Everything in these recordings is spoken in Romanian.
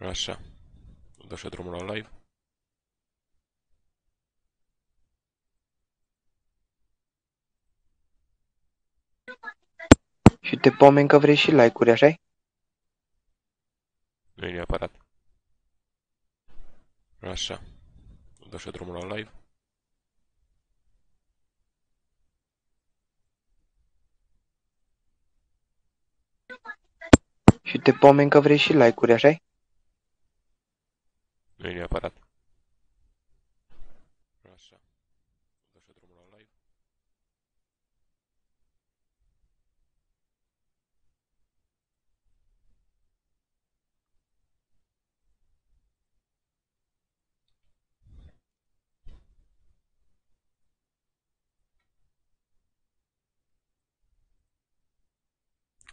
Așa. Dă și drumul la live. Și te pomeni că vrei și like-uri, așa nu e neapărat. Așa. Dă și drumul la live. Și te pomeni că vrei și like-uri, așa nu e neapărat. Așa. Dă și drumul la live.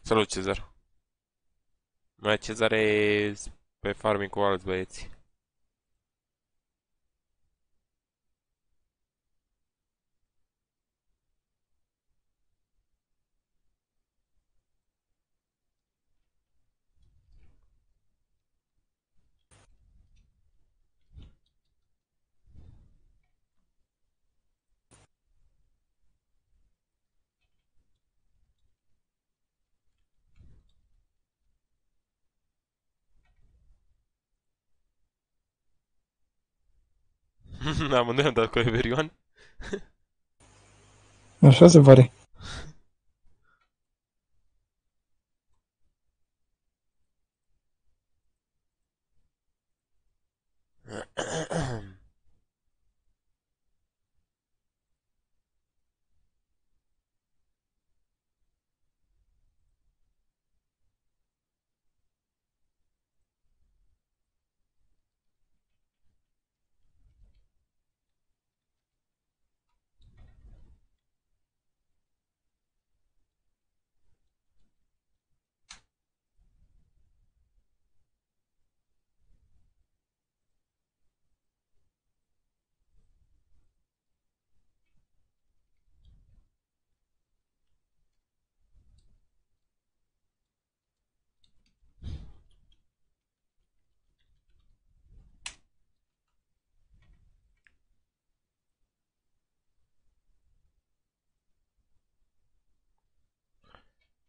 Salut, Cezar. Mai Cezar e pe farming cu alți băieți. Amândoi am dat cu Everion. Așa se pare.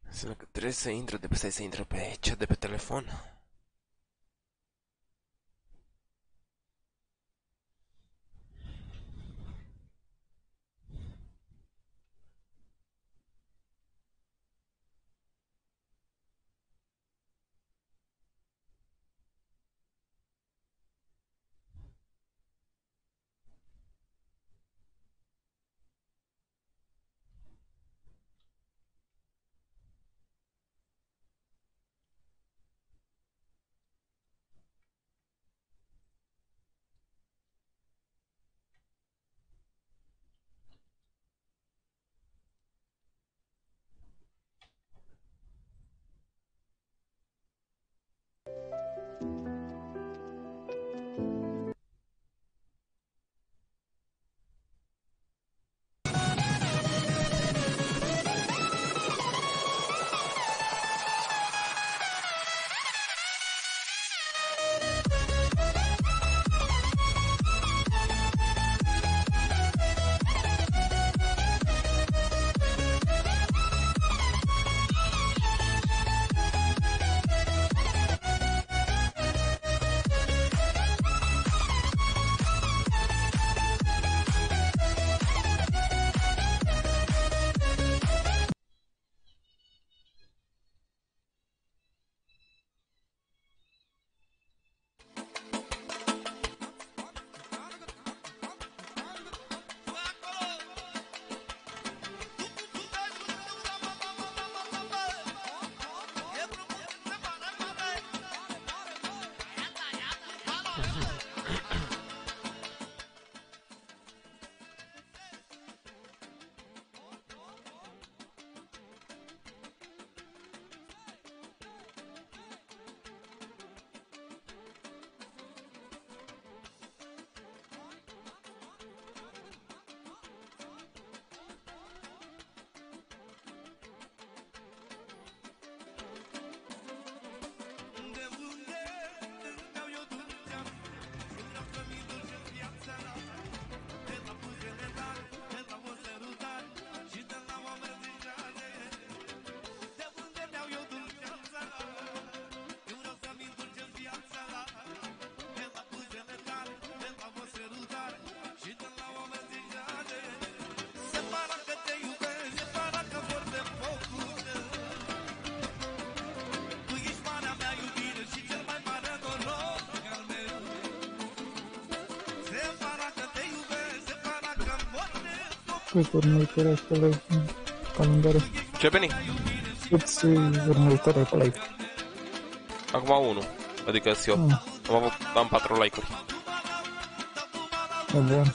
Înseamnă că trebuie să intră de pe stai să intră pe chat de pe telefon. Cât urmăritori ai pe live în calendare? Ce Beni? Câți urmăritori ai pe live? Acum 1. Adică sunt eu. Ah, Am avut, am 4 like-uri. e bun.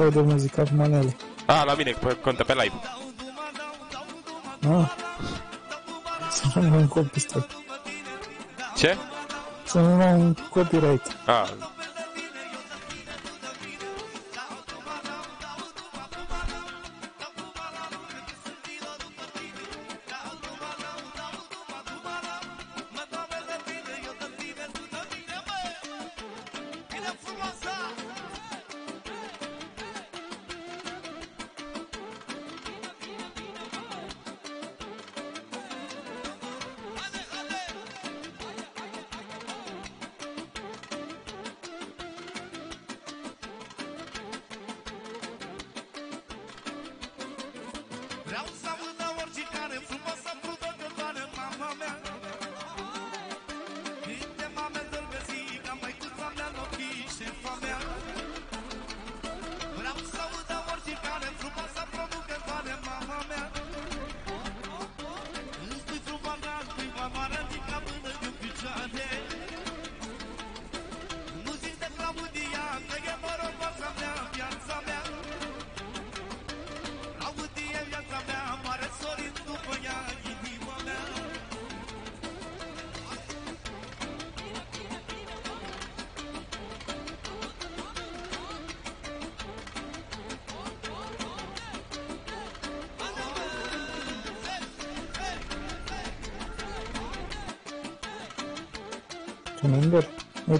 Știu de ce îți aude muzica cu manele. A, la mine, pe contă pe live. Ah. Să nu am un copyright. Ce? Să nu am un copyright. A,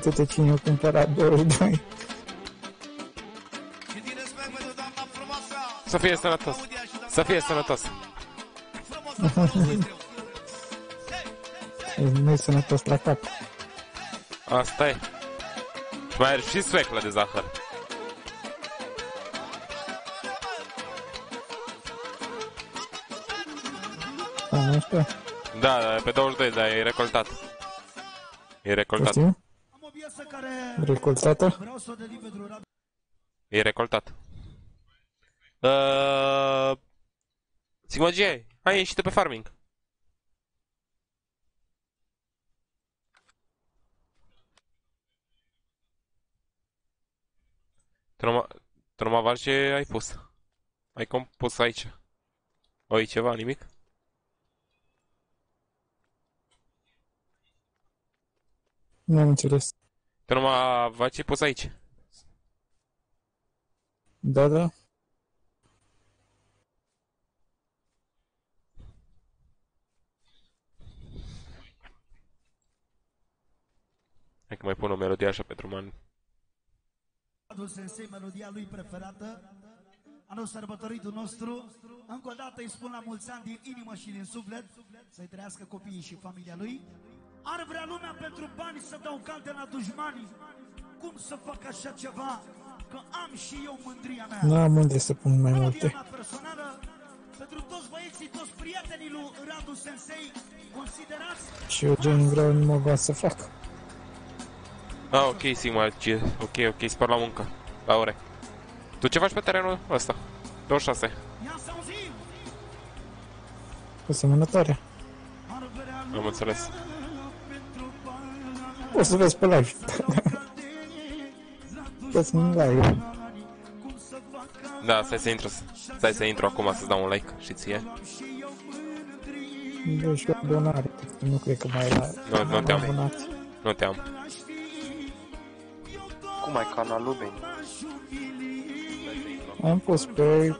uite-te cine a cumpărat 22. Și din respect pentru doamna frumoasă să fie sănătos. Claudia și doamna Să fie sănătos. frumoasă Claudia. Nu-i sănătos la cap. Asta e. Și mai are și sfeclă de zahăr. Am asta. Da, da, pe 22, dar e recoltat. E recoltat. Știu? Am o piesă care Recoltată? vreau să o dedic pentru Radu. E recoltat. Uh, Sigma G, hai ieșit pe farming. Tromavar ce ai pus? Ai compus aici. Oi, ceva, nimic? Nu am înțeles. Tromavar ce ai pus aici? Da, da. Hai că mai pun o melodie așa pentru man. Radu Sensei, melodia lui preferată. Anul sărbătoritul nostru. Încă o dată îi spun la mulți ani din inimă și din suflet să-i trăiască copiii și familia lui. Ar vrea lumea pentru bani să dau calte la dușmani. Cum să fac așa ceva? Că am și eu mândria mea. Nu am unde să pun mai Melodia multe. mea personală pentru toți băieții, toți prietenii lui Radu Sensei, considerați Și eu gen vreau numai va să fac. Ah, ok, Sigma G. Ok, ok, spor la muncă. La ore. Tu ce faci pe terenul ăsta? 26. Ia să auzim! Asemănătoare. Ar vrea Am înțeles. pentru bani O să vezi pe live. Poți în live. cum să facă Da, stai să intru. Stai să intru acum să-ți dau un like și ție. și eu mândri Dă și o donare. Nu cred că mai era. Nu, nu te-am. abonați. Nu te-am. Cum ai canalul, Beni? Am pus pe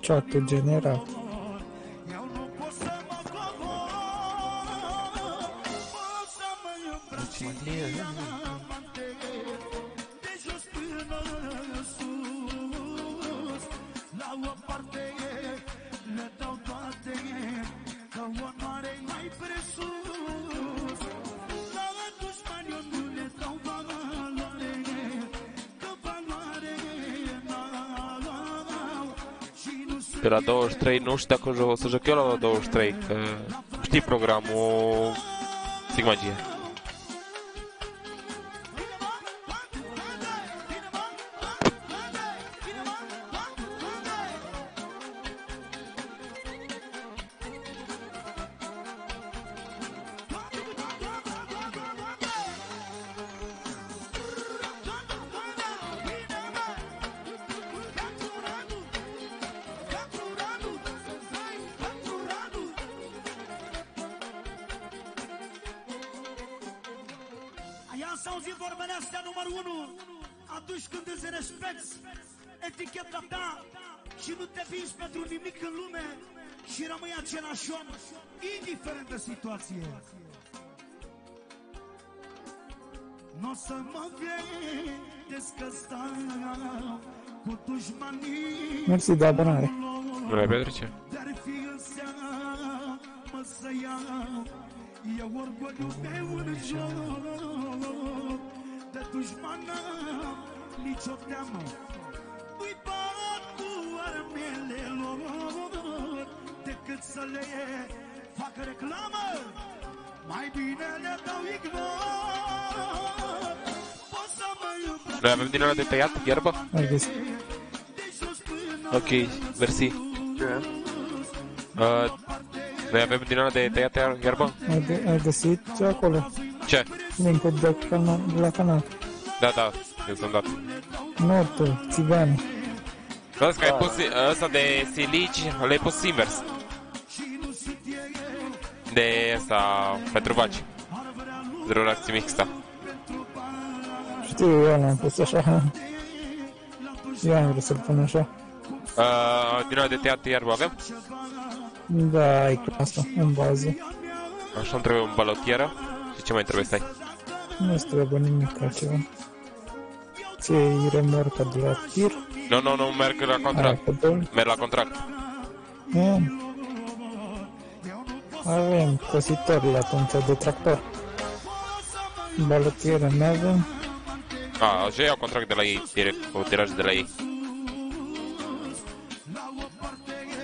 chatul general. 23, nu știu dacă o să joc eu la 23, că știi programul Sigma meu în joc De dușmană nicio teamă Îi bat cu armele lor Decât să le fac reclamă Mai bine le dau ignor Pot să mă îmbrac Noi avem din ăla de tăiat ierbă? Ai găsit. De jos până Ok, mersi. Uh, noi avem din ăla de tăiat ierbă? Ai, gă- ai găsit acolo. Ce? Linkul de, canal, de la canal. Da, da, eu sunt dat. Nu tu, țigani. Vezi că ai pus ăsta de silici, l-ai pus invers. De asta, pentru vaci. De relație mixtă. Știu, eu l-am pus așa. Eu am vrut să-l pun așa. Uh, din ăla de tăiat iarbă avem? Da, ai cu asta, în bază. Așa îmi trebuie un balotieră. Și ce mai trebuie să ai? Nu-ți trebuie nimic altceva. Ție-i remorca de la tir. Nu, nu, nu, merg la Aia contract. pe doi. Merg la contract. E. Avem cositorile atunci de tractor. Balotiere nu avem. A, așa iau contract de la ei, direct, cu tiraj de la ei.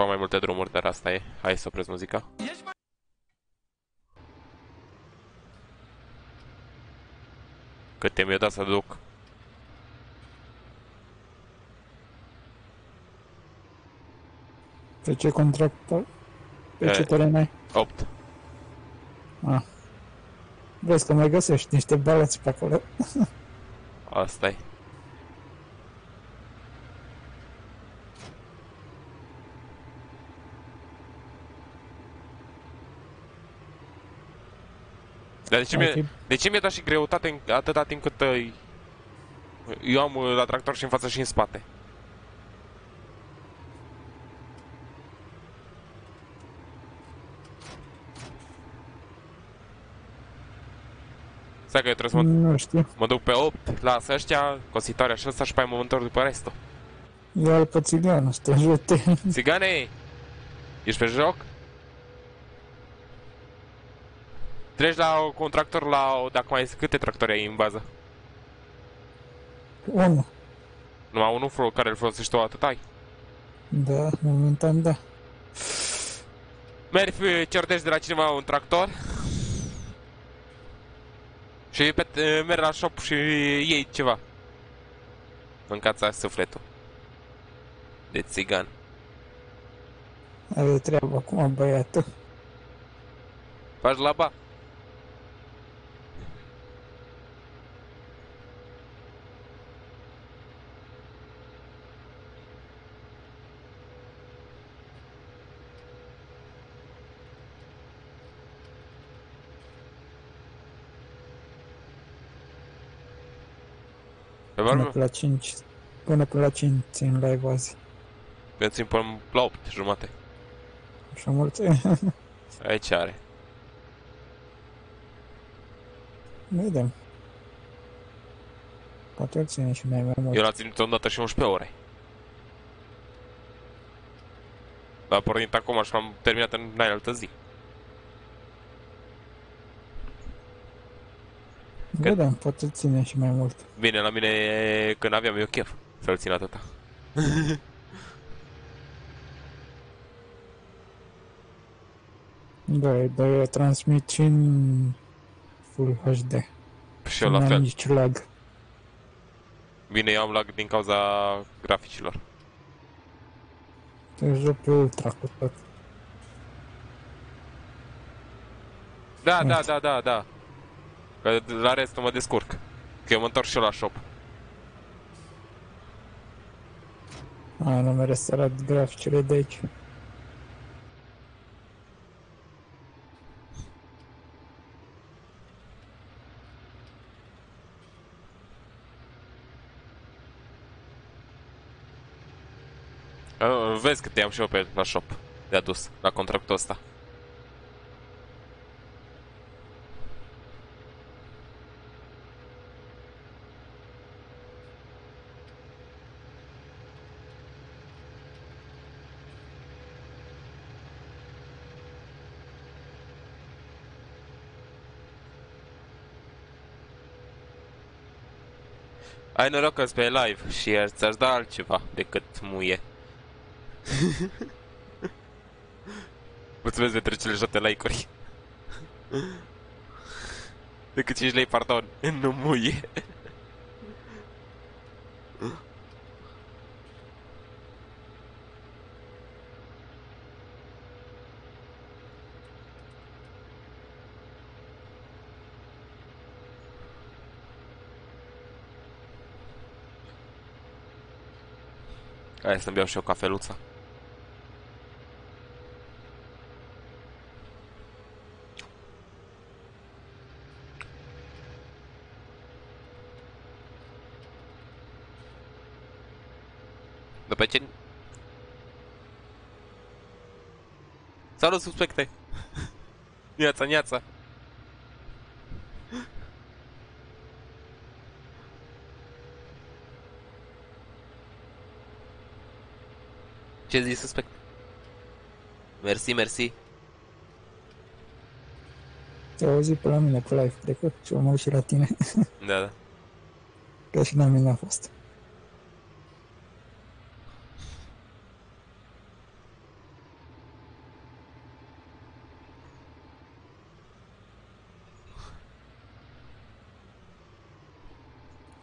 fac mai multe drumuri, dar asta e. Hai să opresc muzica. Cât te mi-a dat să duc? Pe ce contract? Pe ce E. teren ai? 8. Ah. Vezi că mai găsești niște balați pe acolo. Asta e. Dar de ce, Ar mi-a, fi- de ce mi-a dat și greutate în atâta timp cât uh, eu am uh, la tractor și în față și în spate? Stai că eu trebuie să mă, Nu știu. mă duc pe 8, las ăștia, cositoare așa ăsta și pe aia mă întorc după restul. E al pe țiganul, să te ajute. Țigane! Ești pe joc? Treci la un tractor la... o- Dacă mai câte tractori ai în bază? Unu. Numai unul fol- care îl folosești tu atât ai? Da, momentan da. Mergi, certești de la cineva un tractor și pe, mergi la shop și iei ceva. Mâncați azi sufletul. De țigan. Are treabă acum băiatul. Faci la ba. Pe Până vorbă? pe la 5. Până pe la 5 țin live azi. Eu țin până la 8 jumate. Așa mult. Aici are. Vedem. Poate îl ține și mai mai mult. Eu l-am ținut odată și 11 ore. Dar a pornit acum și l-am terminat în altă zi. Vedem, poate îl ține și mai mult. Bine, la mine când aveam eu chef să-l țin atâta. Da, dar eu transmit și în Full HD. Și eu la Nu am fel. nici lag. Bine, eu am lag din cauza graficilor. Te joc pe ultra cu tot. Da, da, da, da, da. Că la restul mă descurc. Că eu mă întorc și eu la shop. A, nu mereu să arăt graficele de aici. A, Vezi că te am și eu pe la shop de adus, la contractul ăsta. Ai noroc că pe live și ți-aș da altceva decât muie. Mulțumesc pentru cele jate like-uri. Decât 5 lei, pardon, nu muie. Hai să-mi beau și eu cafeluța. După ce... Salut, suspecte! Niața, Ce zici, suspect? Mersi, mersi. Te-au auzit pe la mine pe live trecut și am auzit și la tine. Da, da. Că și la mine a fost.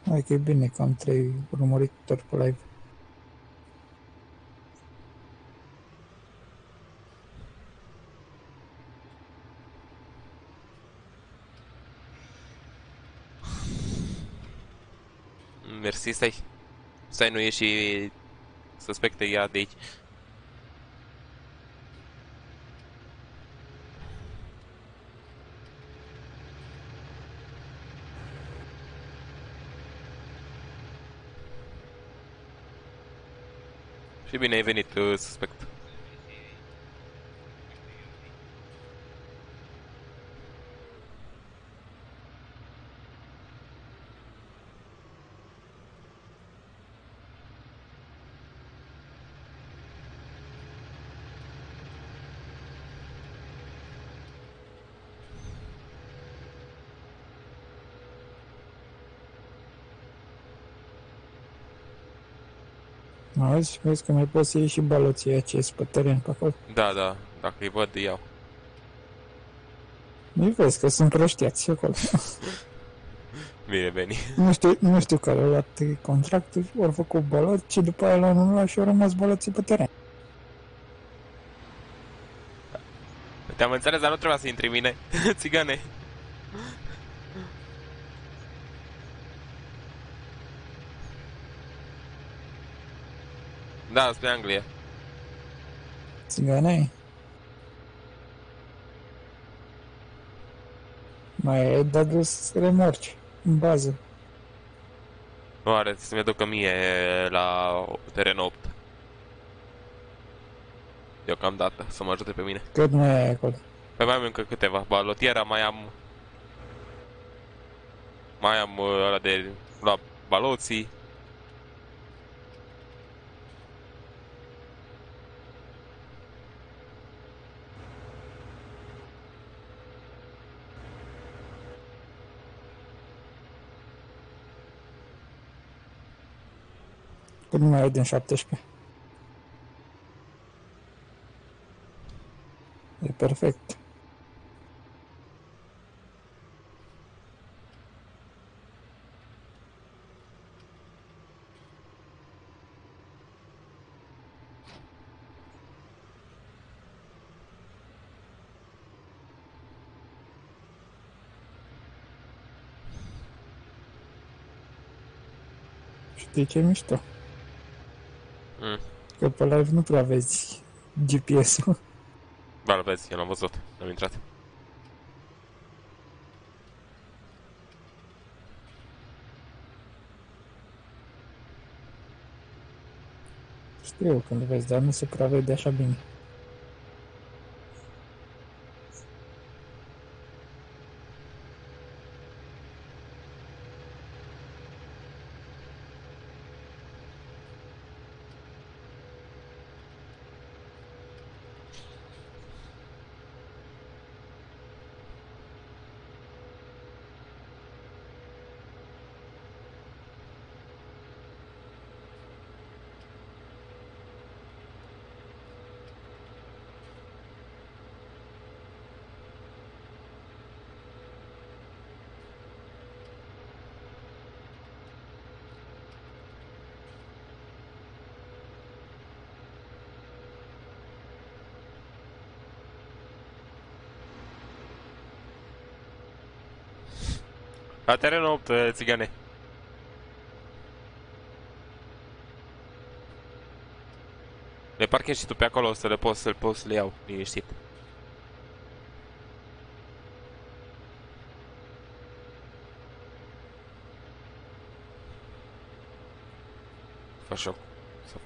Hai că e bine că am trei urmăritori pe live. Mersi, stai. Stai, nu e și suspecte ea de aici. Și bine ai venit, uh, suspect. Auzi, vezi că mai poți să iei și baloții acești pe teren pe acolo. Da, da, dacă îi văd, îi iau. Nu vezi că sunt proștiați acolo. Bine, Beni. nu, știu, nu știu care au luat contractul, ori făcut baloți și după aia l-au anulat și au rămas baloții pe teren. Te-am înțeles, dar nu trebuia să intri în mine. Țigane. Da, spre Anglia. Țiganei. Mai ai dat dus remorci în bază. Nu are să mi ducă mie la teren 8. Deocamdată, să mă ajute pe mine. Cât mai ai acolo? Păi mai am încă câteva. Balotiera mai am... Mai am uh, ăla de la baloții. Cât mai ai din 17? E perfect. Știi ce mișto? Mm. Că pe live nu prea vezi GPS-ul. Da, îl vezi, eu l-am văzut. Am intrat. Știu când vezi, dar nu se prea vede așa bine. La teren 8, uh, țigane. Le parchezi și tu pe acolo să le poți să le poți să le iau liniștit. Fă șoc. Să-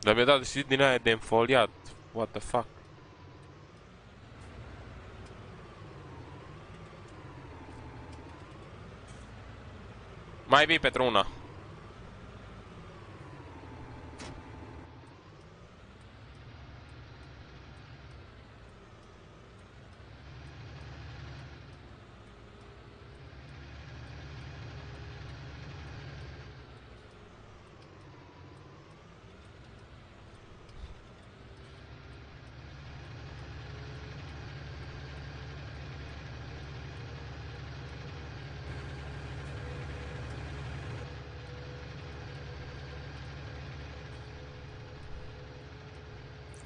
Dar mi-a dat și din aia de înfoliat. What the fuck? Mai vii pentru una.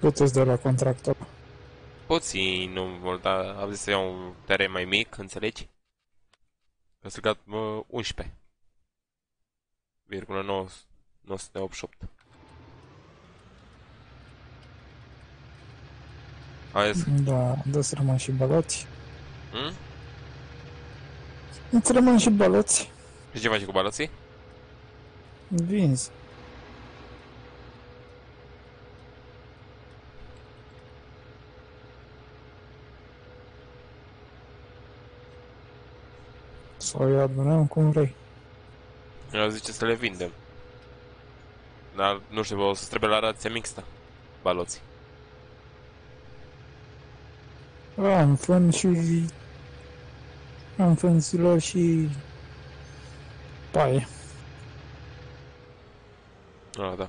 Cât îți dă la contractul? Puțin, nu mult, dar am zis să iau un teren mai mic, înțelegi? Că să gat uh, 11. 988. Ai zis, Da, dă să rămân și baloți. hmm? Îți rămân și baloți. Și ce faci cu baloții? Vinzi. Sau îi adunăm cum vrei. Eu zice să le vindem. Dar, nu știu, o să trebuie la rație mixtă. Baloții. Am fân și... Am fânzilor și... Paie. Ah, da.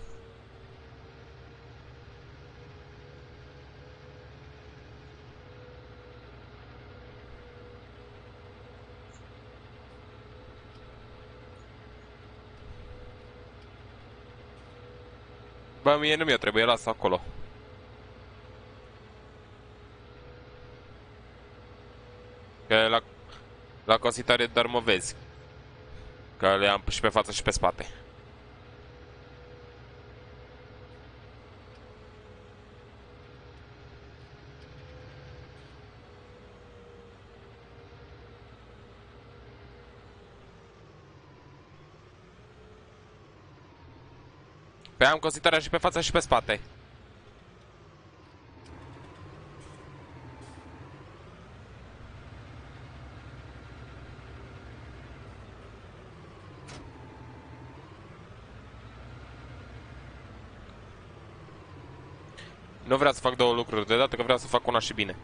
Bă, mie nu mi-o trebuie, las acolo. Că la, la cositare doar mă vezi. Că le am și pe față și pe spate. Pe am cositarea și pe față și pe spate. Nu vreau să fac două lucruri de dată, că vreau să fac una și bine.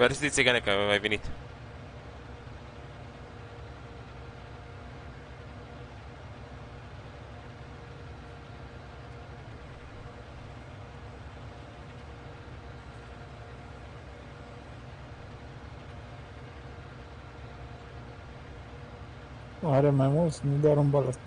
Mersi țigane că ai venit. Are mai mulți, nu doar un balet.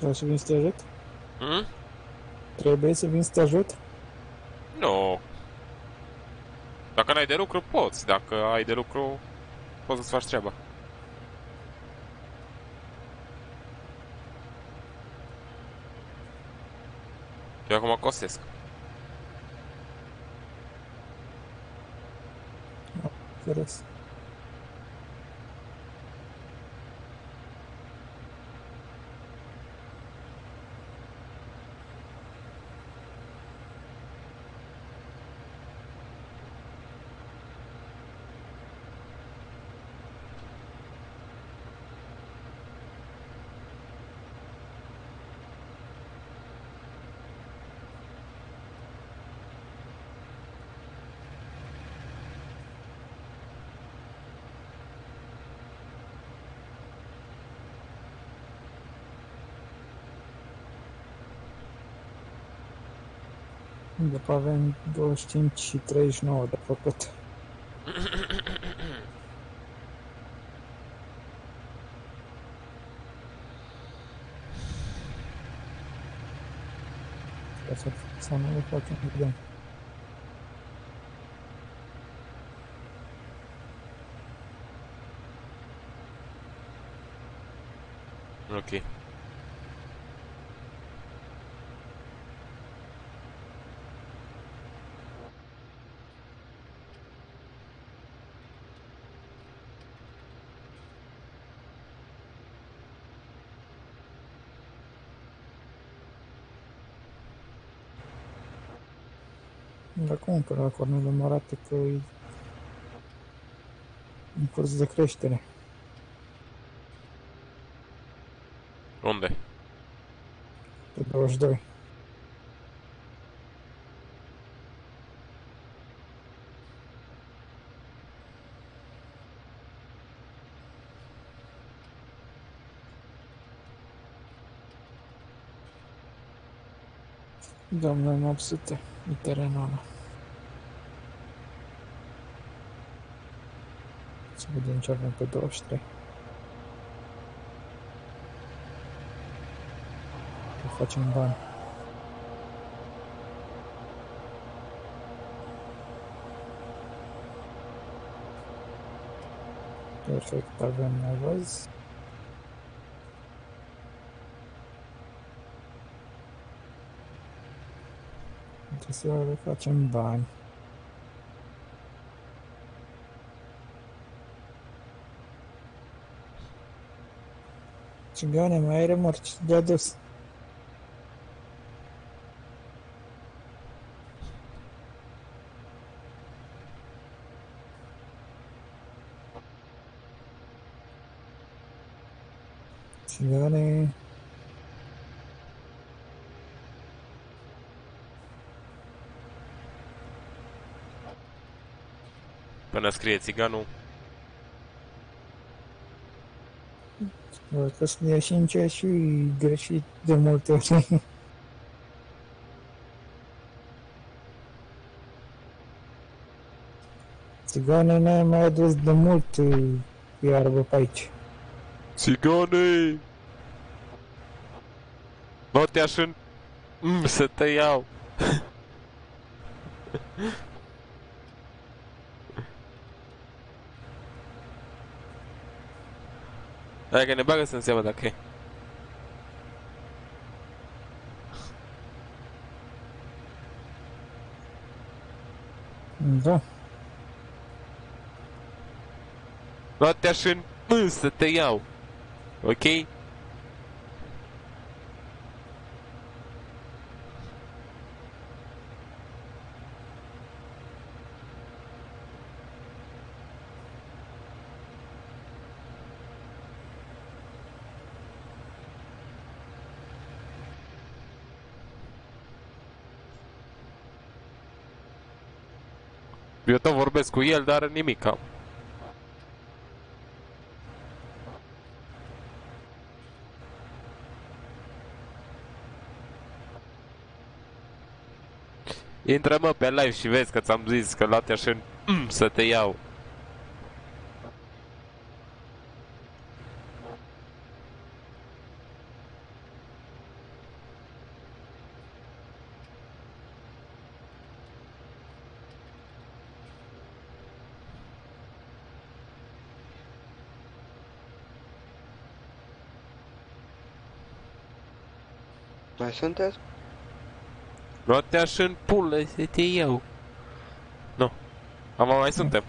Trebuie să vin să te ajut? Hmm? Trebuie să vin să te ajut? Nu. Dacă n-ai de lucru, poți. Dacă ai de lucru, poți să-ți faci treaba. Eu acum costesc. Înțeles. După avem 25 și 39 de făcut. Ca să, să nu le facem bine. Ok. Dar cum până la Corneliu mă arată că e în curs de creștere. Unde? Pe 22. Domnul 800, e terenul ăla. Vedem ce avem pe 23. Să facem bani. Perfect, avem nevăz. Trebuie să le facem bani. Cigane, mai ai remorci de adus. Cigane, Până scrie țiganul. Că scrie și încet și greșit de multe ori. Țigane ne-a mai adus de mult uh, iarbă pe aici. Țigane! Nu te în... Mm, să te iau! Hai că ne bagă să înseamnă dacă e. Da. Nu te în... Mm, să te iau! Ok? Eu tot vorbesc cu el, dar nimic am. Intră mă pe live și vezi că ți-am zis că la te așa mm, să te iau. Mai sunteți? Lua-te-aș în pulă să te iau. Nu. Am mai suntem.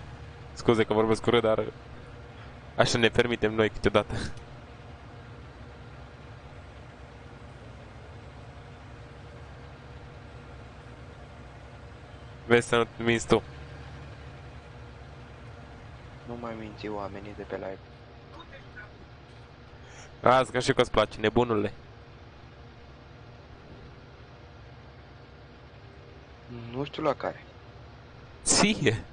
Scuze că vorbesc urât, dar... Așa ne permitem noi câteodată. Vezi să nu minți tu. Nu mai minți oamenii de pe live. Azi, că și că îți place, nebunule. Nu știu la care. Ție.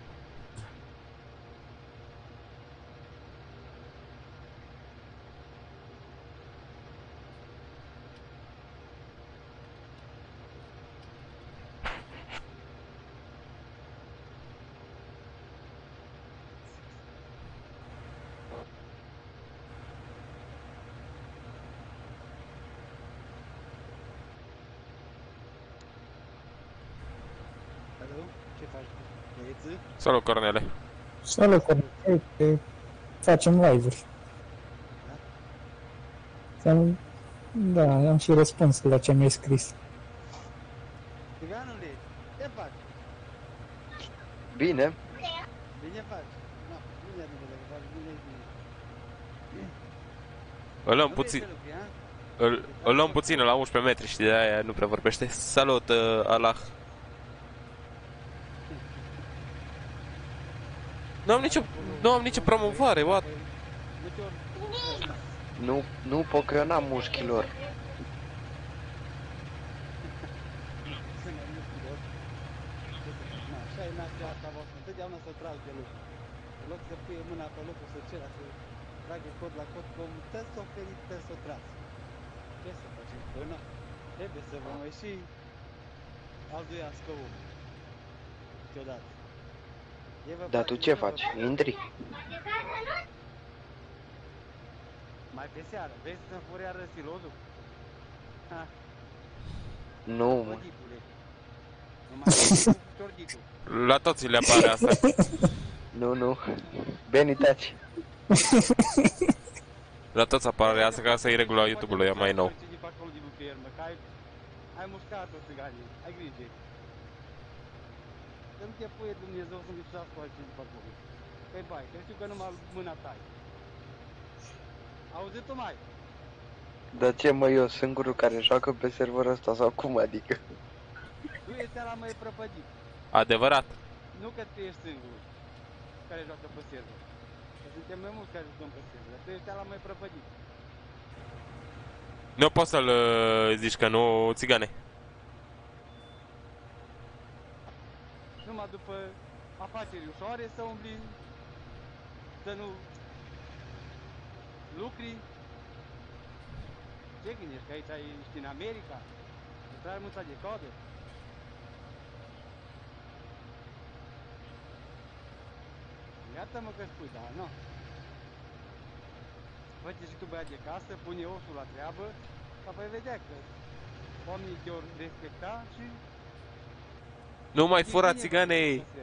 Alo, ce faci, băieță? Salut, Cornele. Salut, Cornel. Că facem live-uri. Am, da, am și răspuns la ce mi-ai scris. Țiganule, ce faci? Bine, Bine faci? Nu, bine, bine, dacă faci bine, e bine. Îl luăm Nu vrei puțin, să lucri, ha? îl, îl luăm puțin la 11 metri și de aia nu prea vorbește. Salut, uh, Allah. Nu am nicio, nu am nicio promovare, what? De ce ori? nu, nu pot că eu n-am mușchilor. Să ne mușchilor. Na, așa e naștea asta voastră. Întotdeauna să tragi de lucru. În loc să pui mâna pe lucru, să cera, să tragă cod la cod, cum te s-o ferit, te s-o tras. Ce să facem? Păi nu. Trebuie să vă mai și alduiască omul. Câteodată. E vă Dar place, tu nu ce vă faci? place? Intri? Mai pe seară, vezi să-mi fureară silozul? Ha, Nu, mă. Ciorditule. Nu mai cu ciorditul. La toți le apare asta. Nu, nu. Beni, taci. La toți apare asta ca să-i regula YouTube-ului e mai nou. Ce din acolo din fermă, că ai, ai mușcat-o țiganii, ai grijă. Să nu te puie Dumnezeu să nu lipsească altceva pe acolo. Păi bai, că știu că numai mâna ta ai. Auzit-o mai? Dar ce mă, eu singurul care joacă pe serverul ăsta sau cum adică? Tu ești la mai prăpădit. Adevărat. Nu că tu ești singurul care joacă pe server. Că suntem mai mulți care jucăm pe server, dar tu ești la mai prăpădit. Nu poți să-l uh, zici că nu, țigane. Numai după afaceri ușoare să umbli, să nu lucri. Ce gândești? Că aici ești în America? Îți trai mulța de codă? Iată-mă că spui, dar nu. Face și tu băiat de casă, pune osul la treabă, ca apoi vedea că oamenii te-or respecta și Nu mai E fura bine țiganei. să fie.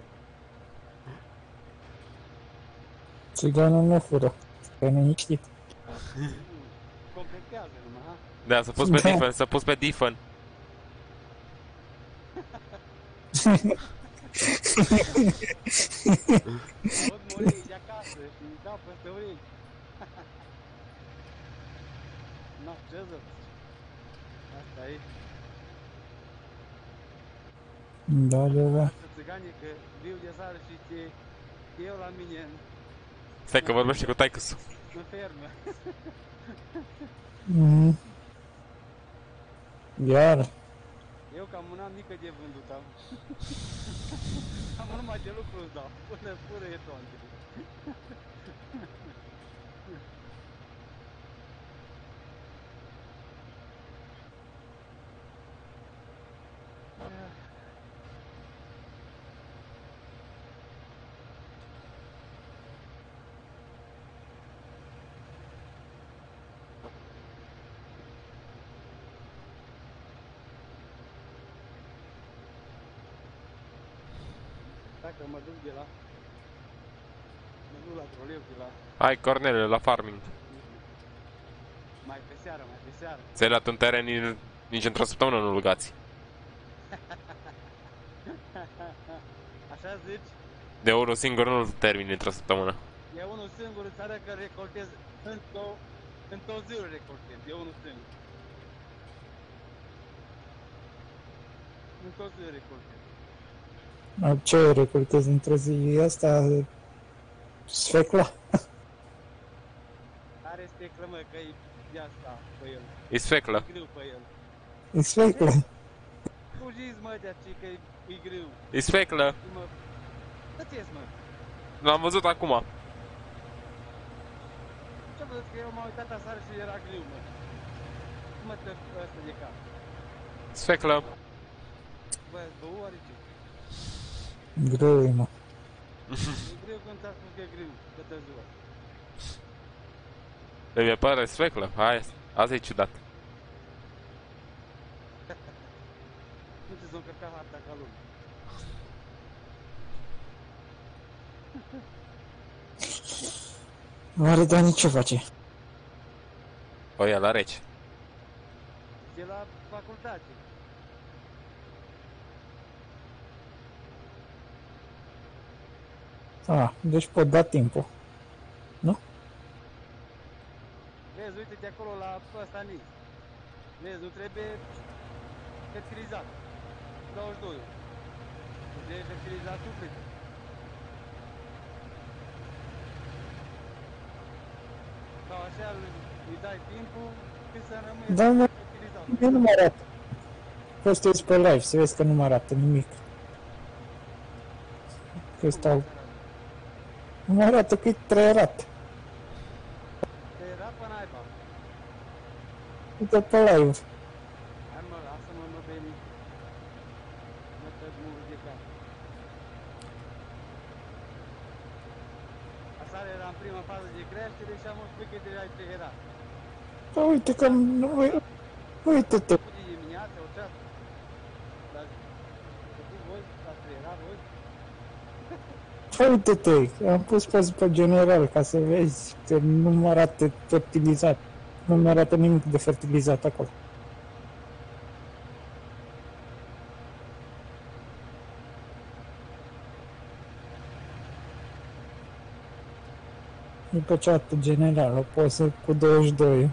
Țiganul nu fură. Că ne liniștit. Completează numai, ha? Da, să pus pe Da. Difen, să pus pe Difen. Aud murii de acasă și îi dau peste urechi. Na, ce să faci? Asta e. Da, da, da. Să țigane că viu de seară și te, te iau la mine în, Stai că vorbește cu taică în fermă. Mm. Iar. Eu cam una mică de vândut am. am numai de lucru îți dau. Până pură e toantele. Dacă mă duc de la... Mă duc la troleu de la... Hai, Cornele, la farming. Mai pe seară, mai pe seară. Ți-ai luat un teren in- Nici într-o săptămână nu lugați. Așa zici? De unul singur nu-l termin într-o săptămână. E unul singur în țară că recoltez într-o, într-o zi îl recoltez. E unul singur. Într-o zi îl recoltez. Ce recoltezi într-o zi? Asta... Sfecla? Are steclă, mă, că e de asta pe el. E sfeclă. E greu pe el. E sfecla. Fugiți, mă, de aici, că e, e greu. E sfeclă. Și, mă, Tăceți, mă. L-am văzut acum. Ce văzut că eu m-am uitat aseară și era greu, mă. Cum mă te ăsta de cap? Sfeclă. Bă, bă, oare ce? Greu e, mă. E greu când ți-a spus că e greu, că te ziua. Mi pare sfeclă. Hai, asta e ciudat. Nu ți s-o încărcat harta ca lumea. Oare Dani ce face? O ia la rece. E la facultate. Ah, deci pot da timpul. Vezi, uite-te acolo la ăsta nic. Vezi, nu trebuie fertilizat. 22. Trebuie fertilizat suflet. Sau așa îl- îi dai timpul cât să rămâne Da, mă, fertilizat. eu nu mă arată. Poți să te uiți pe live, să vezi că nu mă arată nimic. Că stau... Nu mă arată că e trăierat. Te era pe naiba. Uite pe live. Hai mă, lasă-mă, mă, Beni. Mă te mult de cap. Aseară era în prima fază de creștere și am spus că deja ai trăierat. Da, uite că nu... Uite-te. Fugit dimineața, o ceasă. Dar făcut voi, ați trăierat voi? Uite-te, am pus pe, pe general ca să vezi că nu mă arată fertilizat. Nu mi arată nimic de fertilizat acolo. E pe chat general, o poză cu 22.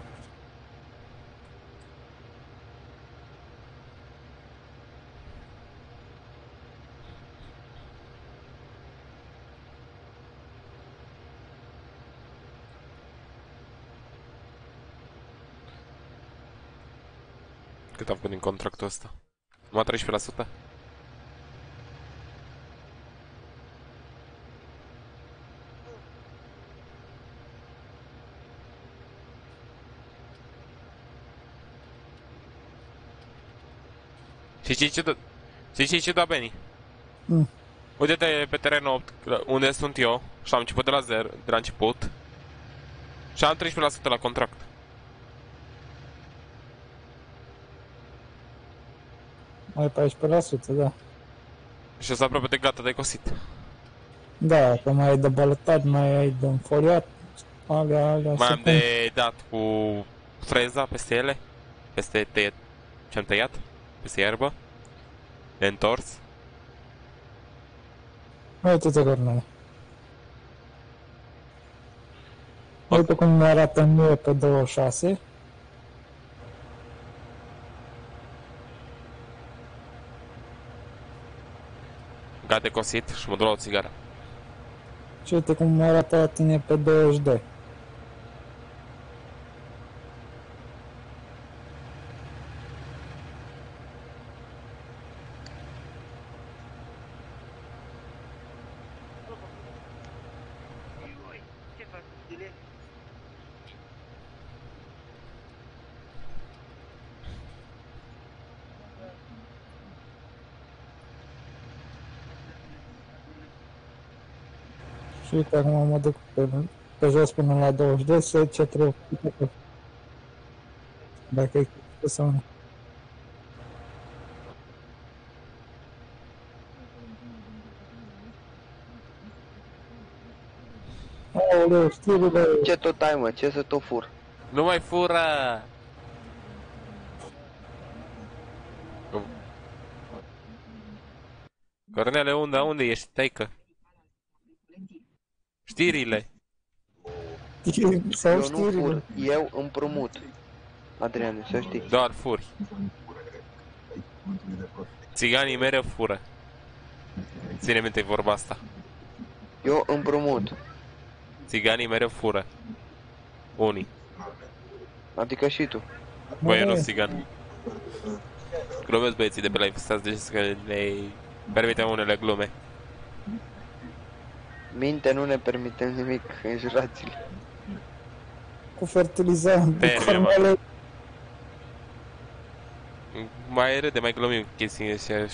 Contractul ăsta? Numai 13%? Și știi ce dă... Știi ce dă Benny? Mm. Uite-te pe terenul 8, unde sunt eu, și am început de la 0, de la început. Și am 13% la contract. Mai 14%, da. Și sunt aproape de gata de cosit. Da, că mai ai de balotat, mai ai de înfoliat, alea, alea Mai se am pun. de dat cu freza peste ele, peste tăiat, ce-am tăiat, peste iarbă, de întors. Uite-te, Cornele. Uite cum ne arată mie pe 26. Gata de cosit și mă duc la o țigară. Și uite cum ne arată la tine pe 22. Și uite acum mă duc pe, pe jos până la 22 să ce trebuie făcut. Dacă e cu sau nu. Aoleu, știrile, Ce tot ai, mă? Ce să tot fur? Nu mai fură! Cornele, unde, unde ești, taică? Știrile. Sau Eu nu știrile. fur, eu împrumut. Adriane, să știi. Doar furi. Țiganii mereu fură. Ține minte vorba asta. Eu împrumut. Țiganii mereu fură. Unii. Adică și tu. Băi, eu nu Bă, sunt țigan. Glumesc băieții de pe live, stați de că ne permitem unele glume. Minte nu ne permite nimic, înjurați-le. Cu fertilizant, Bine, cu cornele. Mai râde, mai glumim cu chestii astea.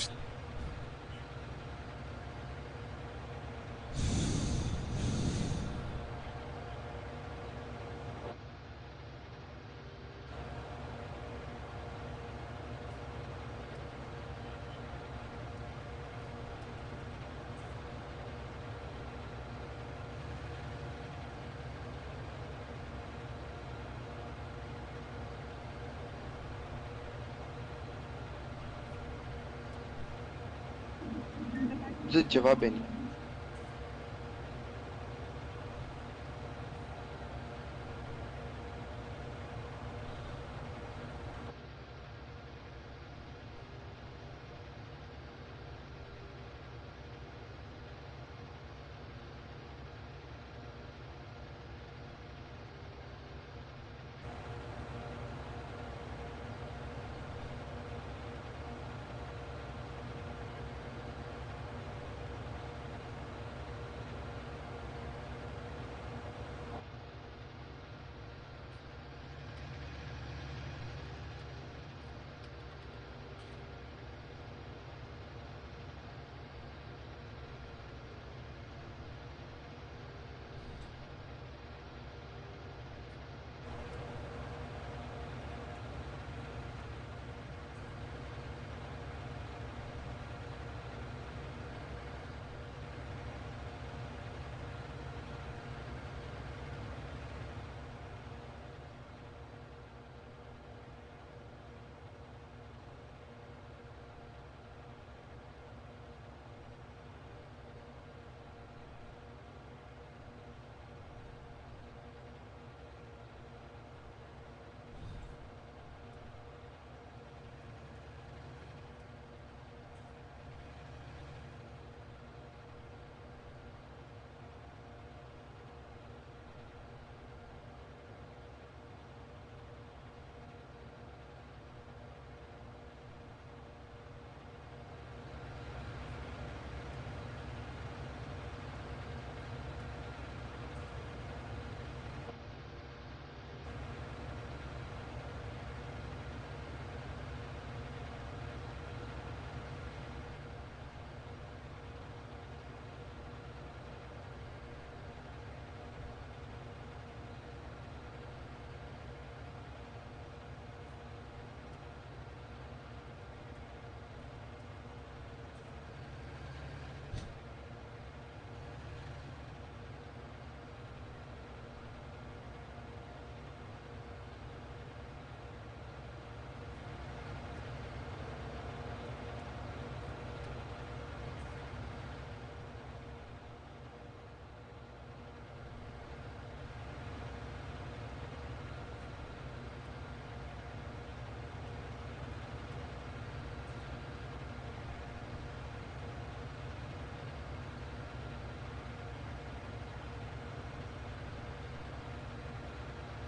Giovanni.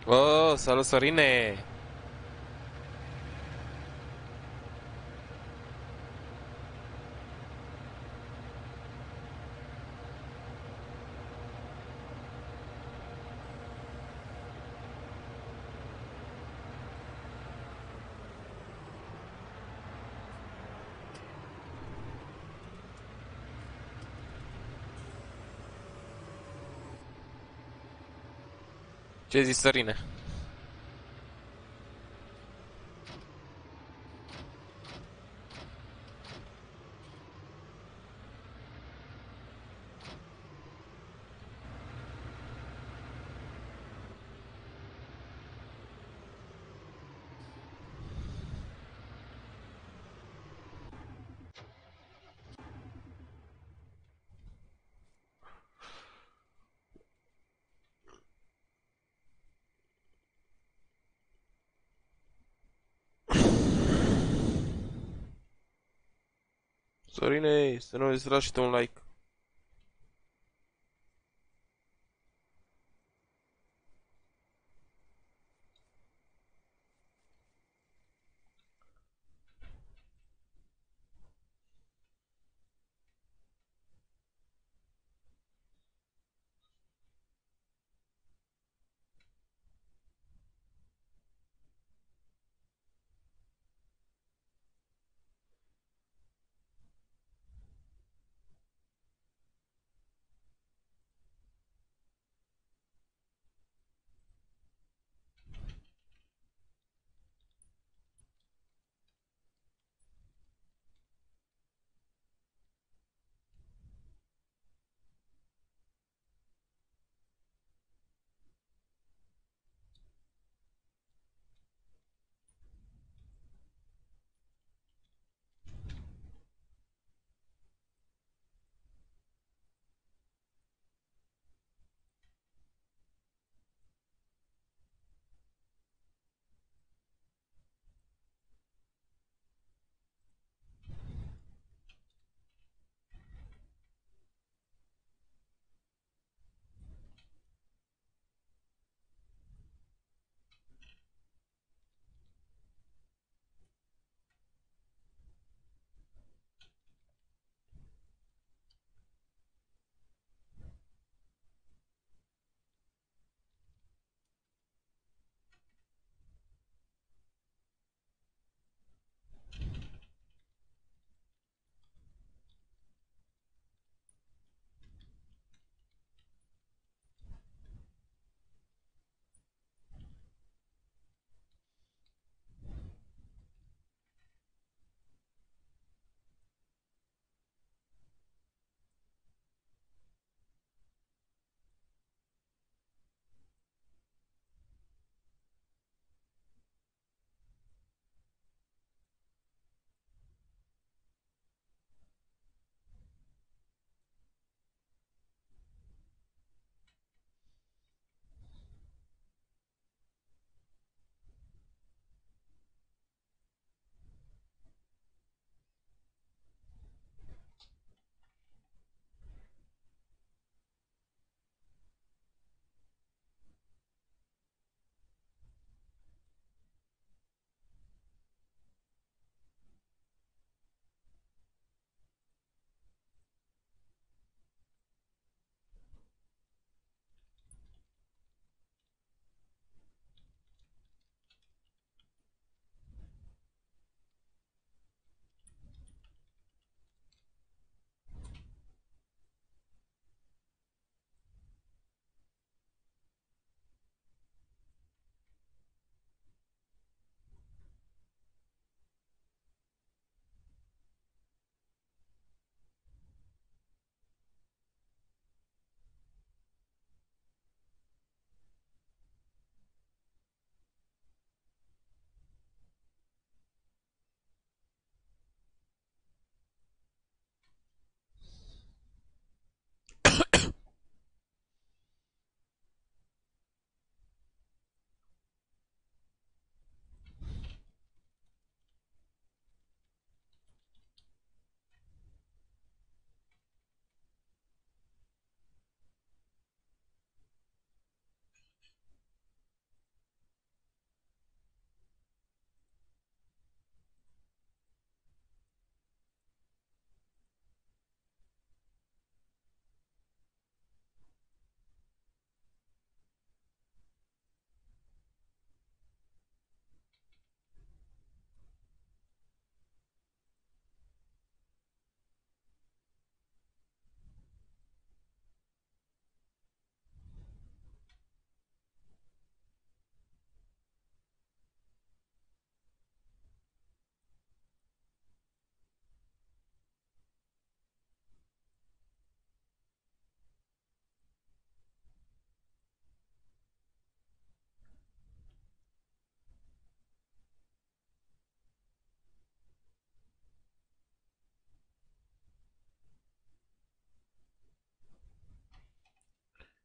Oh, salut Sorine! Ce zici, Sorine? Sorine, să nu uiți să lași și tu un like.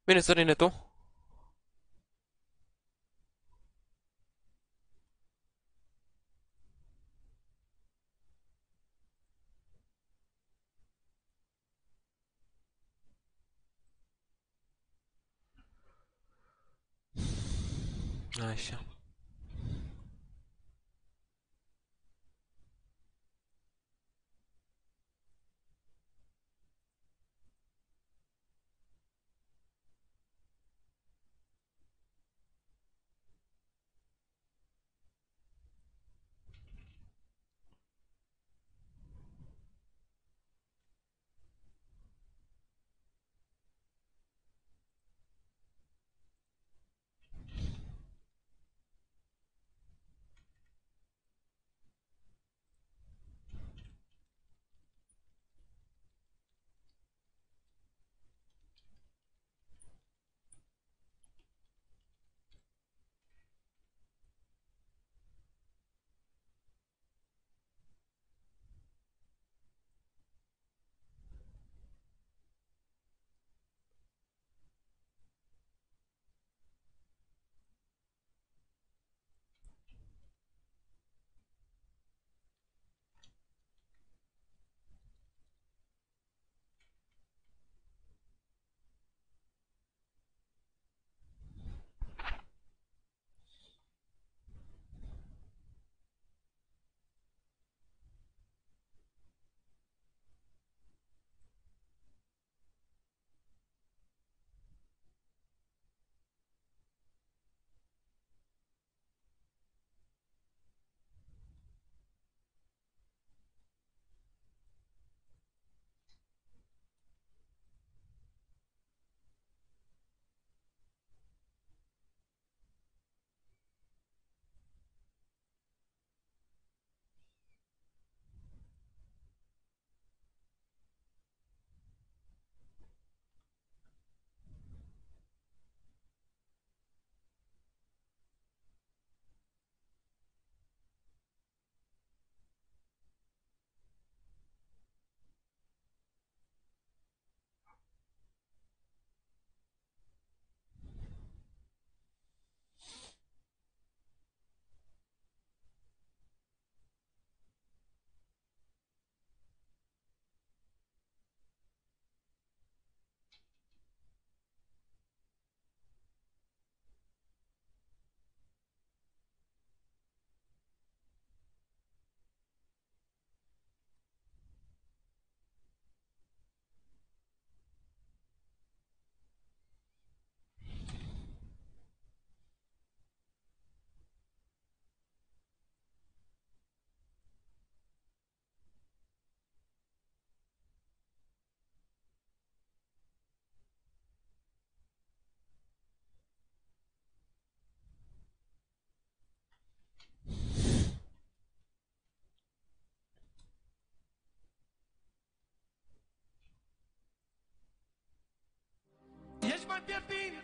Bine, Sorine, tu?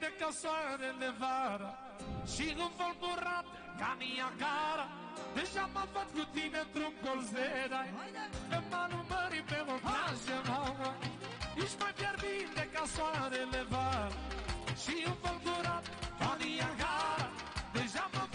Fierbinte ca soarele vara Și învolburat ca Niagara Deja m-am văd cu tine într-un colț de rai Pe malul mării pe o plajă nouă Ești mai fierbinte ca soarele vara Și învolburat ca Niagara Deja m-am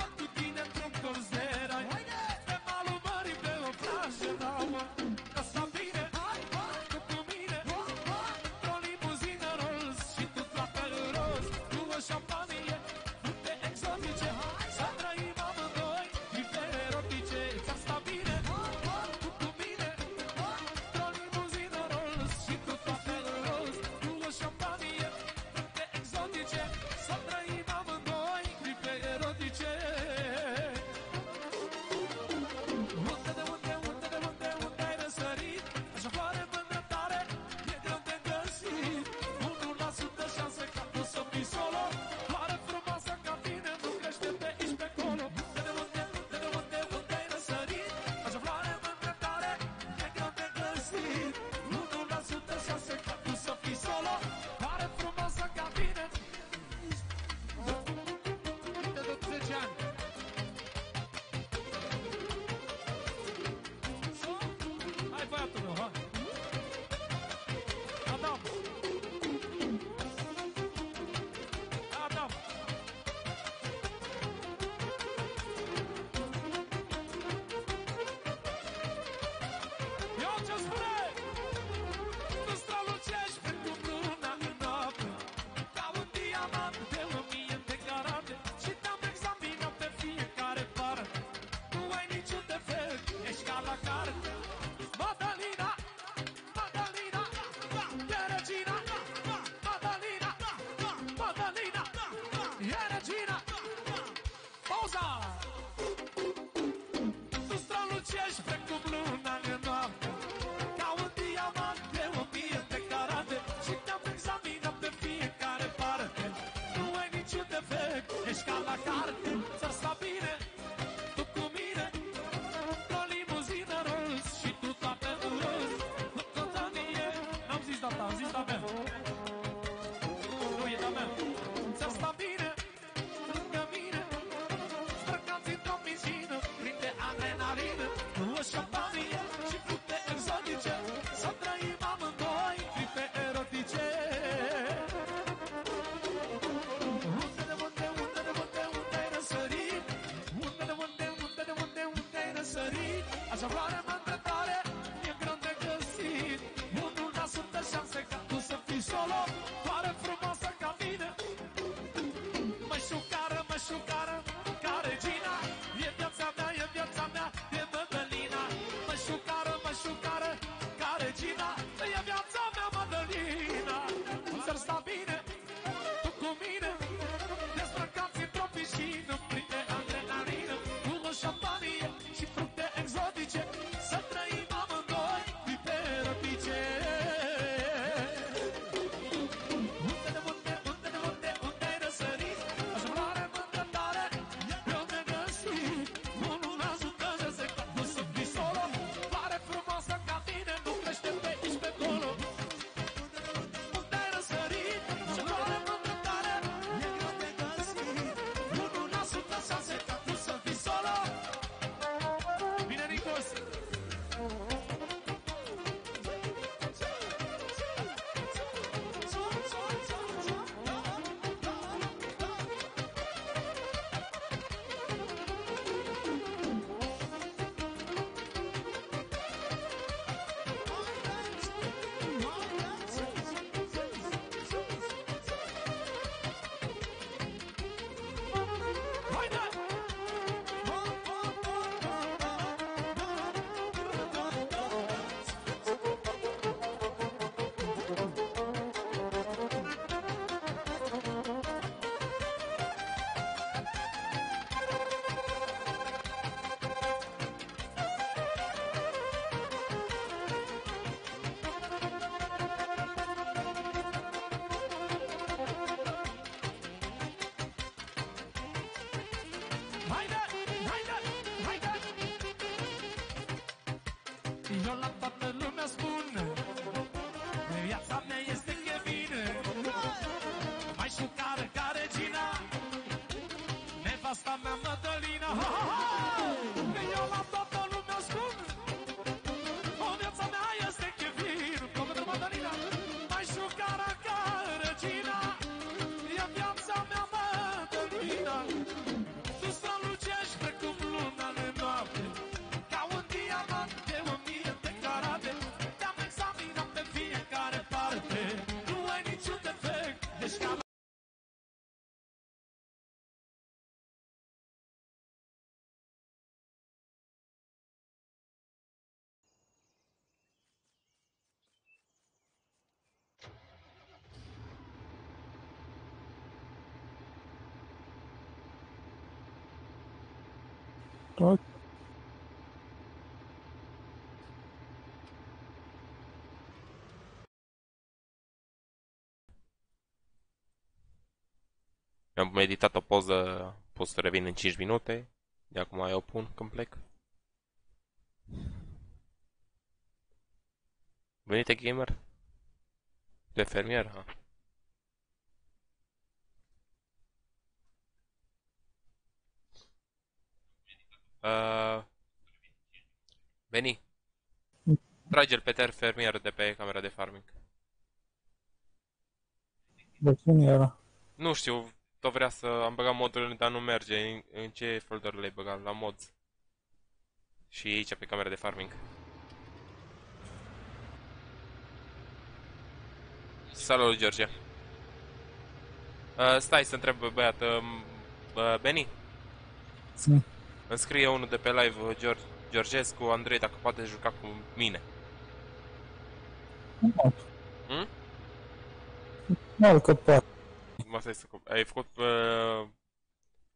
I'm running Eu la Tot Mi-am meditat o poză, pot să revin în 5 minute. De acum eu pun când plec. Venite gamer? De fermier? Ha. Uh, Veni. Trage-l pe ter fermier de pe camera de farming. de cine era? Nu știu, tot vrea să am băgat modul, dar nu merge. În, în ce folder le-ai băgat? La mods. Și aici pe camera de farming. Salut, George. Uh, stai să întreb, băiat, uh, uh, Benny? Mm. Îmi scrie unul de pe live, uh, George, Georgescu, Andrei, dacă poate juca cu mine. Nu, Hmm? nu că poate. Mă stai să... Ai făcut uh,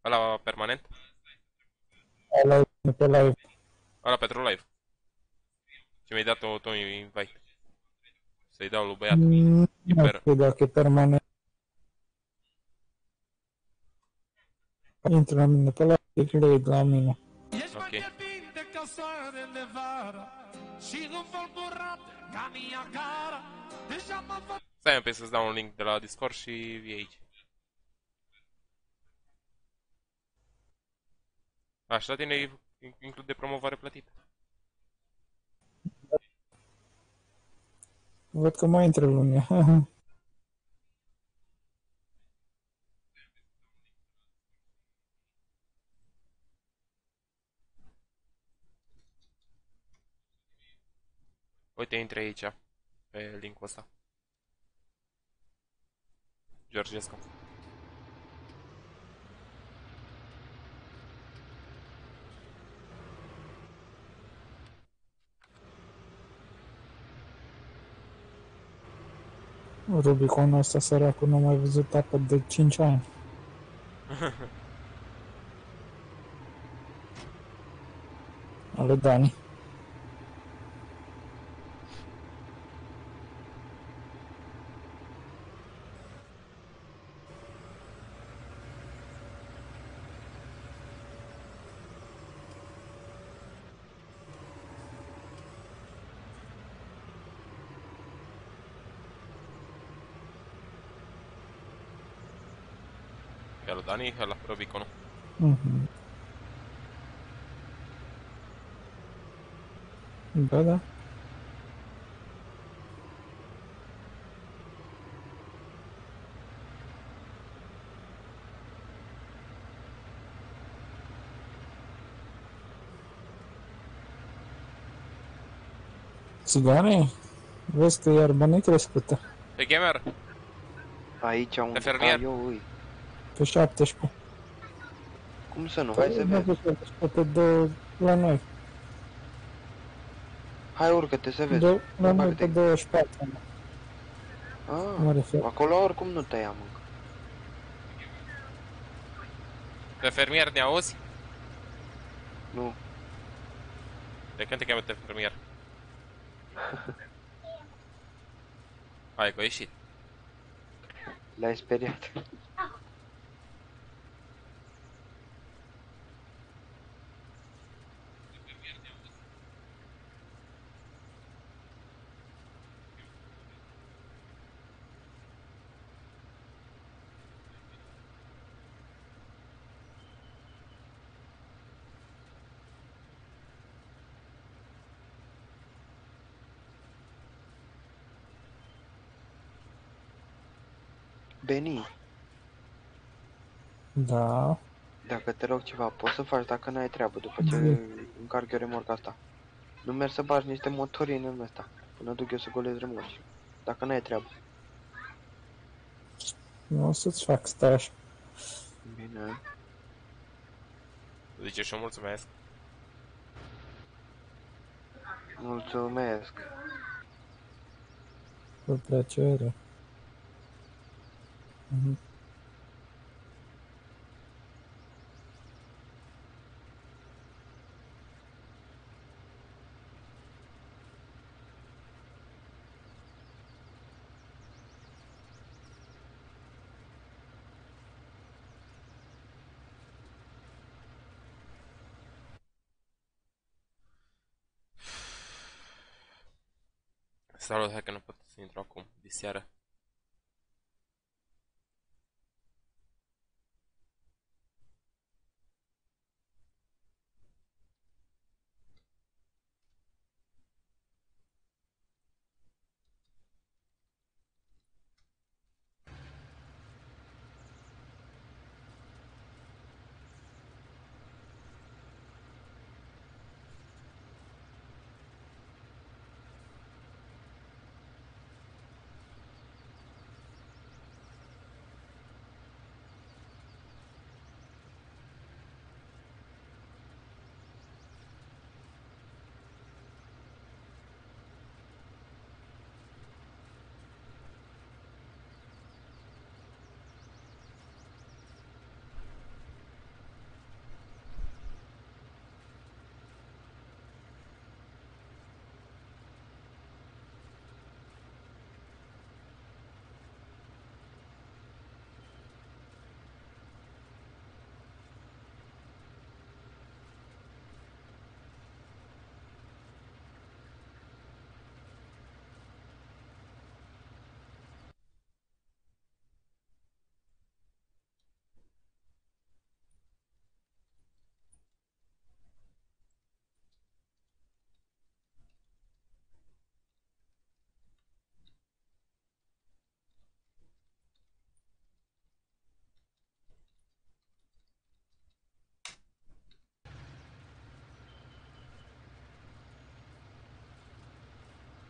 ăla permanent? Ăla e de pe live. Ăla pentru live. Ce mi-ai dat-o tu invite. Să-i dau lui băiat. Mm, E Nu per- știu dacă e permanent. Intră la mine pe live, e cred la mine. Ești mai Ok. fierbinte ca soarele vara Și învolburat ca Niagara Deja m-am văzut Stai un pic să-ți dau un link de la Discord și vii aici. Așa tine in- include promovare plătită. Văd că mai intră lumea. Uite, intre aici, pe linkul ăsta. Georgescu. Rubiconul ăsta săracul nu a mai văzut apă de 5 ani. Ale Dani. E lui Dani, ăla, Rubiconul. Mhm. Da, da. Țigane, vezi că iarba nu crescută. E gamer! Aici un Pe fermier. eu ui. Pe 17. Cum să nu? Hai să Nu, vezi. pe 17, pe două la noi. Hai urcă-te să vezi. Do- la noi Urcă-te. pe 24. Mă Ah, refer. acolo oricum nu tăiam încă. Pe fermier ne auzi? Nu. De când te cheamă pe fermier? Hai, că a ieșit. L-ai speriat. Beni, Da. dacă te rog ceva, poți să faci dacă n-ai treabă după ce Mhm. încarc eu remorca asta. Nu mergi să bagi niște motori în ăsta, până duc eu să golez remorci. Dacă n-ai treabă. Nu o să-ți fac stai așa. Bine. Zice și eu mulțumesc. Mulțumesc. Cu plăcere. Mhm. Salut, hai că nu pot să intru acum, diseară.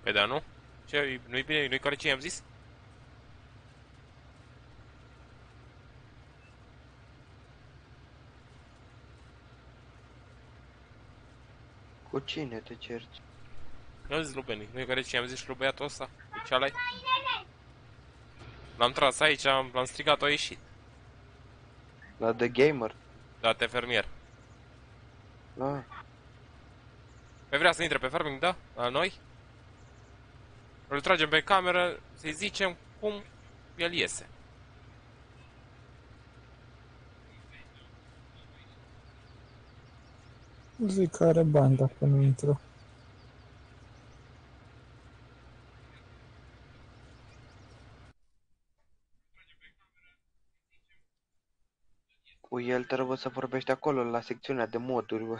Păi da, nu? Ce, nu-i bine, nu-i corect ce i-am zis? Cu cine te cerți? Nu am zis lui Benny, nu-i corect ce i-am zis lui băiatul ăsta? Cu ce alai? L-am tras aici, am- l-am strigat, a ieșit. La The Gamer? Da, te fermier. Da. Păi vrea să intre pe farming, da? La noi? Îl tragem pe cameră, să-i zicem cum el iese. Zic că are bani dacă nu intră. Cu el trebuie să vorbești acolo, la secțiunea de moduri, bă.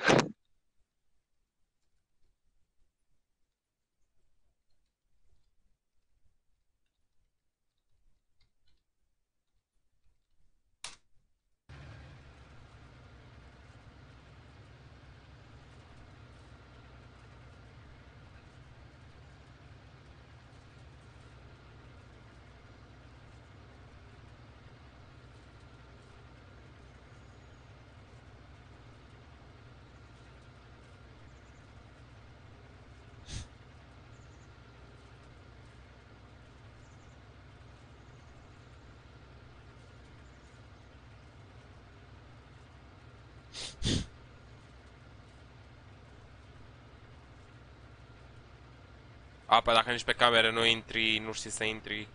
A, păi dacă nici pe camere nu intri, nu știi să intri.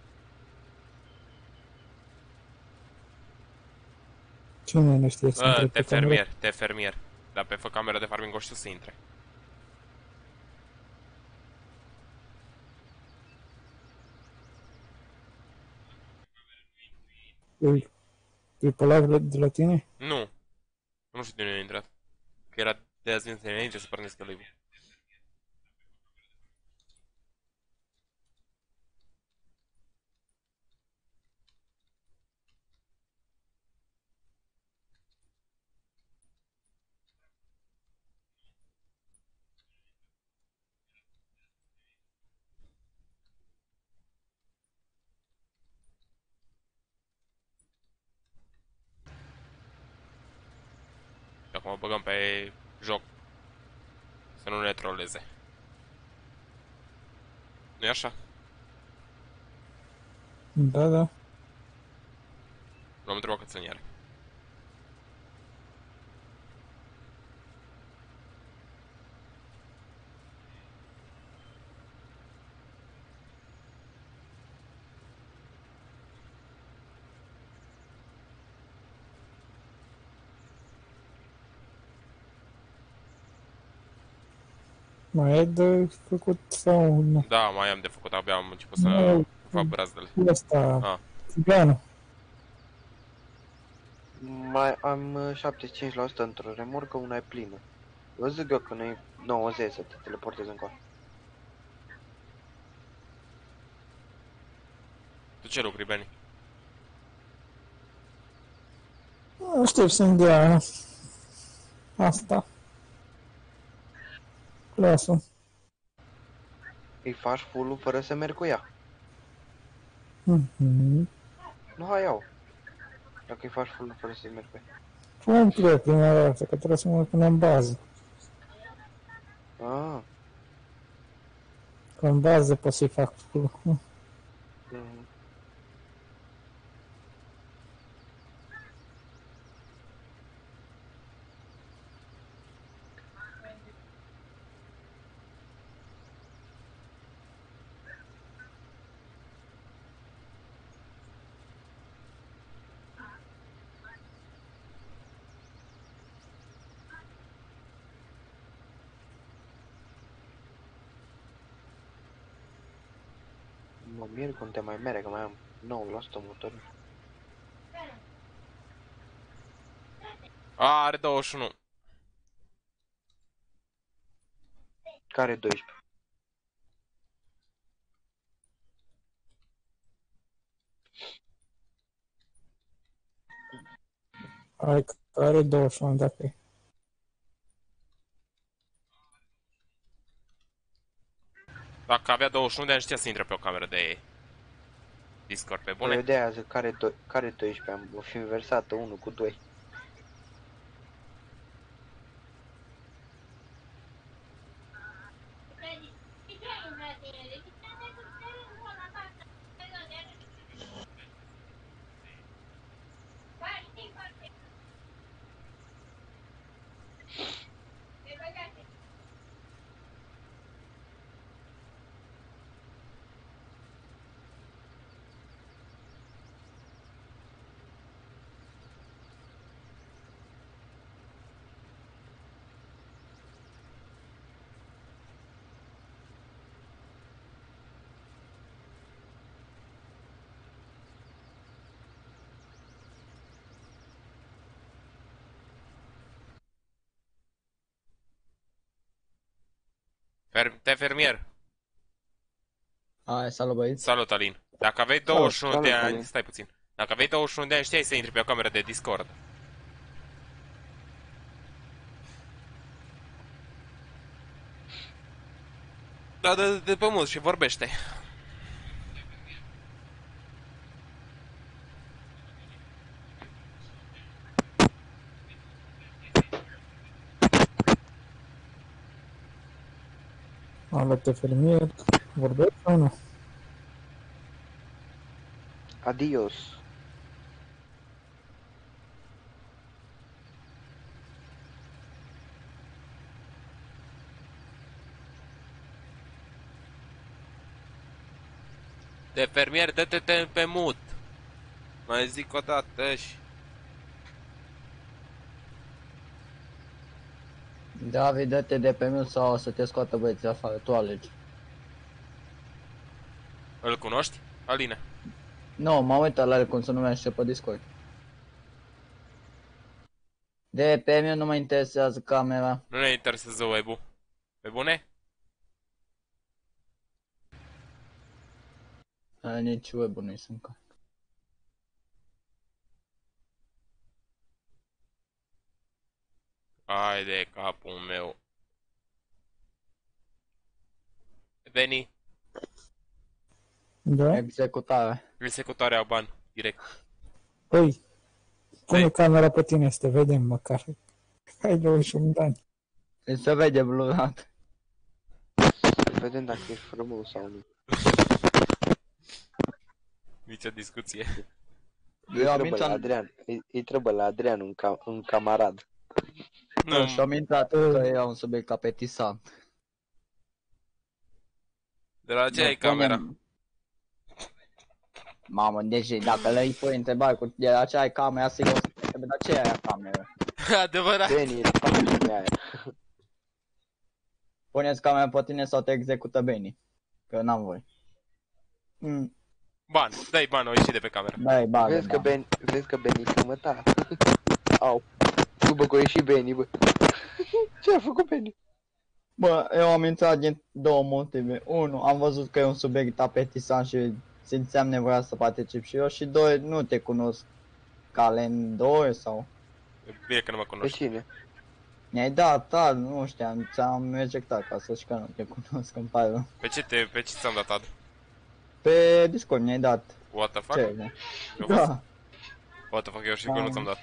Cine nu știe să Uh, intre te pe cameră? fermier, te fermier. Dar pe fă camera de farming o știu să intre. E- E pe live de la tine? Nu. Nu știu de unde a intrat. Că era de azi înainte să pornească live Și acum o băgăm pe joc. Să nu ne troleze. nu e așa? Da, da. L-am întrebat cât să-mi are. Mai e de făcut sau nu? Da, mai am de făcut, abia am început să Nu. Fac brazdele. Ăsta, Ah. Țiganul. Mai am uh, 75% într-o remorcă, una e plină. Eu zic eu că nu e 90 să te teleportezi încoa. Tu ce lucri, Benny? Aștept să-mi dea asta. Clasul. Îi faci full fără să mergi cu ea. Mhm. Nu, hai iau. Dacă îi faci full fără să mergi cu ea. Cum plec prima dată, că trebuie să mă pun în bază. Ah. Că în bază pot să-i fac full. mhm. Mă mir cum te mai mere, că mai am 9% motor. A, are 21. Care 12? Hai că are 21 dacă e. Dacă avea 21 de ani știa să intre pe o cameră de Discord, pe Eu bune? de aia zic, care, do- care 12 am? O fi inversată 1 cu 2. Te fermier. Hai, salut băieți. Salut, Alin. Dacă aveai 21 salut, de ani, Alin. stai puțin. Dacă aveai 21 de ani, știai să intri pe o cameră de Discord. Da, de, de pe mult și vorbește. Alo, te fermier, vorbești sau nu? Adios. De fermier, dă-te te pe mut. Mai zic o dată și... David, dă-te de pe mine sau o să te scoată băieții afară, tu alegi. Îl cunoști? Aline. Nu, m-am uitat la el cum se numește pe Discord. De pe mine nu mă interesează camera. Nu ne interesează web-ul. Pe bune? A, Nici web-ul nu-i sunt ca. Ai de capul meu. Veni, Da? Executare. executarea bani, direct. Păi, pune Păi. camera pe tine să te vedem măcar. Ai 21 de ani. Îi se vede blurat. Vedem dacă ești frumos sau nu. Nicio discuție. Îi Eu am trebuie la intrat, Adrian, îi, îi trebuie la Adrian un, ca, un camarad. Nu, și am intrat că era un subiect apetisant. de la ce ai Nu, punem- camera? Mamă, deci dacă le-ai pui întrebare cu de la ce ai camera, sigur o să te întrebe, dar ce ai aia camera? Adevărat. Benny, faci aia. Puneți camera pe tine sau te execută Benny. Că n-am voi. Mm, Ban, dai ban, o ieși de pe cameră. dai, bagă, Vezi că, da. ben, vezi că Benny filmă ta. Au. După că a ieșit Benny, bă. Ce a făcut Benny? Bă, eu am intrat din două motive. Unu, am văzut că e un subiect apetisant și simțeam nevoia să particip și eu. Și doi, nu te cunosc calendor sau... Bine că nu mă Pe cunoști. cine? Mi-ai dat, da, nu știam, ți-am ejectat ca să știi că nu te cunosc, îmi pare rău. Pe ce te, pe ce ți-am dat ad? Pe Discord mi-ai dat. What the fuck? Ce? Eu fost, Da. what the fuck, eu și că nu ți-am dat.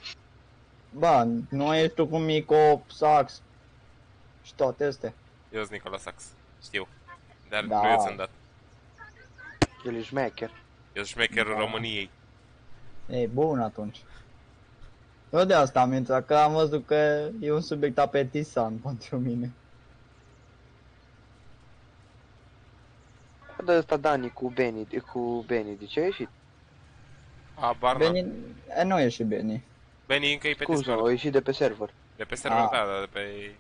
Ba, nu ești tu cu Mico, Sax și toate astea. Eu sunt Nicola Sax. Știu. Dar Da. nu eu ți-am dat. El e șmecher. Eu sunt șmecherul Da. României. E bun atunci. Eu de asta am intrat, că am văzut că e un subiect apetisant pentru mine. Dă ăsta Dani cu Benny, cu Benny, de ce a ieșit? Habar n-am. Beni, e, nu e și Beni. Beni încă e pe Cum să Discord. a ieșit de pe server? De pe server, Ah. da, da, de pe...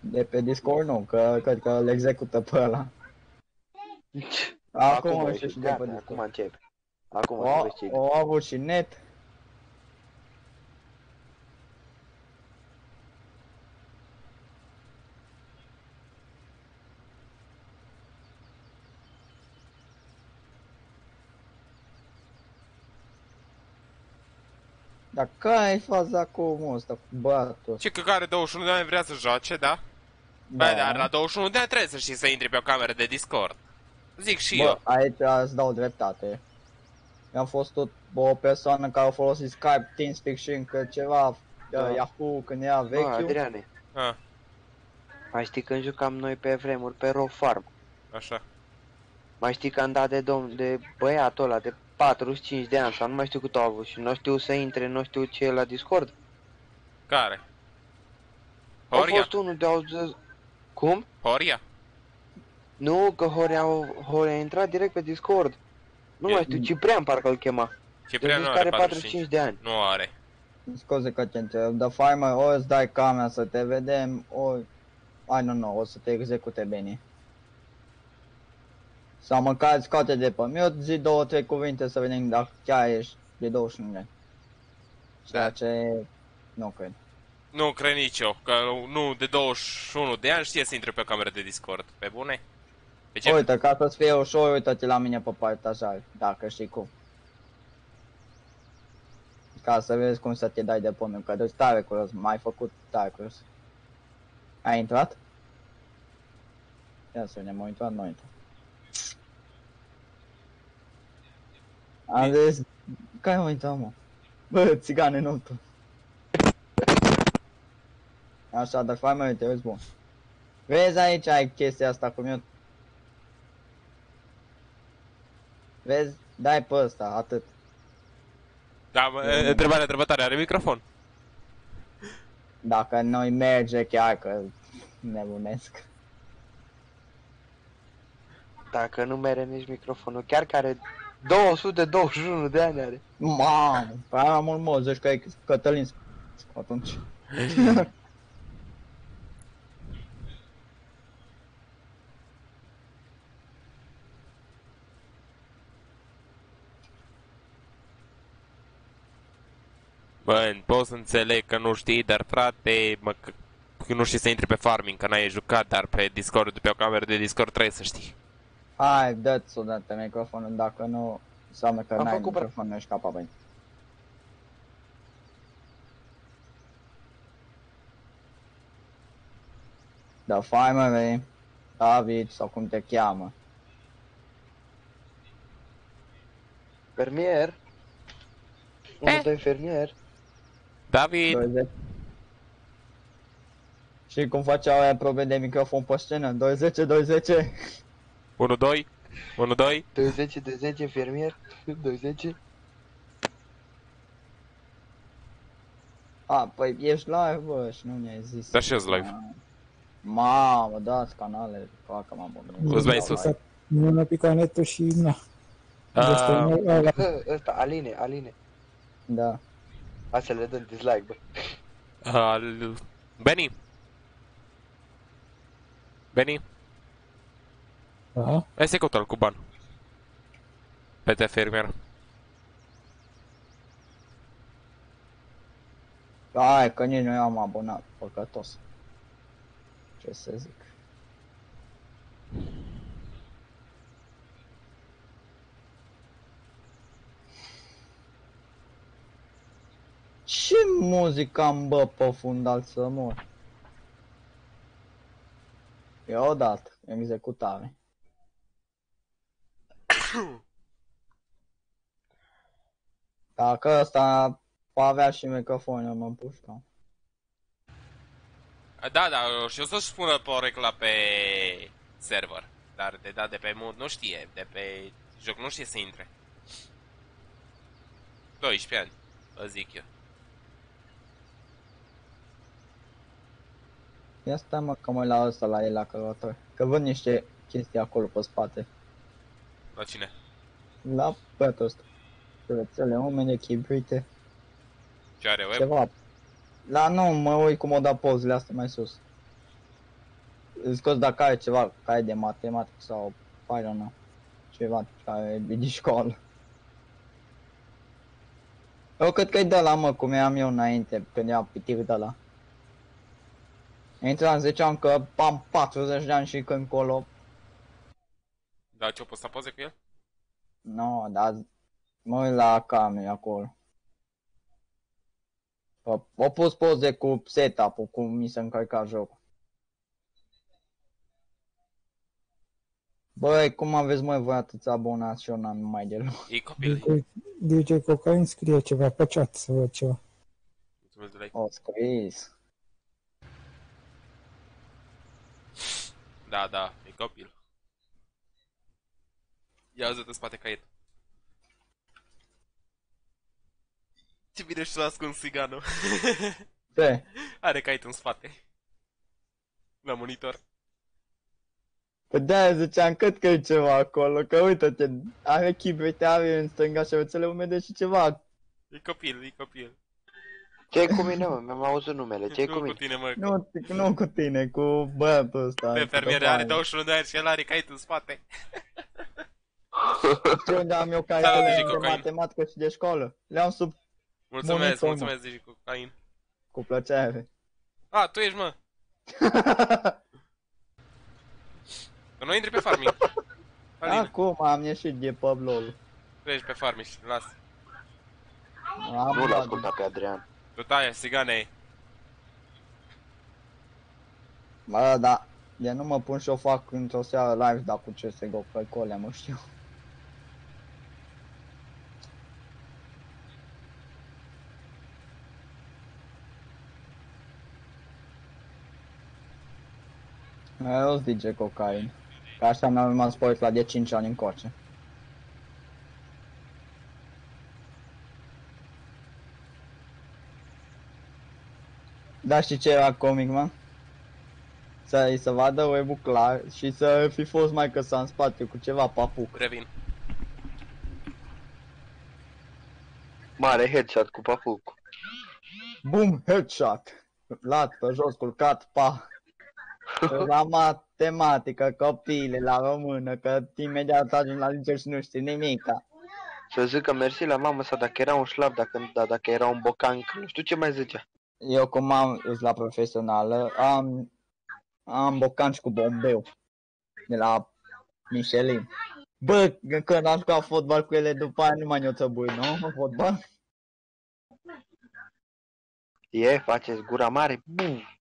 De pe Discord nu, că cred că îl execută pe ăla. Acum, a acum ieșit, și de gata, pe acum Discord. începe. Acum O, să vezi ce o avut și net. Dar care e faza cu omul ăsta, cu băiatul ăsta? Ce că care 21 de ani vrea să joace, da? Bă, dar la 21 de ani trebuie să știi să intri pe o cameră de Discord. Zic și Bă, eu. aici îți dau dreptate. Eu am fost tot o persoană care a folosit Skype, TeamSpeak și încă ceva, Da. uh, Yahoo când era Bă, vechiul. Adriane, Ah, mai știi când jucam noi pe vremuri pe Raw Farm? așa. Mai știi că am dat de domn, de băiatul ăla de 45 de ani sau nu mai știu cât au avut și nu știu să intre, nu știu ce e la Discord? Care? A Horia? fost unul de au zis... Cum? Horia? Nu, că Horia, Horia a intrat direct pe Discord. Nu E- mai știu, Ciprian parcă îl chema. Ciprian Deci nu care are 45. 45 de ani. Nu are. Scuze că te întreb, The Farmer, o îți dai camera să te vedem, o... I don't know, o să te execute bine. Sau măcar scoate de pe mute, zi două, trei cuvinte să vedem dacă chiar ești de 21 de ani. Ceea Da. ce nu cred. Nu cred nici eu, că nu de 21 de ani știe să intre pe o cameră de Discord. Pe bune? Pe ce? Uite, ca să-ți fie ușor, uite-te la mine pe partajare, dacă știi cum. Ca să vezi cum să te dai de pământ, că deci tare curios, mai făcut tare curios. Ai intrat? Ia să vedem, am intrat, nu am intrat. Am zis, care am intrat, mă? Bă, țigane, nu tu. Așa, dar fai mai uite, uite, bun. Vezi aici ai chestia asta cum eu Vezi? Dai pe ăsta, atât. Da, mă, e, întrebare, întrebătoare, are microfon? Dacă noi merge chiar că nebunesc. Dacă nu mere nici microfonul, chiar care 221 de ani are. Mamă, prea mult mă, zici că e Cătălin Sc- atunci. Bă, pot să înțeleg că nu știi, dar frate, mă, că, că nu știi să intri pe farming, că n-ai jucat, dar pe Discord, pe o cameră de Discord trebuie să știi. Hai, dă-ți o dată microfonul, dacă nu, înseamnă că Am n-ai făcut, bă. microfon, nu ești capabil. Da, fai mă, vei. David, sau cum te cheamă. Fermier. Unul, doi fermier. David, 20. Și cum făceau aia probe de microfon pe scenă? 20, 20. 1, 2, 1, 2. 20 de 10 fermier. 20. A, păi ești live, bă, și nu mi-ai zis. Da, și eu sunt live. Mamă, dați canale, facă m-am băgat. Îți mai sus. Nu ne pică netul și na. Ah. Este ăla. Hă, ăsta, Aline, Aline. Da. Hai să le dăm dislike, bă. Al... Benny. Benny, Da? hai să căută cu ban. PT fermier. Hai, că nici nu am abonat, păcătos. Ce să zic. Ce muzică am bă pe fundal să mor? E odată, executare. Dacă ăsta avea și microfon, eu mă împușcam. Da, da, și o să-și spună pe Orecla pe server. Dar de dat de pe mod nu știe, de pe joc nu știe să intre. 12 ani, vă zic eu. Ia stai mă că mă uit la ăsta la el la călător. Că văd niște chestii acolo pe spate. La cine? La băiatul ăsta. Rețele, umene, chibrite, Ce are web? ceva. La nu, mă uit cum o da pozele astea mai sus. Îți scos dacă ai ceva, cai de matematică sau, I don't know, ceva care e de școală. Eu cred că e de la mă, cum eram eu înainte, când eram pitiv de la. Intram, ziceam că am 40 de ani și când colo, Da, ce-o postat poze cu el? Nu, dar mă uit la camere acolo. Au- Au pus poze cu setup-ul, cum mi se încărca jocul. Băi, cum aveți mai voi atâția abonați și eu n-am mai deloc? E copil. DJ, DJ Cocaine scrie ceva pe chat să văd ceva. Mulțumesc de like. O scris. Da, da, e copil. Ia uite în spate caiet. Ce bine și l-a ascuns țiganul. Ce? Are caiet în spate. La monitor. Păi de-aia ziceam, cred că e ceva acolo, că uite-te, are chibete, are în stânga șervețele umede și ceva. E copil, e copil. ce cu mine, mă? Mi-am auzit numele. ce cu Nu cu mine? tine, mă. Nu, nu cu tine, cu băiatul ăsta. Pe cu fermier tăvară. are 21 de ani și el are caiet în spate. Știi unde am eu Salut, caietele Digi de Cocaine. matematică și de școală? Le-am sub Mulțumesc, Monitor, mă. mulțumesc, Digi Cocaine. cu plăcere. A, tu ești, mă. Că nu intri pe farming. Alin, Acum am ieșit de pub lol. tu ești pe farming, las. Am Nu-l luat- asculta pe Adrian. Tu taie, sigane. Bă, da, de nu mă pun și o fac într-o seară live, dar cu CSGO, pe colea mă știu. Eu DJ Cocaine. Că așa mi-am rămas spoiler la de 5 ani încoace. Da, știi ce era comic, mă? Să să vadă web clar și să fi fost mai căsa în spate cu ceva papuc. Revin. Mare headshot cu papuc. Bum, headshot. Lat pe jos, culcat, pa. La matematică, copile, la română, că imediat ajung la liceu și nu știi nimica. Să zică mersi la mamă sau dacă era un șlap, dacă, da, dacă era un bocanc, nu știu ce mai zicea. Eu cum am îs la profesională, am, am bocanci cu bombeu. De la Michelin. Bă, când am jucat fotbal cu ele, după aia nu mai ne-o tăbui, nu? Fotbal? E, faceți gura mare, bum.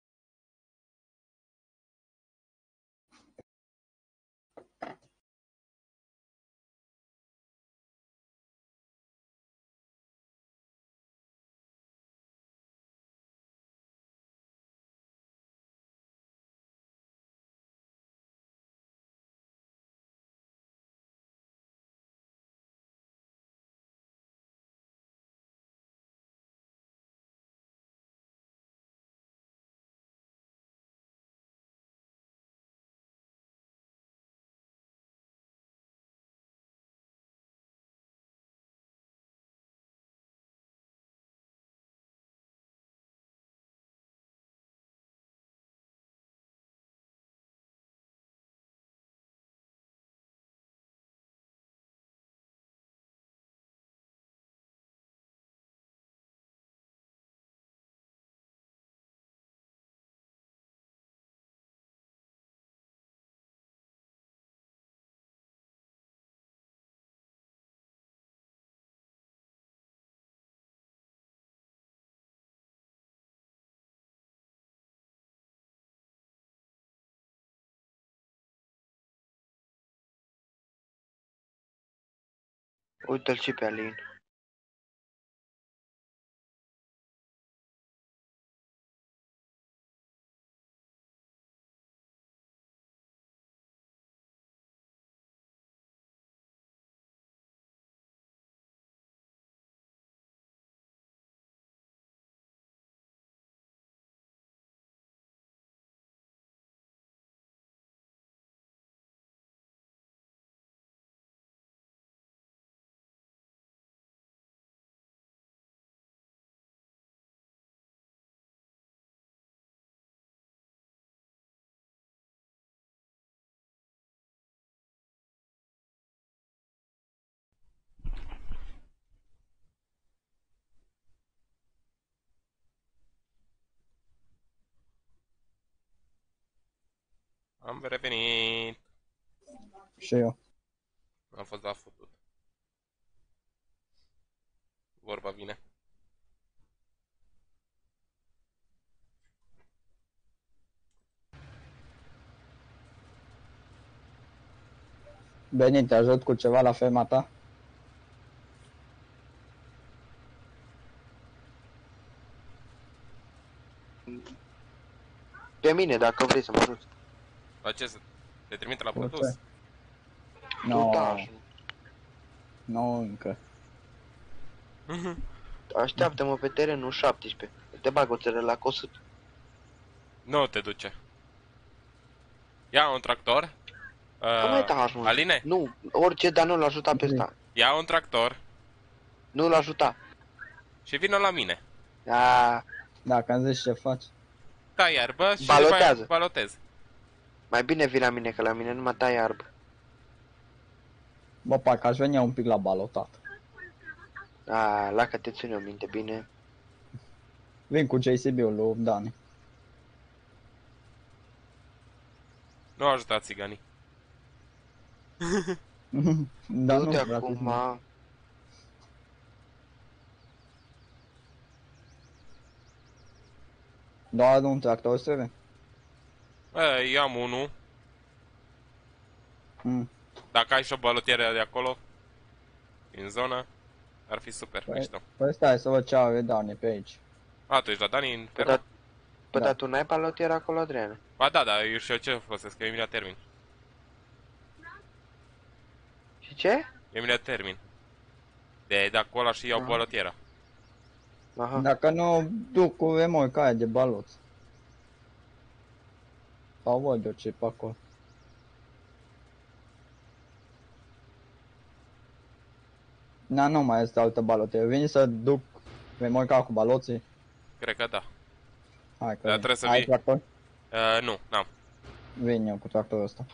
Uite-l și pe Am revenit. Și eu. Am fost la futut. Vorba vine. Beni, te ajut cu ceva la ferma ta? Pe mine, dacă vrei să mă ajut. La ce să te trimite la Cu produs? ce? Nu, Da, nu încă. Așteaptă-mă pe terenul 17. Te bag o țără la cosut. Nu te duce. Ia un tractor. Uh, Cum ai taci, mă? Aline, Nu, orice, dar nu-l ajuta pe ăsta. ia un tractor Nu-l ajuta. și vină la mine. A, Dacă îmi zici ce faci. Tai iarbă și Balotează. după aia balotez. Mai bine vii la mine, că la mine nu mă tai iarbă. Bă, parcă aș veni un pic la balotat. A, la că te ține o minte bine. Vin cu JCB-ul lui Dani. Nu ajuta țiganii. Dar nu Du-te frate. acum. Doar un tractor se Bă, eu am unul. Mm. Dacă ai și o balotieră de acolo, în zonă, ar fi super Păi- mișto. Păi stai să văd ce are Dani pe aici. A, tu ești la Dani în Păi, fermă? dar, păi, Da. dar tu n-ai palotier acolo, Adriana? Ba da, da, eu știu ce folosesc, că eu imediat termin. Și ce? Eu imediat termin. De, de acolo și iau Aha. balotiera. Aha. Dacă nu duc cu remorca aia de baloți. Sau văd eu ce pe acolo. Na, nu mai este altă balotie. Vin să duc remorca cu baloții. Cred că da. Hai că Dar trebuie să Ai vii. tractor? Uh, nu, n-am. Vin eu cu tractorul ăsta.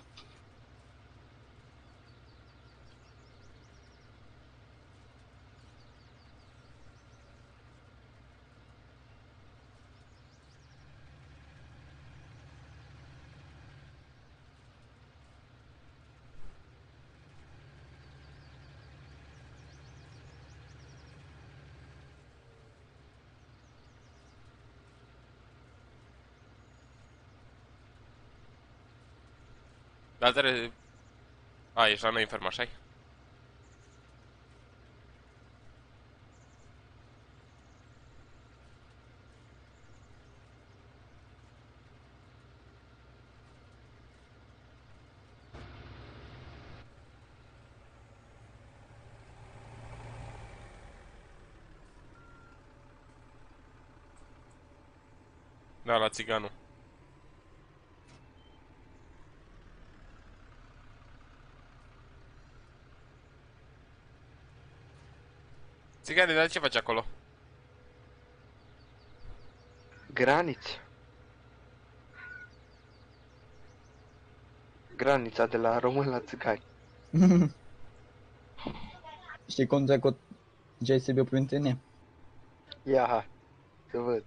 Dar trebuie... A, ești la noi în fermă, așa Da, la țiganul. Țigane, dar ce faci acolo? Graniți. Granița de la român la țigani. Știi cum trecut JCB prin tine? Ia, hai. Să văd.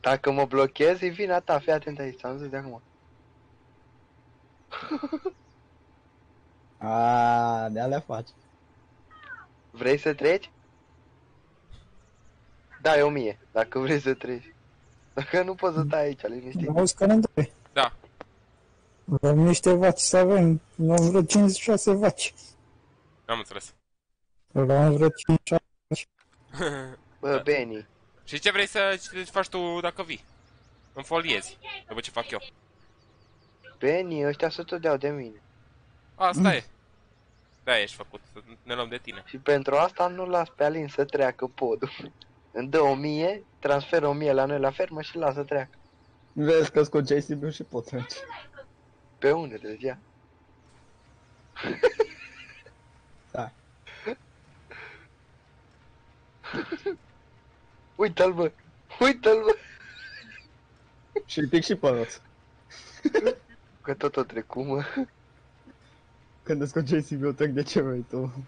Dacă mă blochezi, e vina ta. Fii atent aici. Am zis de acum. Aaaa, de alea faci. Vrei să treci? Da, e o mie. Dacă vrei să treci. Dacă nu poți să stai aici, liniștit. Auzi că ne întrebi. Da. Vrem niște vaci să avem. Nu am vreo 56 vaci. Am înțeles. La am vreo 56. Bă, Beni. Și ce vrei să ce faci tu dacă vii? Înfoliezi, după ce fac eu. Beni, ăștia să tot deau de mine. Asta e. Da, ești făcut, să ne luăm de tine. Și pentru asta nu las pe Alin să treacă podul. Îmi dă o mie, transferă o mie la noi la fermă și lasă treacă. Vezi că cu JCB și pot trece. Pe unde deja? Da. Uite-l, bă! Uite-l, bă! Și pic și pe roți. Că tot o trecut, mă. Când îți cu JCB o trec de ce vrei tu?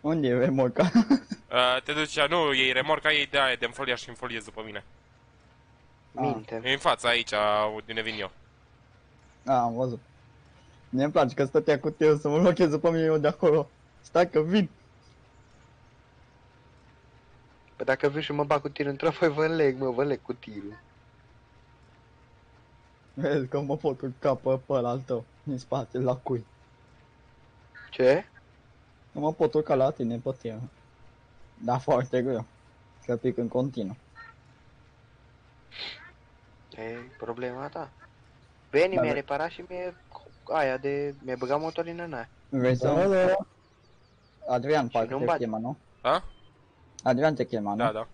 Unde e remorca? Uh, te duci, nu, ei remorca ei de aia de înfolia și înfoliezi după mine. Minte. E în fața aici, unde vin eu. A, am văzut. Mie îmi place că stătea cu tine să mă blocheze după mine eu de acolo. Stai că vin. Păi dacă vii și mă bag cu tirul într-o, păi vă leg, mă, vă leg cu tirul. Vezi că mă pot urca pe pe ăla al tău, din spate, la cui. Ce? Nu mă pot urca la tine pe tine. Da, foarte greu. Că pic în continuu. E problema ta. Beni Da, mi-a da. reparat și mie aia de... Mi-a băgat motorină în aia. Vrei să... Da, da, da. Adrian, parcă nu-mi te bate. chema, nu? Da? Adrian te chema, nu? Da, da.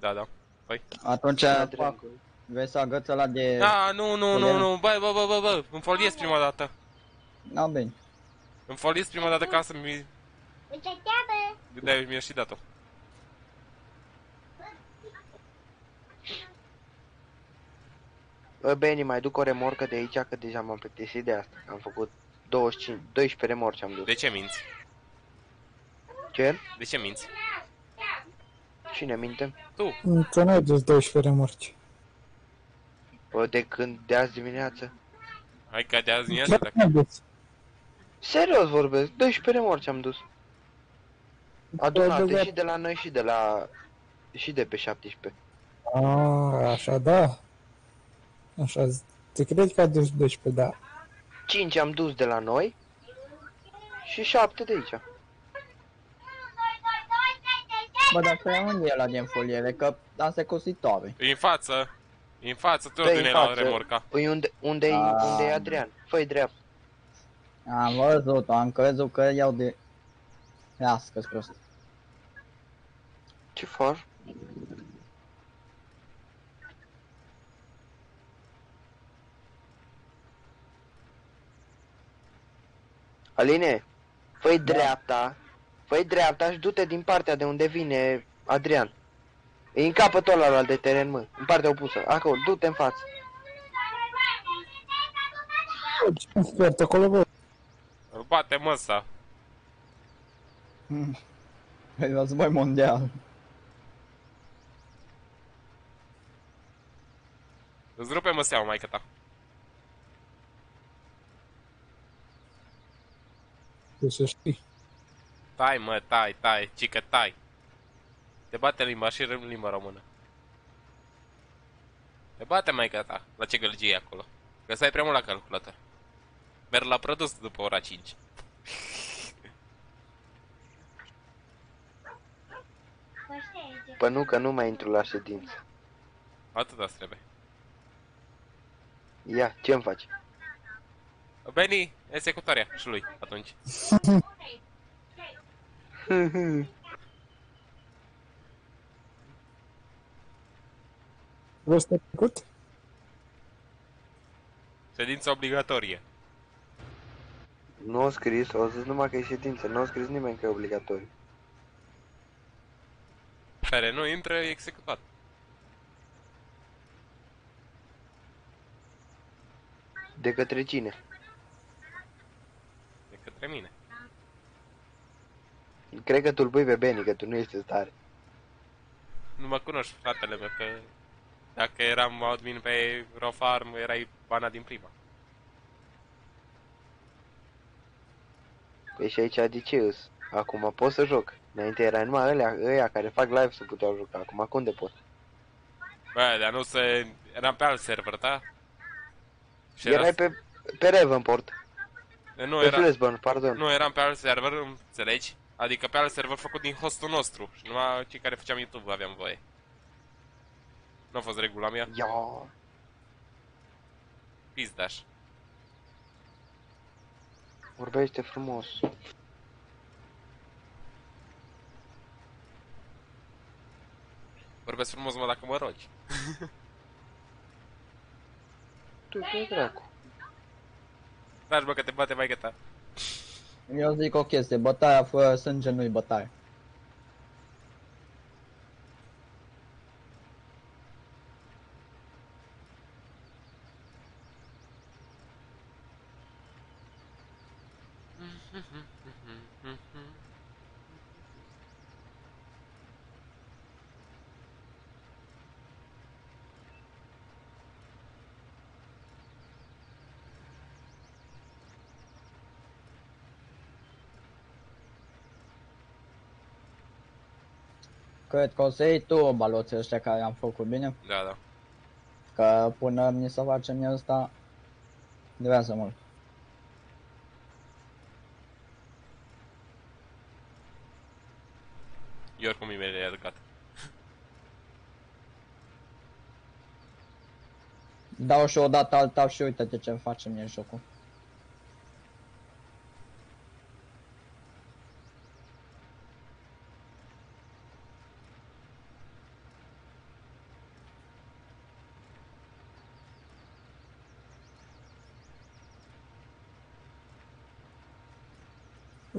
Da, da. Păi. Atunci Adrian. Fac, vrei să agăți ăla de... Da, nu, nu, nu, Elena. nu, bă, bă, bă, bă, bă, îmi foliez prima dată. Da, bine. Îmi foliez prima dată ca să mi... De mi-a și dat-o. Bă, Beni, mai duc o remorcă de aici, că deja m-am plictisit de asta. Am făcut 25, 12 remorci am dus. De ce minți? Ce? De ce minți? Cine minte? Tu. Că n-ai dus 12 remorci. Bă, de când de azi dimineață? Hai că de azi dimineață, Chiar dacă... n-ai dus. Serios vorbesc, 12 remorci am dus. Adunate Bă, și de la noi și de la... Și de pe 17. A, așa da. Așa, te crezi că a dus 12, da. 5 am dus de la noi și 7 de aici. Bă, dar să unde e ăla din foliere, că asta e cositoare. E în față. E în față, tu Dă-i ordine în la față. remorca. Păi unde, unde, e, Ah. unde e Adrian? Fă-i dreapta. Am văzut am crezut că iau de... Lasă-ți prost. Ce faci? Aline, fă dreapta, fă dreapta și du-te din partea de unde vine Adrian. E în capătul ăla de teren, mă, în partea opusă. Acolo, du-te în față. Ce sport acolo, bă? Îl bate măsa. E război mondial. Îți rupe măseaua, maică ta. Tu să știi. Tai, mă, tai, tai, cică, tai. Te bate limba și în limba română. Te bate maică ta, la ce gălgie e acolo. Că stai prea mult la calculator. Merg la produs după ora 5. Pă nu, că nu mai intru la ședință. Atâta trebuie. Ia, ce-mi faci? Beni, executarea și lui, atunci. Vrei să te trecut? Ședință obligatorie. Nu au scris, au zis numai că e ședință, nu au scris nimeni că e obligatoriu. Care nu intră, e executat. De către cine? De către mine. Cred că tu îl pui pe Beni, că tu nu ești în stare. Nu mă cunoști, fratele meu, că dacă eram admin pe Rofarm, erai bana din prima. Păi și aici de ce îs? Acum pot să joc. Înainte era numai ălea, ăia care fac live să puteau juca. Acum cum de pot? Bă, dar nu se... Eram pe alt server, da? Și Erai era... pe, pe Ravenport. Nu, Pe era... Flesburn, pardon. Nu, eram pe alt server, înțelegi? Adică pe alt server făcut din hostul nostru. Și numai cei care făceam YouTube aveam voie. Nu a fost regula mea. Ia. Pizdaș. Vorbește frumos. Vorbesc frumos, mă, dacă mă rogi. Tu ce dracu? Lași, bă, că te bate mai ta. Eu zic o chestie, bătaia fără sânge nu-i bătaie. Cred că o să iei tu baloții ăștia care am făcut, bine? Da, da. Că până mi se face mie ăsta, durează mult. Eu oricum imediat gata. Dau și o dată alta și uite-te ce face mie jocul.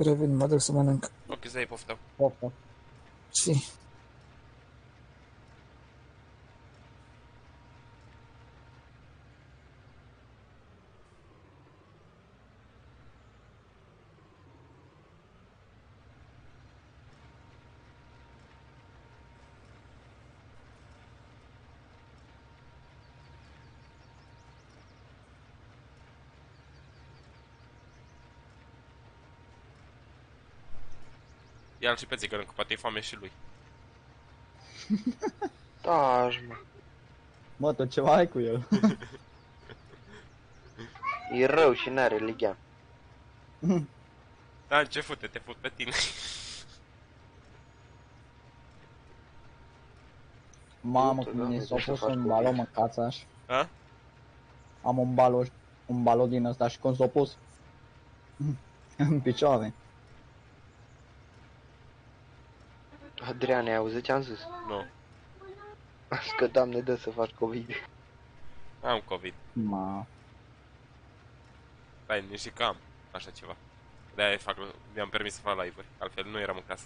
Revin, mă duc să mănânc. Ok, să iei poftă. Poftă. Ia-l și pe țigăr, că poate e foame și lui. Taci, mă. Mă, tu ceva ai cu el. E rău și n-are lighean. Da, ce fute, te fut pe tine. Mamă, Uite, cum doamne, mi s-a ce să pus faci un cu balon, mine? mă, cațaș. A? Am un balon, un balon din ăsta și cum s-a pus? În picioare. Adrian, ai auzit ce am zis? Nu. Că doamne dă să faci COVID. Am COVID. Ma. Stai, nici și că am așa ceva. De-aia fac, mi-am permis să fac live-uri, altfel nu eram în casă.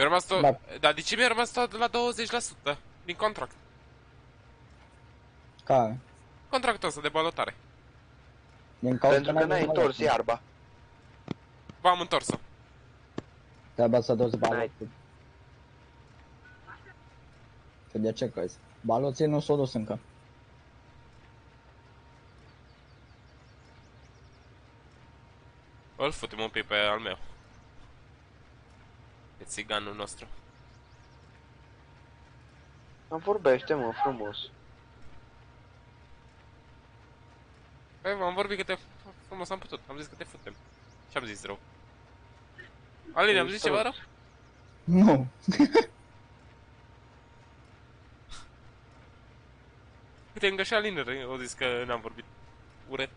Mi-a rămas tot... Da. Dar de ce mi-a rămas tot la 20% din contract? Care? Contractul ăsta de balotare. Din cauza Pentru că n-ai întors iarba. V-am întors-o. Trebuie să duci N-ai. baloții. Că de ce crezi? Baloții nu s-au dus încă. Îl futem un pic pe al meu. Pe țiganul nostru. Am vorbește, mă, frumos. Păi, am vorbit câte frumos am putut. Am zis că te futem. Ce am zis rău? Aline, am zis ceva rău? Nu. Uite, încă și Aline ră- au zis că n-am vorbit urât.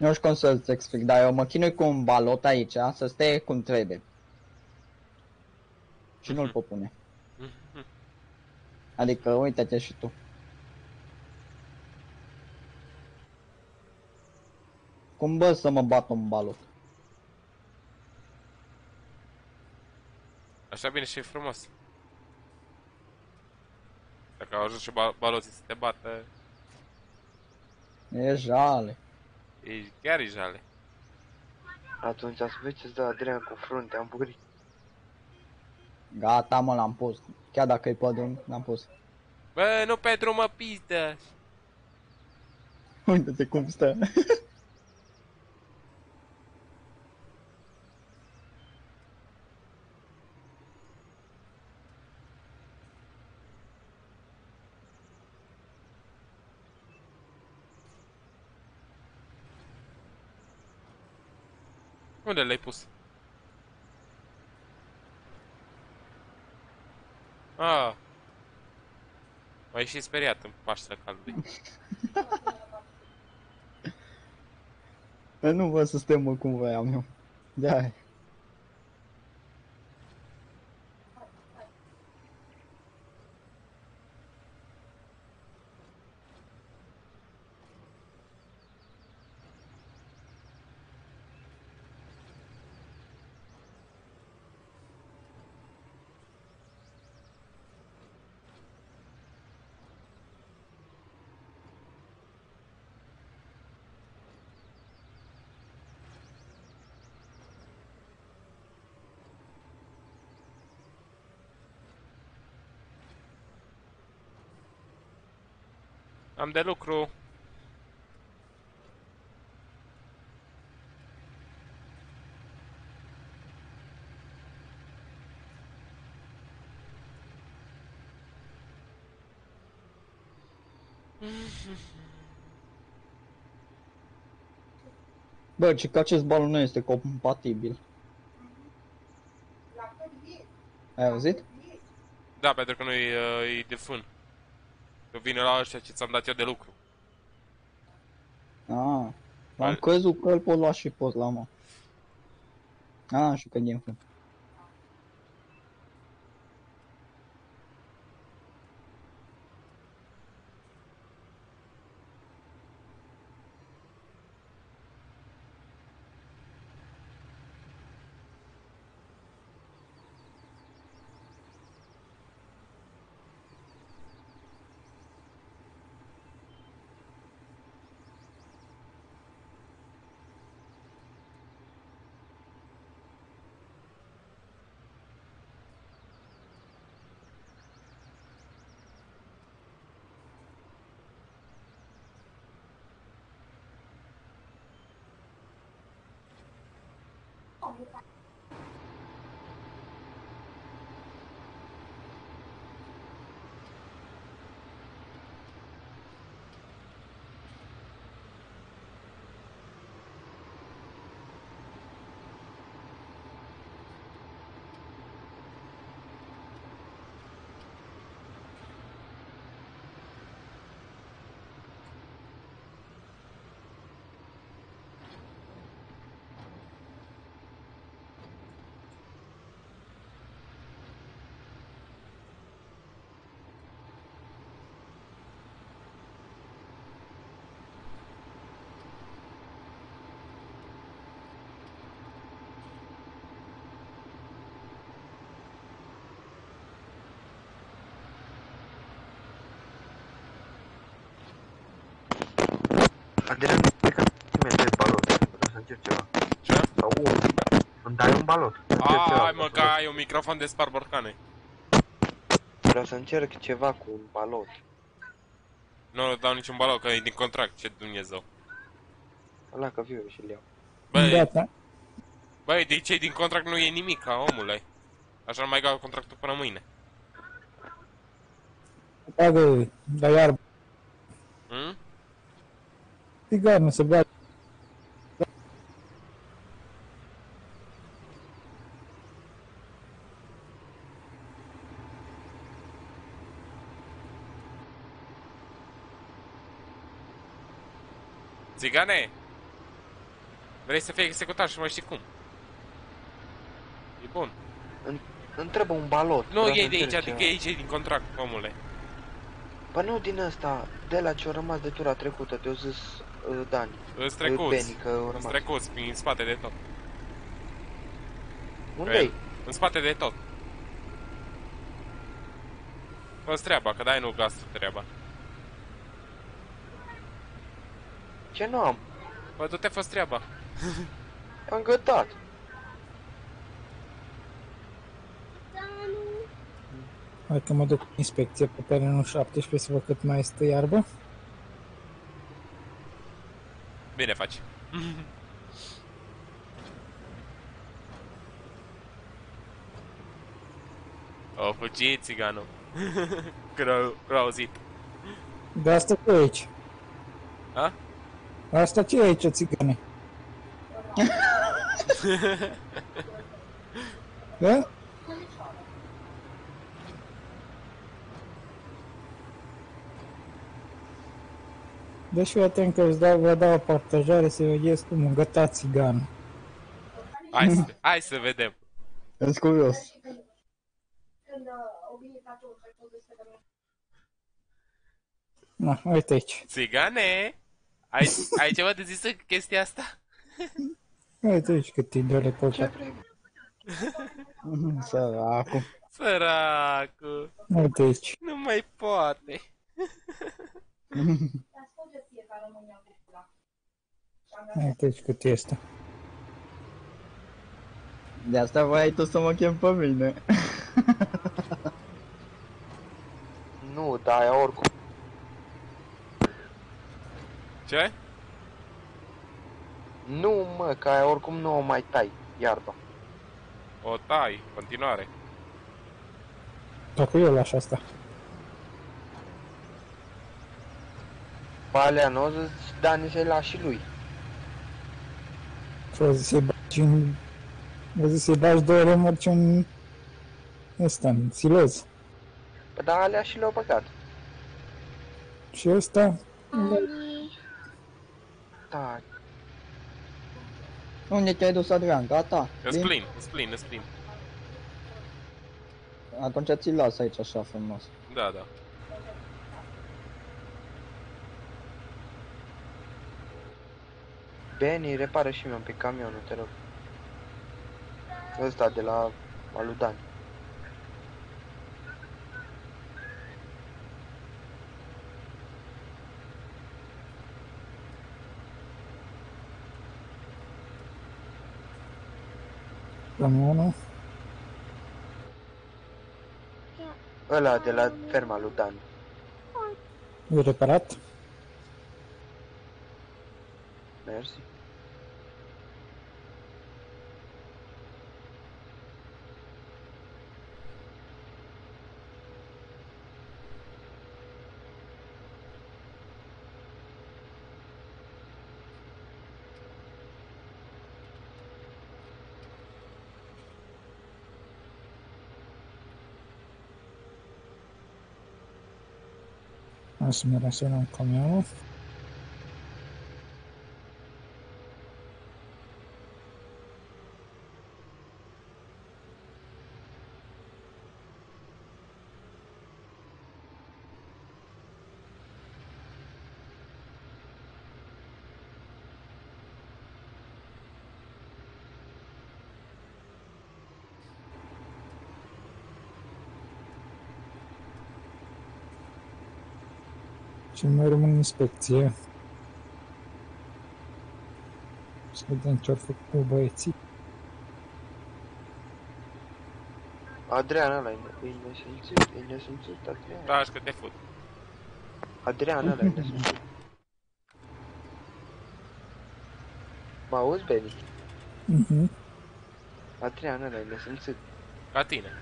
Nu știu cum să-ți explic, dar eu mă chinui cu un balot aici, să stea cum trebuie. Și nu-l pot pune. Adică, uite-te și tu. Cum bă să mă bat un balot? Așa bine și frumos. Dacă au ajuns și ba- baloții să te bată, E jale. E chiar e jale. Atunci să vezi ce-ți dă Adrian cu frunte, am burit. Gata mă, l-am pus. Chiar dacă e pădun, l-am pus. Bă, nu Petru mă pizdă! Uite-te cum stă. Unde l-ai pus? Ah. M-ai și speriat în Paștele Caldului. Păi nu vă să suntem mă cum voiam eu. De-aia. Am de lucru. Bă, ce că acest balon nu este compatibil. Ai auzit? Da, pentru că nu e, uh, e de fân. Că vine la ăștia ce ți-am dat eu de lucru. Ah. Am Al- crezut că îl pot lua și pot la mă. Ah, și că din fân. Adrian, cred că mi dai balot. Vreau să încerc ceva. Ce? Sau un. Îmi dai un balot. Să încerc ceva. Ai mă, că ai un microfon de spar borcane. Vreau să încerc ceva cu un balot. Nu nu dau niciun balon, că e din contract, ce Dumnezeu. Ăla că viu și-l iau. Băi, Gata. băi, de ce din contract nu e nimic, ca omule. Așa nu mai gau contractul până mâine. Bagă la iarbă. Hm? Tigară, să bage. Țigane! Vrei să fii executat și mai știi cum. E bun. Întrebă un balot. Nu, Vreau să e de aici, încerc adică ceva. e aici din contract, omule. Păi nu din ăsta, de la ce a rămas de tura trecută, te-au zis uh, Dani. Îți Uh, trecuți. Benny, că au Îți rămas. trecuți prin spate de tot. Unde-i? În spate de tot. Fă treaba, că dai nu gastul treaba. Ce nu am? Bă, du-te fă treaba. Am gătat. Hai că mă duc în inspecție pe terenul 17 să văd cât mai este iarbă. Bine faci. O fugit țiganul. Când au, când au auzit. De asta ce e aici? A? Asta ce e aici, țigane? da? Deci fii atent că îți dau, vă dau o partajare să vedeți cum un găta țigan. Hai să, hai să vedem. Sunt curios. Na, uite aici. Țigane! Ai, ai ceva de zis în chestia asta? Uite aici cât e de recoltat. Săracu. Săracu! Uite aici. Nu mai poate. Uite aici cât este. De asta voiai tu să mă chem pe mine. Nu, da, aia oricum. Ce? Nu, mă, că aia oricum nu o mai tai, iarba. O tai, continuare. Dacă eu lași asta. Pe alea nu o să Dani să-i lași și lui. Vreau să se bagi în... Vreau să se bagi două remorci în... Ăsta, în siloz. Păi da, alea și le-au băgat. Și ăsta... Da, Unde te-ai dus, Adrian? Gata? Îs Plin? plin, îs plin, îs plin. Atunci ți-l las aici așa frumos. Da, da. Benny, repară și mie un pic camionul, te rog. Ăsta de la alu Dani. Camionul. Ăla de la ferma lui Dani. E reparat. Mersi. Hai să mergem să luăm camionul. Și mai rămân inspecție. Să vedem ce-au făcut băieții. Adrian ăla e e nesimțit, e nesimțit, Adrian. Da, și că te fut. Adrian ăla e nesimțit. Mă auzi, Benny? Mhm. Adrian ăla e nesimțit. Ca tine.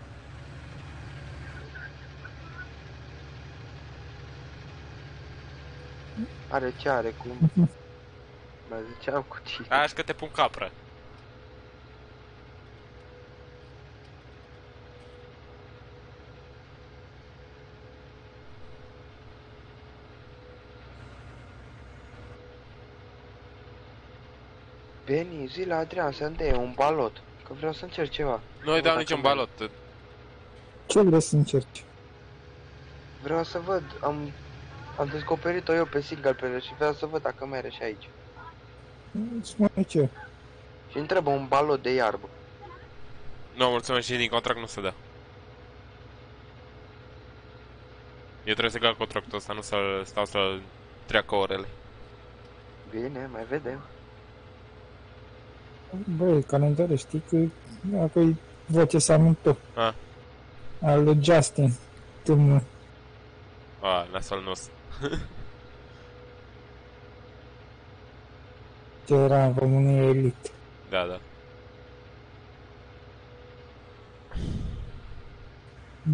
Are ce are, cum... Mai ziceam cu tine. Da, și că te pun capră. Benny, zi la Adrian să-mi dea un balot. Că vreau să încerc ceva. Nu îi dau Dacă niciun mai- balot. Ce vrei să încerci? Vreau să văd, am... Am descoperit-o eu pe single pe și vreau să văd dacă mere și aici. Spune ce? Și întrebă un balot de iarbă. Nu, mulțumesc și din contract nu se dă. Eu trebuie să gal contractul ăsta, nu să stau să treacă orele. Bine, mai vedem. Băi, calendare, știi că dacă e voce să am tu. A. Al lui Justin. Tâmnă. A, nasol nu Ce era în România Elite. Da, da.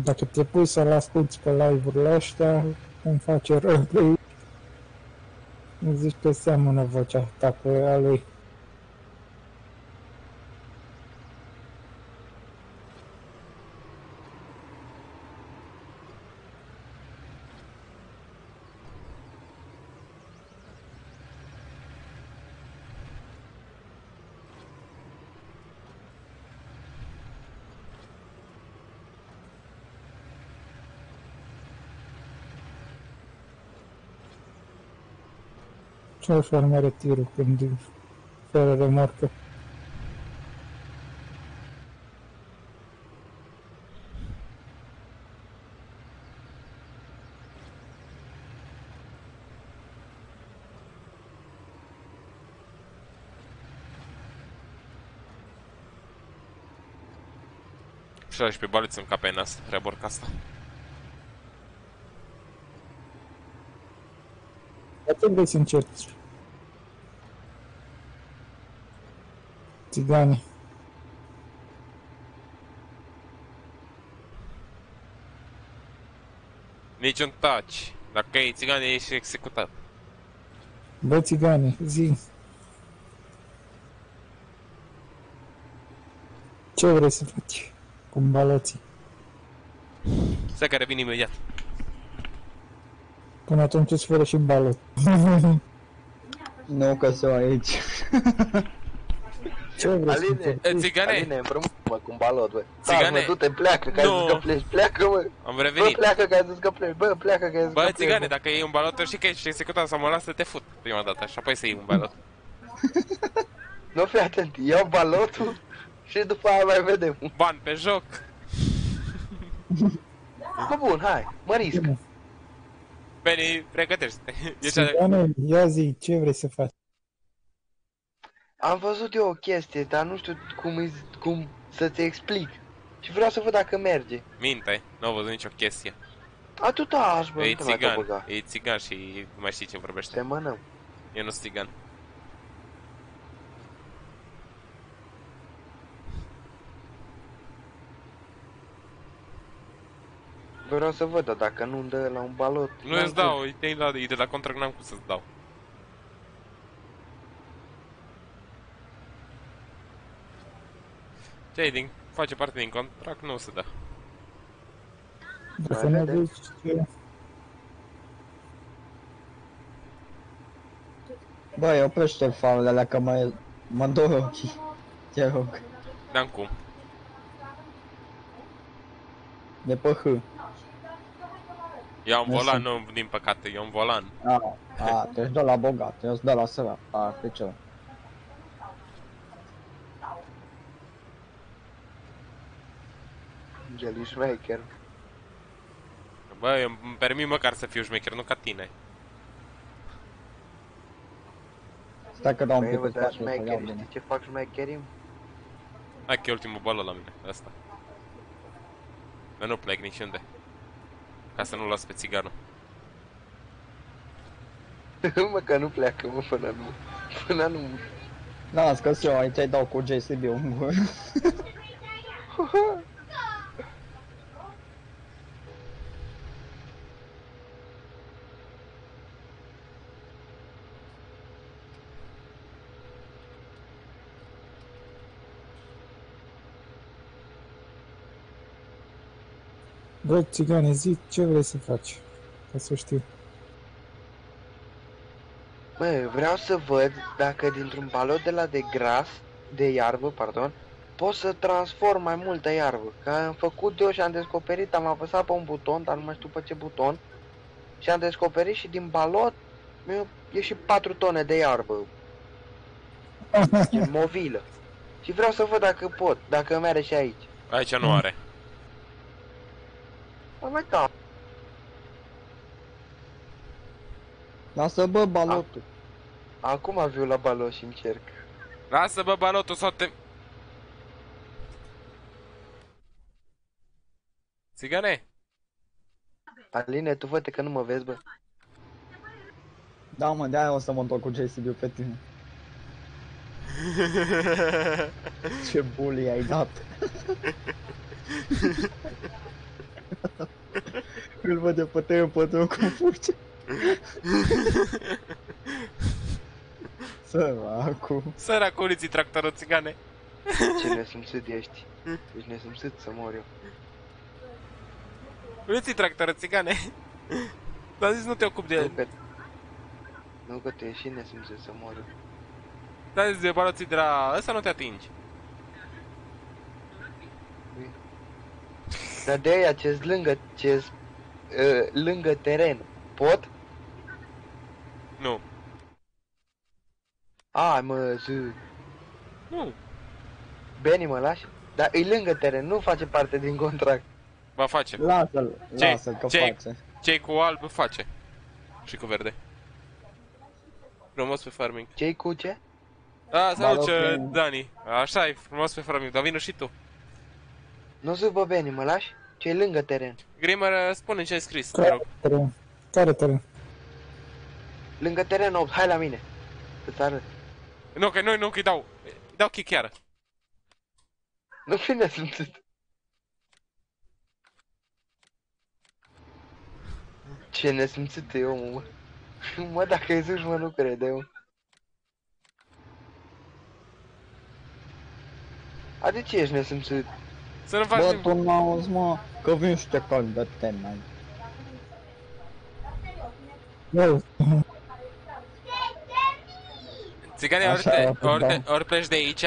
Dacă te pui să-l asculti pe live-urile ăștia, îmi face roleplay. Îmi zici că seamănă vocea ta cu a lui. Ce ușor mere tirul când fără remorcă. Și lași pe baliță în cape în asta, reborca asta. Dar ce vrei să încerci? Țigane. Niciun touch. Dacă e țigane, ești executat. Bă, țigane, zi. Ce vrei să faci? Cum baloții. Stai că revin imediat. Până atunci îți fără și balot. Nu că sunt aici. Ce vrei să Aline, E, țigane, Aline, împrumut-mă cu un balot, bă. Țigane. Țigane. mă, du-te, pleacă, că ai Nu. zis că pleci, pleacă, mă. am Bă, revenit. pleacă, că ai zis că pleci, bă, pleacă, că ai zis Bă, că pleci. țigane, bă. dacă iei un balot, știi că ești executat sau mă las să te fut prima dată și apoi să iei un balot. Nu fii atent, iau balotul și după aia mai vedem. Ban pe joc. Bă, bun, hai, mă risc. Beni, pregătește-te. Deci, Țigane, ia zi, ce vrei să faci? Am văzut eu o chestie, dar nu știu cum, îi, cum să-ți explic. Și vreau să văd dacă merge. minte, nu au văzut nicio chestie. Atâta aș, bă, E nu te mai țigan, băga. e țigan și nu mai știi ce vorbește. Te mănăm. Eu nu sunt țigan. Vreau să văd, dar dacă nu-mi dă la un balot... Nu îți dau, e de la, e de la contract, n-am cum să-ți dau. Ce ai din, face parte din contract, nu o să da. Dacă Mai nu vedem. zici ce... Băi, oprește faulele alea că mă, mă dor ochii. Te rog. N-am cum. De pe H. Eu am Nu volan, sunt. nu, din păcate, eu am volan. A, a, te-și dă la bogat, te-și dă la sărac. A, pe ce? Jelly Schmeicher. Bă, eu îmi permit măcar să fiu șmecher, nu ca tine. Stai că dau un Băi, pic bă, în dar spate, să iau șmecheri, bine. știi ce fac șmecherii? Hai că e ultimul bală la mine, asta. Eu nu plec niciunde. Ca să nu las pe țiganul. mă, că nu pleacă, mă, până nu... Până nu... Las că eu aici îi dau cu JCB în gură. Bă, țigane, zi, ce vrei să faci? Ca să știu. Bă, vreau să văd dacă dintr-un balot de la de gras, de iarbă, pardon, pot să transform mai multă iarbă. Că am făcut eu și am descoperit, am apăsat pe un buton, dar nu mai știu pe ce buton, și am descoperit și din balot mi-au ieșit 4 tone de iarbă, gen movilă. Și vreau să văd dacă pot, dacă merge și aici. Aici nu are. Mă mai da. Lasă bă balotul. Acum viu la balot și încerc. Lasă bă balotul sau te... Țigane? Aline, tu văd că nu mă vezi, bă. Da mă, de-aia o să mă întorc cu JCB pe tine. Ce bully ai dat. Îl văd de pe tine pe tine cum fuge. Săracu. Săracuriții tractorul țigane. Ce nesimțit ești. Ești nesimțit să mor eu. Uliții tractorul țigane. Dar zis nu te ocupi de Nu el. că... Nu că te și nesimțit să mor eu. Dar zis de baloții de la... Ăsta nu te atingi. Dar de aia ce lângă, ce uh, lângă teren, pot? Nu. Ai mă, zi. Nu, Benny mă lași? Dar e lângă teren, nu face parte din contract. va face. Lasă-l, Ce- lasă-l că ce- face. Cei cu alb face. Și cu verde. Frumos pe farming. Ce-i cu ce? Da, salut, ce, Balochin. Dani. Așa e, frumos pe farming, dar vină și tu. Nu zic bă Benny, mă lași? Ce-i lângă teren? Grimer, spune ce ai scris, te Care rog. teren? Care teren? Lângă teren 8, hai la mine. Îți arăt. Nu, că noi nu, că îi dau. Îi dau kick chiar. Nu fi nesimțit. Ce nesimțit e omul, mă. Mă, dacă îi zici, mă, nu crede, mă. A, de ce ești nesimțit? Să nu faci Bă, nimic. tu n-auzi, mă, că vin și te calc de termen. Eu, Țiganii, ori, Așa, te, da. ori, te, ori pleci de aici,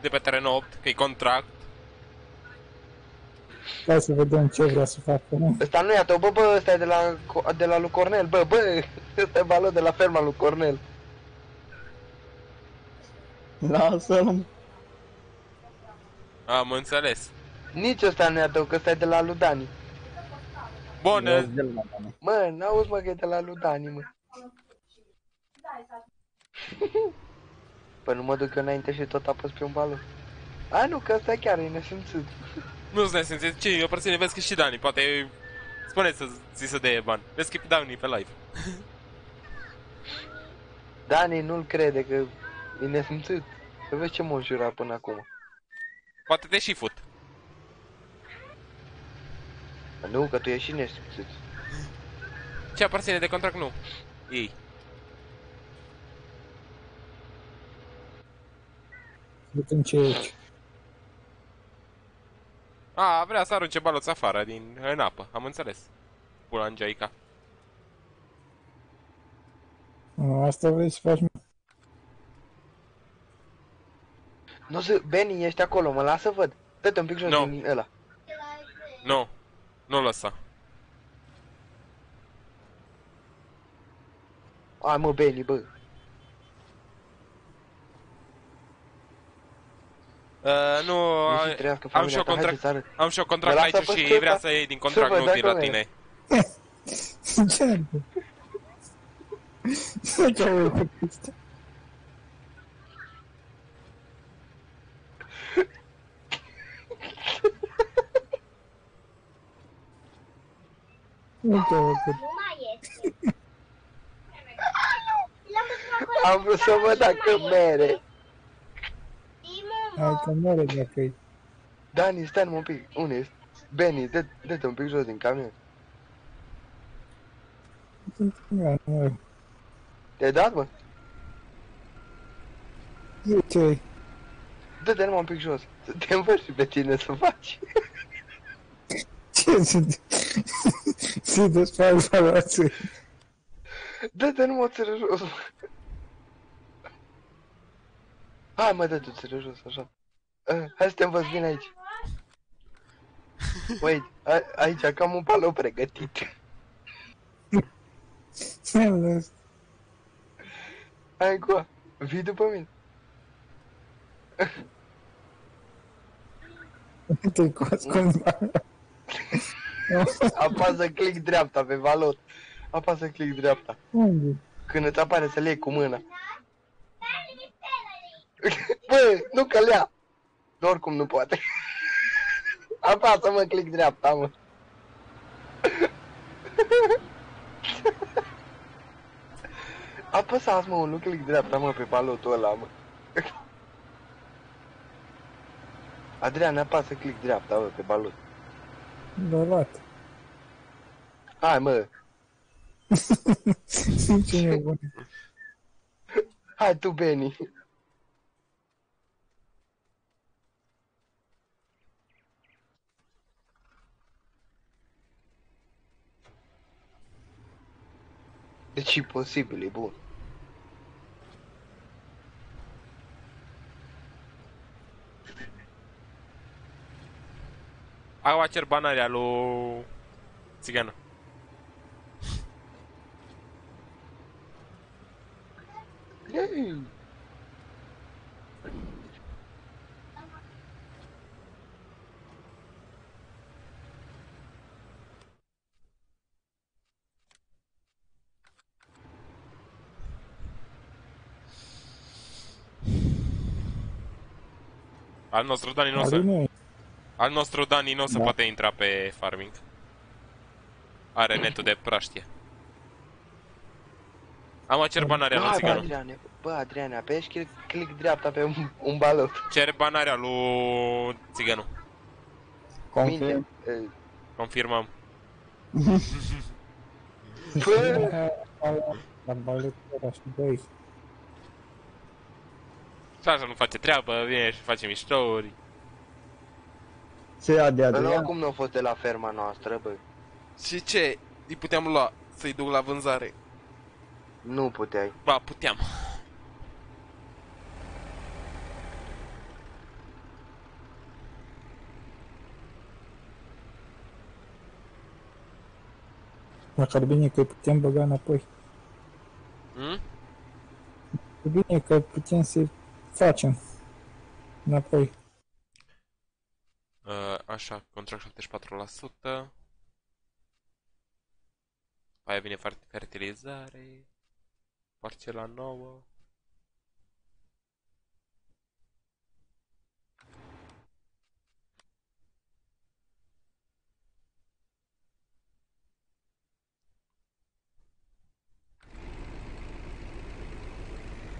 de pe teren 8, că e contract. hai să vedem ce vrea să facă, nu? Ăsta nu e a tău, bă, bă, ăsta e de la, Co- de la lui Cornel, bă, bă, ăsta e balon de la ferma lui Cornel. Lasă-l, Am înțeles. Nici ăsta nu e a tău, că ăsta e de la lui Dani. Bun, Las de la mine. Mă, n-auzi, mă, că e de la lui Dani, mă. Păi nu mă duc eu înainte și tot apăs pe un balon. A, nu, că ăsta chiar e nesimțit. nu-ți ne simți. Ce, eu părține, vezi că și Dani, poate... Spune să ți se dea bani. Vezi că e Dani pe live. Dani nu-l crede că e nesimțit. Să vezi ce m-a jurat până acum. Poate te și fut. Nu, că tu ești și nesimțit. Ce aparține de contract nu. Ei. Vedem ce e aici. A, vrea să arunce baloți afară, din, în apă. Am înțeles. Pula Angelica. Nu, Asta vrei să faci, mă? Nu zic, Benny, ești acolo, mă lasă văd. Dă-te un pic jos Nu. din ăla. Nu. Nu lăsa. Ai mă, Benny, bă. Uh, nu, Nu a- să trăiască am și familia o ta, contract, haideți, arăt. am și o contract Mă lasă aici pe și stânga. vrea să iei din contract, Să văd nu de la dacă tine. Ce are? Ce au făcut ăsta? Nu te-au făcut. Am vrut să văd dacă mere. Hai că moare dacă e. Dani, stai un pic. Unde ești? Benny, dă- dă-te un pic jos din camion. Ia, nu, Te-ai dat, mă? Zi ce e. Dă-te numai un pic jos. Să te învăț și pe tine să faci. Ce sunt? Zi despre alfalație. Dă-te numai o țără jos. mă. Hai mă, dă-te o țără jos, așa. Uh, hai să te învăț, vin aici. Uite, a- aici cam un palou pregătit. Hai cu Vii după mine. Te-ai coas cumva. Apasă click dreapta pe valot. Apasă click dreapta. Unde? Când îți apare să le iei cu mâna. Bă, nu că le ia. Oricum nu poate. Apasă mă click dreapta, mă. Apăsați mă, nu click dreapta, mă, pe palotul ăla, mă. Adrian, apasă click dreapta, mă, pe balot. L-a luat. Hai, mă. Ce e bun. Hai tu, Benny. Deci e posibil, e bun. Au acer banarea lui Țigană. Al nostru Dani nu o să... Aline, Al nostru Dani nu o să Da. poate intra pe farming. Are netul de praștie. Am cer banarea lui Hai, bă, țiganul. Adriane, bă, Adriane, apeși click, click dreapta pe un, un balot. Cer banarea lui țiganul. Confirm. Minte. eh, Confirmăm. Bă, la baletura și doi. Și așa nu face treabă, vine și face miștouri. Ce ia de ăla Adrian? oricum nu a fost de la ferma noastră, bă. Și ce? Îi puteam lua să-i duc la vânzare. Nu puteai. Ba, puteam. Dacă ar bine că îi putem băga înapoi. Hmm? E bine că putem să facem înapoi. Uh, așa, contract 74%. Aia vine fer- fertilizare. Parcela nouă.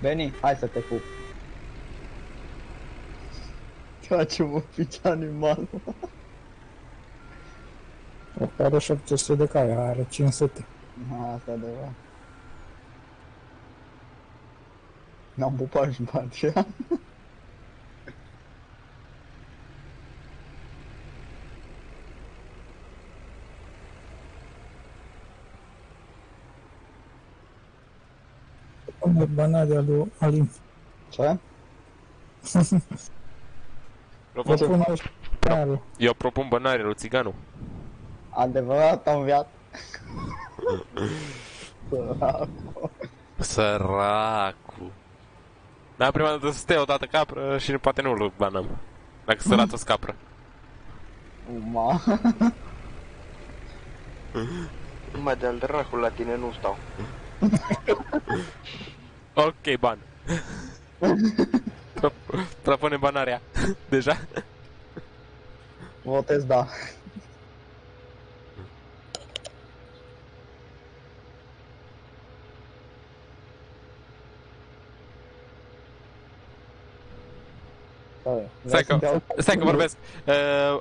Beni, hai să te pup. Face-mă pici animalul. Are 700 de cai, are 500. Asta de adevărat. N-am pupat și pe Adrian. Pune banarea lui Alin. Ce? Vă Propun, pun aici banarea. eu propun bănare lui țiganul. Adevărat am viat. Sărac. Săracu. Da, prima dată să stea odată capră și poate nu îl banăm. Dacă săratul capră. Ma. Numai de-al dracul la tine nu stau. Ok, ban. Pro- Propune banarea. Deja? Votez da. Stai, Stai că, vreau să-mi stai că dau- vorbesc. Uh,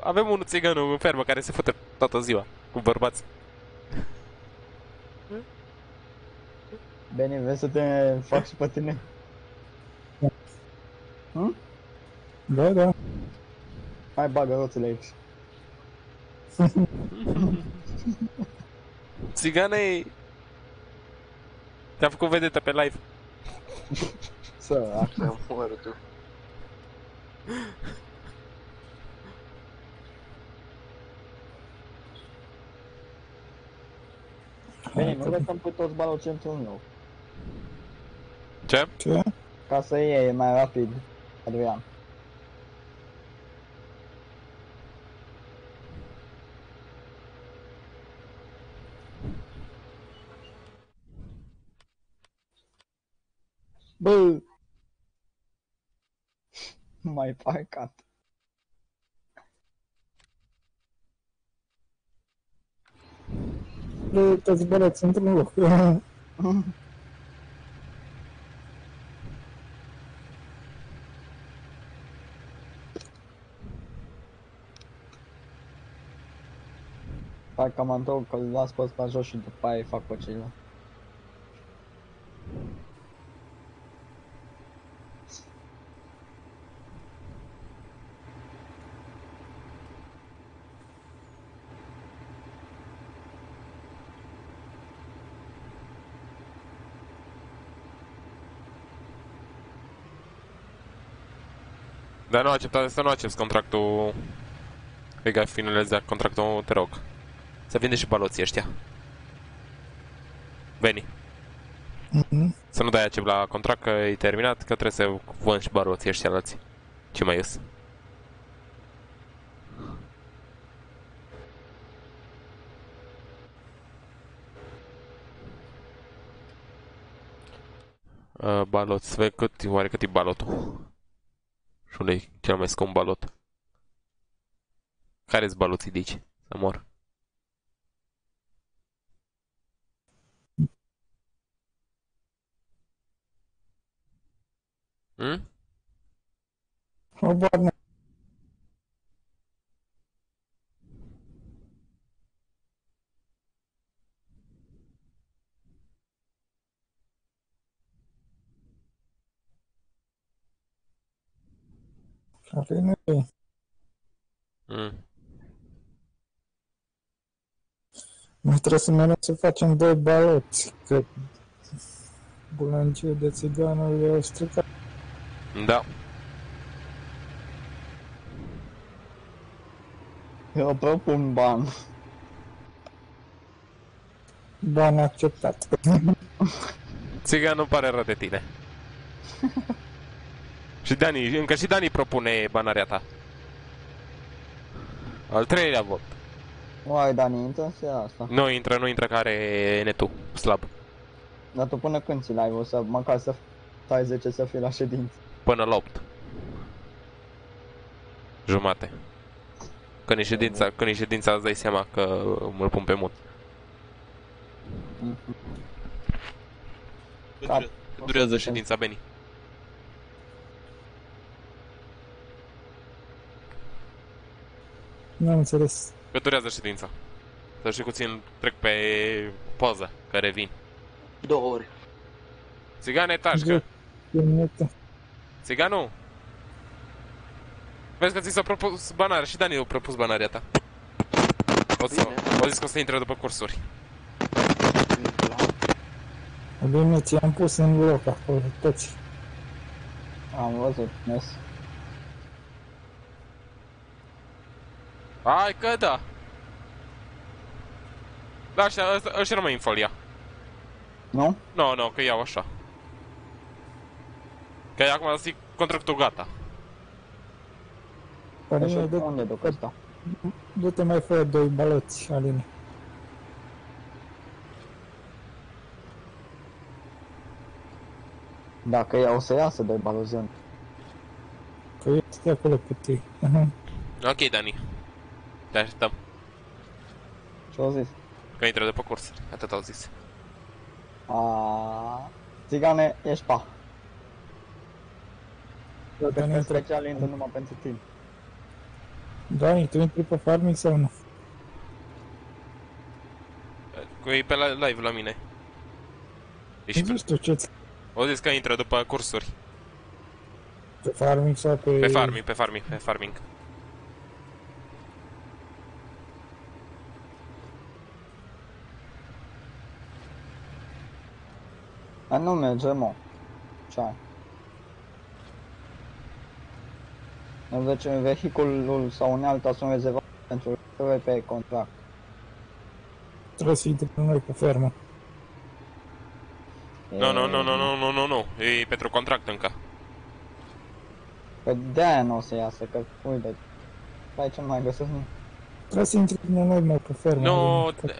avem un țigan în fermă care se fute toată ziua cu bărbați. Beni, vrei să te fac și pe tine? Hm? Da, da. Hai bagă roțile aici. Țigane Te-a făcut vedetă pe live. Sărac. Să mor tu. Beni, nu vrei să-mi pui toți baloci într-un nou. Ce? Ce? Ca să iei mai rapid, Adrian. Bă! Mai parcat. Le toți băleți într-un loc. Fac cam antou că îl las pe ăsta jos și după aia îi fac pe ceilalți. Dar nu accepta să nu accepti contractul. Vega finalizat contractul, te rog. Să vinde și baloții ăștia. Veni. Mhm. Să nu dai acep la contract că e terminat, că trebuie să vând și baroții ăștia alții. Ce mai ies? Uh, balot, să vedem cât, oare cât e balotul. Și unde e cel mai scump balot? Care-s baloții de aici? Să mor. Hmm? O boarnă. Care nu e. Hmm. Mai trebuie să mergem să facem doi baloți, că bulangiu de țiganul e stricat. Da. Eu propun ban. Ban acceptat. Țigan nu pare rău de tine. și Dani, încă și Dani propune banarea ta. Al treilea vot. Uai, Dani, intră în seara asta. Nu intră, nu intră care e netul slab. Dar tu până când ți l-ai, o să, măcar să stai 10 să fii la ședință. Până la 8. Jumate. Când e ședința, când e ședința îți dai seama că mă pun pe mut. Cât Cap. dure- cât durează ședința, Beni? Nu am înțeles. Cât durează ședința? Să știi puțin, trec pe poză, că revin. Două ore. Țigane, tașcă! Minute. Țiganu! Vezi că ți s-a propus banarea și Dani a propus banarea ta. O să, Bine. o zis că o să intre după cursuri. Bine, ți-am pus în loc acolo, toți. Am văzut, mes. Hai că da! Da, ăștia, ăștia, ăștia rămâi în folia. Nu? Nu, no, nu, no, că iau așa. Că acum zic contractul gata. Aline, Așa, du- unde duc ăsta? du-te mai fă doi baloți, Aline. Dacă ea o să iasă de baluzând. Că este acolo cu tine. Aha. Ok, Dani. Te așteptăm. Ce-o zis? Că intră după curs. Atât au zis. A, țigane, ești pa. Intră. special intru numai pentru tine. Dani, tu intri pe farming sau nu? Cu ei pe la live la mine. Ești Nu știu ce O zis că intră după cursuri. pe farming sau pe... Pe farming, pe farming, pe farming. Dar nu merge, mă. Ce ai? Deci vehiculul sau unealta sunt rezervate pentru lucrări pe contract. Trebuie să intri pe noi pe fermă. Nu, nu, nu, nu, nu, nu, nu, nu. E pentru contract încă. Că de-aia nu o să iasă, că uite, pe aici nu mai găsesc nimic. Trebuie să intri pe noi mai pe fermă. Nu, Aline, că-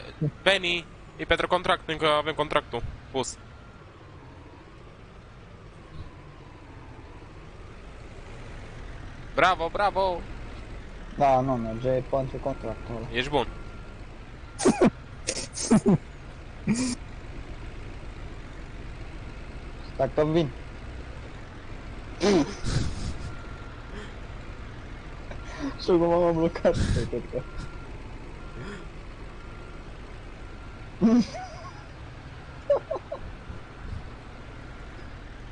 Benny, e pentru contract, încă avem contractul pus. Bravo, bravo! Da, nu merge, pentru contractul ăla. Ești bun. Stai că vin. Și cum am blocat, cred că.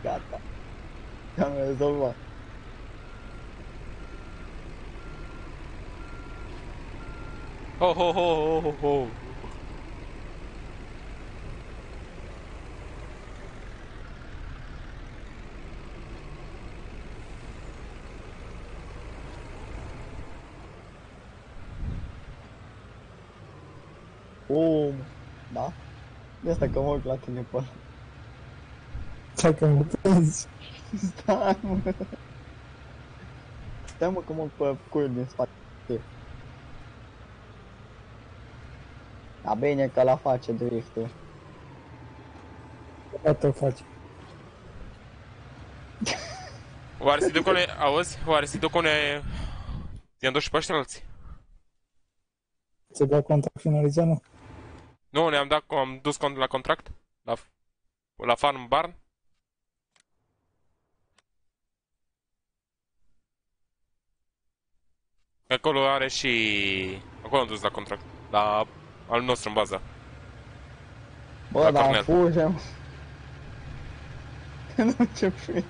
Gata. Am rezolvat. Ho, ho, ho, ho, ho, ho. Om. Da? De asta că mă uit la tine pe ăla. Stai că mă prins. Stai, mă. Stai, mă, că mă pe cuiul din spate. Da, bine că la face drift-ul. Toată o faci. Oare se duc ne... Auzi? Oare se duc ne... Ți-am dus și pe ăștia alții. Ți-ai dat contract finalizat, nu? Nu, ne-am dat, am dus cont la contract. La, la Farm Barn. Acolo are și... Acolo am dus la contract. La al nostru în bază. Bă, La dar Cornel. fugem. nu ce fi.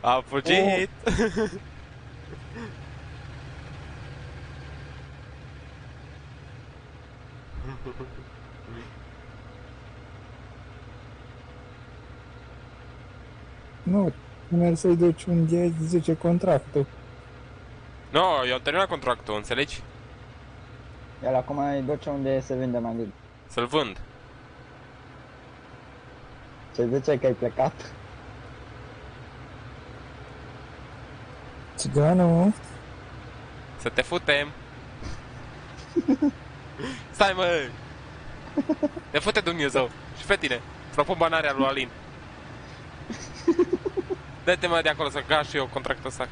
A fugit! Nu, mergi să-i duci unde îți zice contractul. Nu, no, eu am terminat contractul, înțelegi? Iar acum îi duce unde se vinde mai bine. Să-l vând. Se zice că ai plecat. Țiganul, Să te futem! Stai mă! Te fute Dumnezeu! Și pe tine! Să pun banarea lui Alin! Dă-te mă de acolo să gaș și eu contractul ăsta.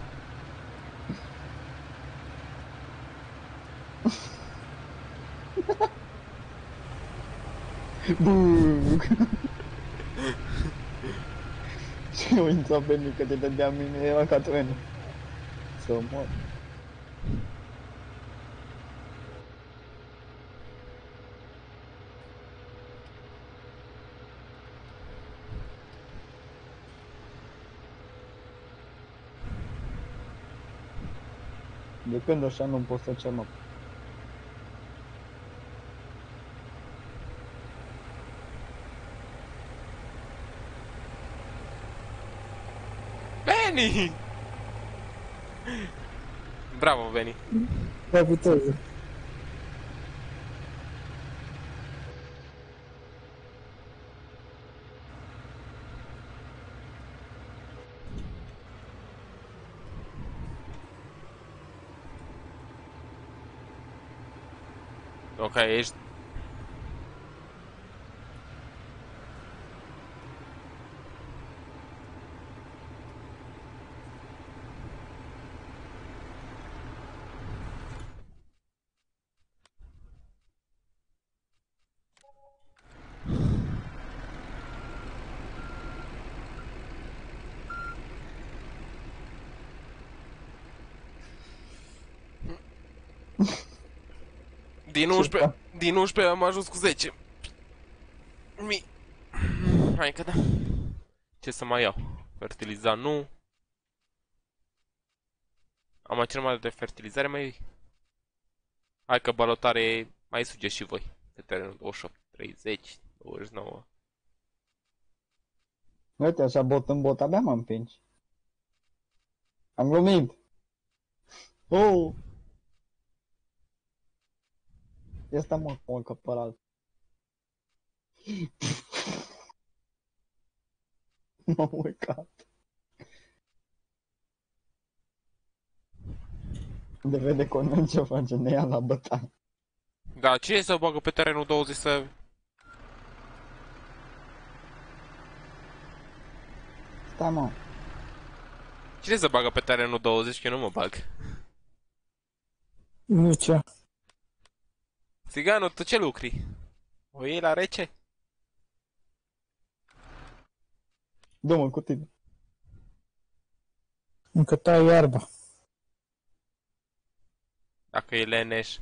Buu. Și eu intra pe mine că te dădea mine, era ca trenul. Să mor. De când așa nu pot să cer mă? Benny! Bravo, Benny! pe viteză. Ok, Din 11, din 11 am ajuns cu 10. Mi. Hai că da. Ce să mai iau? Fertiliza nu. Am mai cel mai de fertilizare mai... Hai că balotare mai suge și voi. Pe terenul 28, 30, 29. Uite, așa bot în bot, abia mă împingi. Am glumit. Oh! Este mă, cu un căpăral. M-am uitat. De vede Conan ce face, ne ia la bătaie. Da, cine să bagă pe terenul 20 să... Stai mă, Cine să bagă pe terenul 20 că eu nu mă bag? Nici ea. Țiganu, tu ce lucri? O iei la rece? dă-mă cu tine. Încă tai iarba. Dacă e leneș.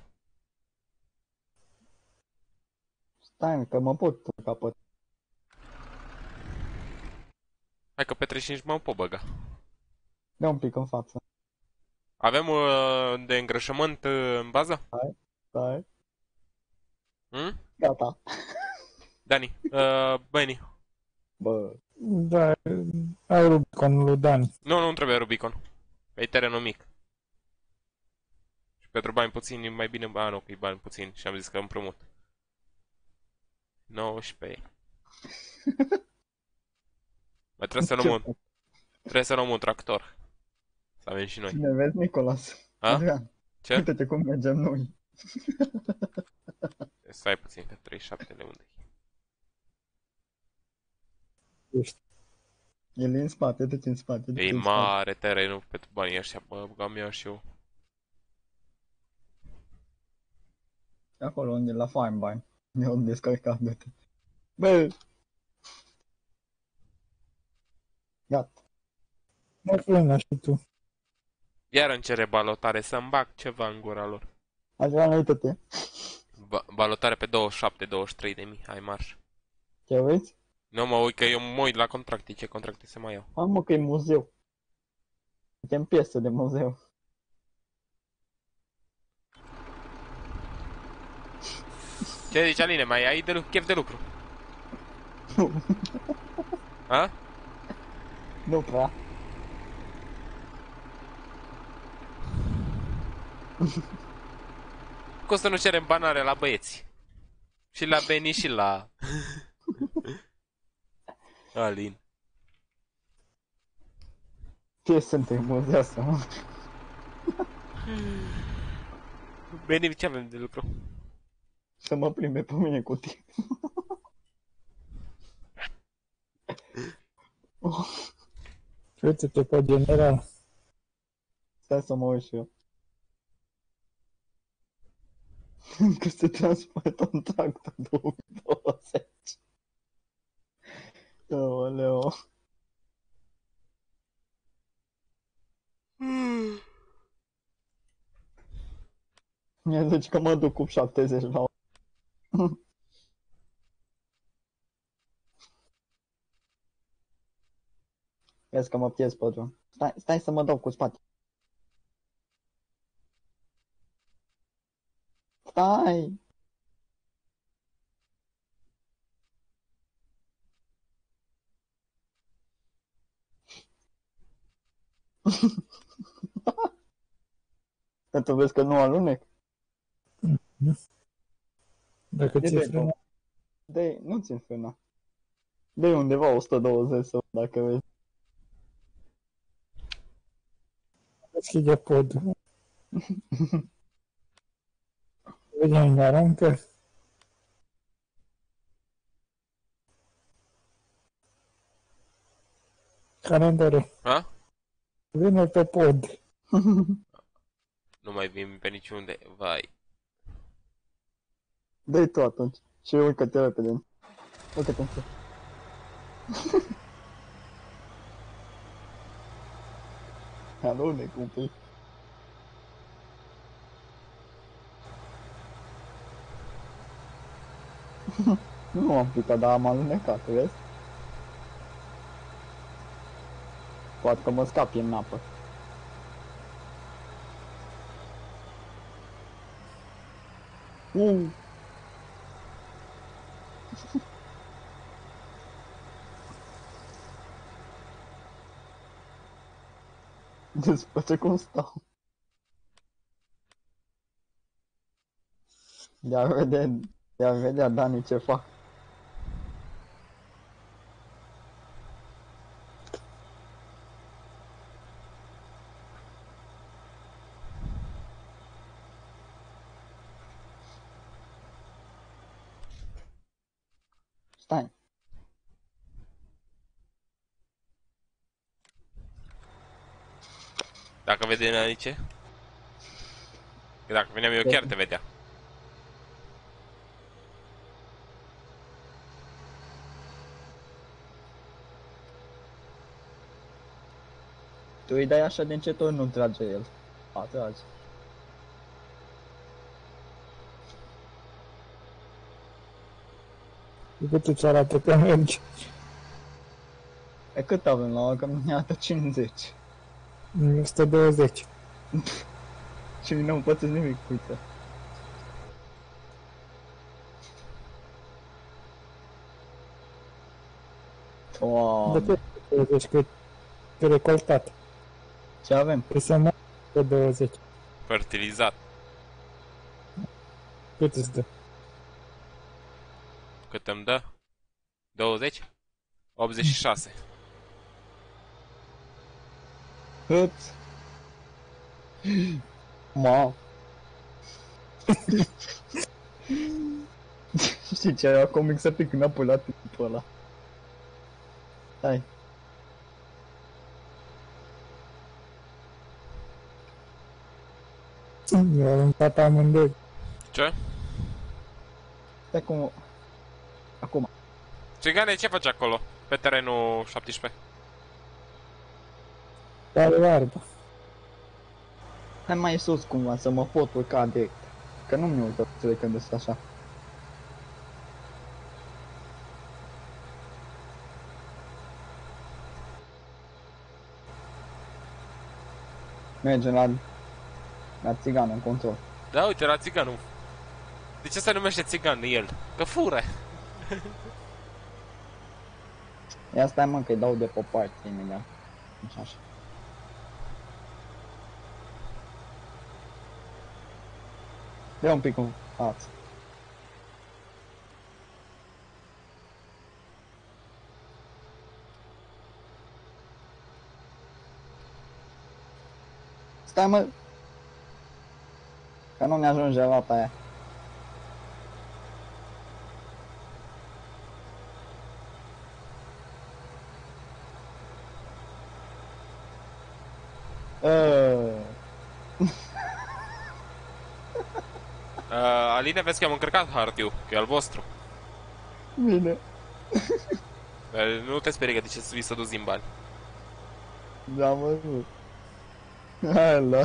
Stai că mă pot pe capăt. Hai că pe 35 mă pot băga. Dă un pic în față. Avem uh, de îngrășământ uh, în bază? Stai. Hm? Gata. Dani, uh, Benny. Bă, Da, ai Rubiconul lui Dani. Nu, nu trebuie Rubicon. E terenul mic. Și pentru bani puțini e mai bine, a, nu, că e bani puțini și am zis că împrumut. 19. Mai trebuie să luăm un, trebuie să luăm un tractor. Să avem și noi. Cine vezi, Nicolas? A? Adrian, Ce? uite-te cum mergem noi. Stai puțin, că 37 de unde Ești. El e în spate, du-te în spate. du-te e? E în spate. mare terenul pentru banii ăștia, bă, băgam eu și eu. Acolo unde e la Farmvine. Ne au descărcat, du-te. Bă! Gata. Mă frână și tu. Iar îmi cere balotare să-mi bag ceva în gura lor. Adrian, uită-te. Ba balotare pe 27-23 de mii, hai marș. Ce uiți? Nu mă uit că eu mă uit la contracte, ce contracte se mai iau. Hai mă că e muzeu. Suntem piesă de muzeu. Ce zici, Aline, mai ai de lu- chef de lucru? A? Nu prea. Cum să nu cerem banare la băieți? Și la Beni și la... Alin. Ce suntem muzeu asta, mă? Beni, ce avem de lucru? Să mă plimbe pe mine cu tine. Uite-te pe general. Stai să mă uit și eu. Că se transportă un tractor 2020. Aoleu. Mi-a zice că mă duc cu 70 la Vezi că mă pierd pe drum. Stai, stai să mă dau cu spate. Stai! Că tu vezi că nu alunec? Dacă E ți-e de frână, de nu țin frâna. de undeva 120 sau dacă vezi. deschide podul. Vedem în arancă. Calendare. A? Vine pe pod. Nu mai vin pe niciunde, vai. Dă-i tu atunci. Și urcă-te repede. Urcă-te în sus. Nu am picat, dar am alunecat, vezi? Poate că mă scapi în apă. Uh. Despace cum stau. De-ar vedea, de-ar vedea Dani ce fac. Stai. Dacă vede Nanice? Că dacă veneam eu chiar te vedea. Tu îi dai așa de încet, ori nu trage el. A, trage. Uite ce arată că merge. E cât avem la ora? Că mi arată 50. 120. Și nu împățesc nimic, uite. Wow. De pe 20 cât că recoltat. Ce avem? Că să mă pe 20. Fertilizat. Cât îți dă? Cât îmi dă? 20? 86. Cât? Ma. Știi ce, era comic să pic înapoi la tipul ăla. Hai. Eu am aruncat amândoi. Ce? Stai cum... Acum. Țigane, ce faci acolo? Pe terenul 17. Care oarbă. Hai mai sus cumva, să mă pot urca direct. Că nu mi-e uite să când sunt așa. Mergem la... La țigan în control. Da, uite, la țiganul. De ce se numește țigan el? Că fură. Ia stai mă că-i dau de pe parte imediat. Așa, așa. Ia un pic în față. Stai mă! Că nu ne ajunge la pe aia. Uh, Uh, Aline, vezi că am încărcat hardiu, că e al vostru. bine. Uh, nu te sperie că de ce să vii să duci din bani. Da, mă, nu. Hai la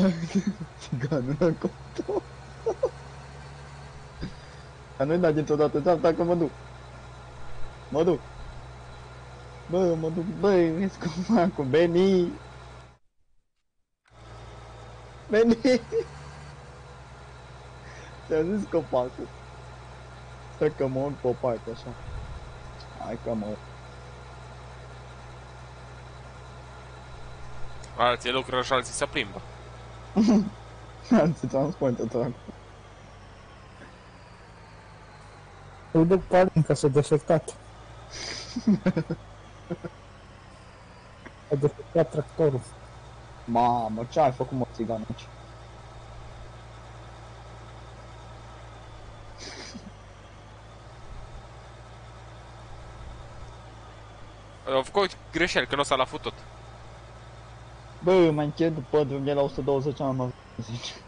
țiganul la control. Dar nu-i da dintr-o dată, da, dacă mă duc. Mă duc. Bă, mă duc, băi, vezi cum fac cu Beni. Beni. Ți-am zis copacul. Stai că mă urc pe o parte, așa. Hai că mă urc. Alții lucră și alții se plimbă. Ți transportă dracu. Îl duc pe Alin că s-a defectat. A defectat tractorul. Mamă, ce ai făcut mă țigan aici? Au făcut greșeli, că nu s-a la futut. Bă, mai închid după de la 120 am avut 10.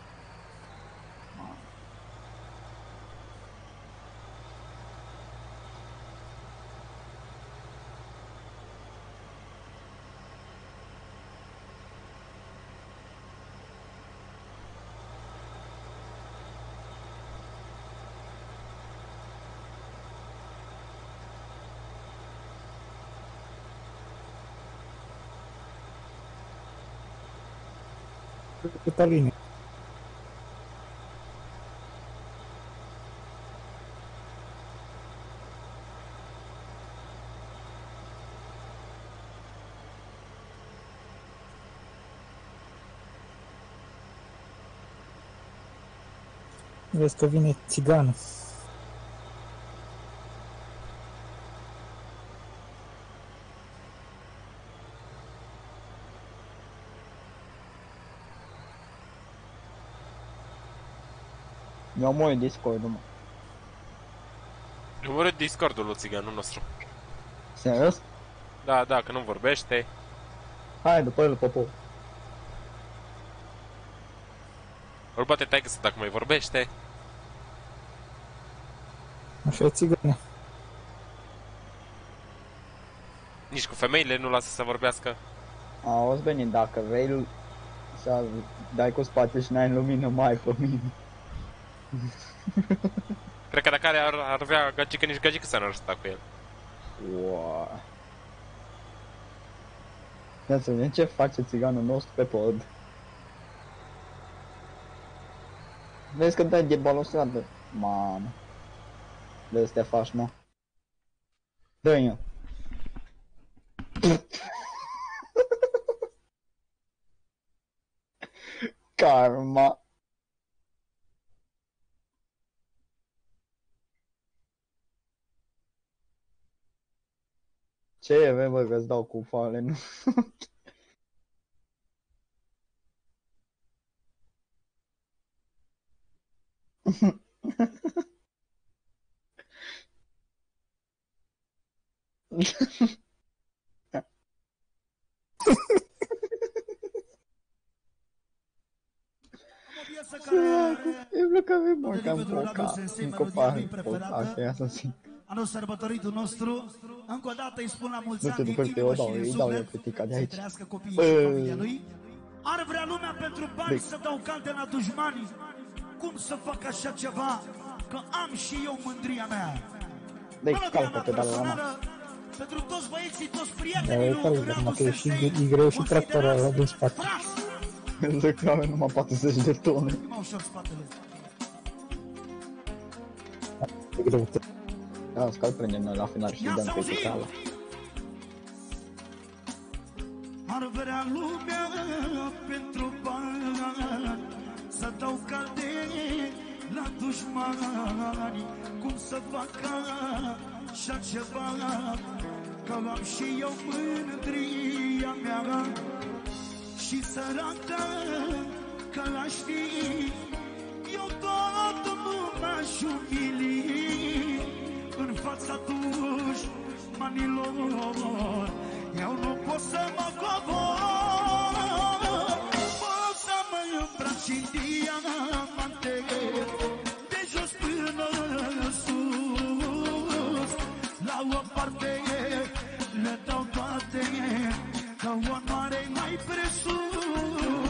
Cătăline. Vezi că vine țiganul. Mi-au moi Discord-ul, mă. Numără Discord-ul lui țiganul nostru. Serios? Da, da, că nu vorbește. Hai, după el, popo. Ori poate tai să dacă mai vorbește. Așa e țigane. Nici cu femeile nu lasă să vorbească. Auzi, Beni, dacă vrei să dai cu spate și n-ai lumină, mai ai pe mine. Cred că dacă are, ar, ar avea gagică, nici gagică să n-ar sta cu el. Wow. Ia să vedem ce face țiganul nostru pe pod. Vezi că dai de balustradă. Mamă. De să te faci, mă. Dă-i Karma. Ce e, bă, bă, că-ți dau cu foale, nu? O piesă care E blocare Tot mă, cam nivelul poca, Radu Sensei, un melodia copac, lui poca, preferată. că ia să zic. anul sărbătoritul nostru. Încă o dată îi spun la mulți Nu ani te din duc că eu inimă dau, și din îi dau eu suflet critica de să aici. trăiască copiii Bă. și familia lui. Ar vrea lumea pentru bani Băi. să dau calde la dușmani. Cum să fac așa ceva? Că am și eu mândria mea. Deci, Melodia mea calcă-te, dar la mea. personală pentru toți băieții, toți Dar prietenii e lui calcă, Radu numai că e și Sensei. Y și tractorul ăla din spate. Frați, Zic că avem numai 40 de tone. mai ușor spatele. E greutate. Da, scal prindem noi la final și Ia dăm să pe auzim! titala. Ar vrea lumea pentru bani Să dau calde la dușmani Cum să fac așa ceva Că am și eu mândria mea Și săraca că la știi Eu tot nu m-aș umili În fața dușmanilor Eu nu pot să mă cobor. Pot să mă îmbrac și diamante De jos până sus. La o parte le dau toate Că onoare mai presus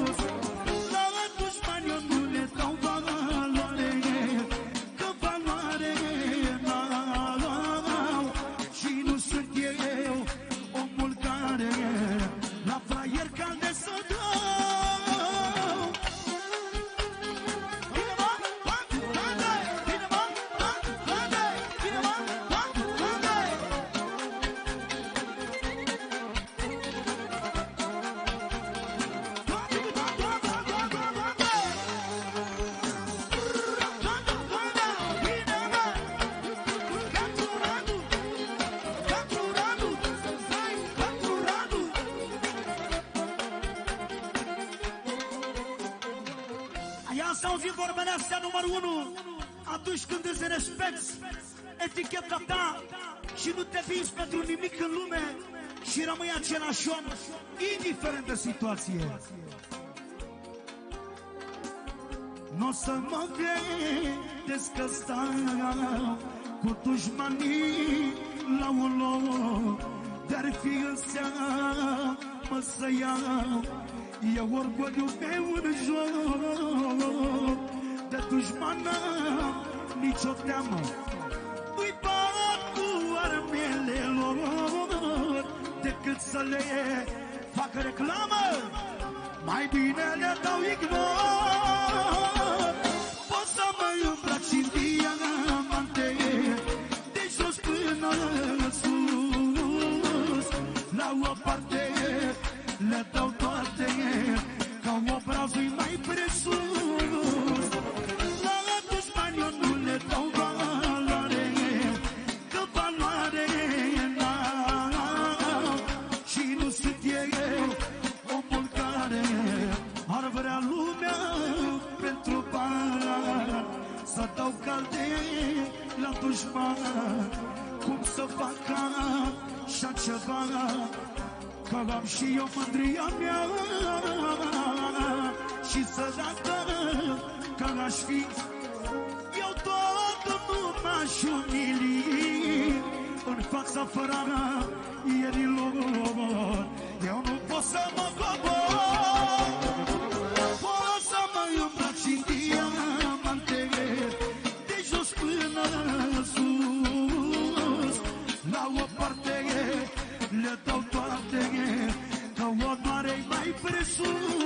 astea numărul 1 Atunci când îți respecti eticheta ta Și nu te vinzi pentru nimic în lume Și rămâi același om Indiferent de situație. Nu o să mă gândesc că stau Cu dușmanii la un loc Dar fi în seamă să iau E orgoliul meu în joc De dușmană nicio teamă. Îi bat cu armele lor Decât să le fac reclamă. Mai bine le dau ignor. Pot să mă îmbrac și în diamante De jos până sus. La o parte le dau toate Ca obrazul mai presus pentru bani Să dau calde la dușman Cum să fac așa ceva. Că am și eu mândria mea Și săracă că aș fi Eu tot nu m-aș umili În fața fărarierilor Eu nu pot să mă cobor La o parte le dau toate Că onoare mai presus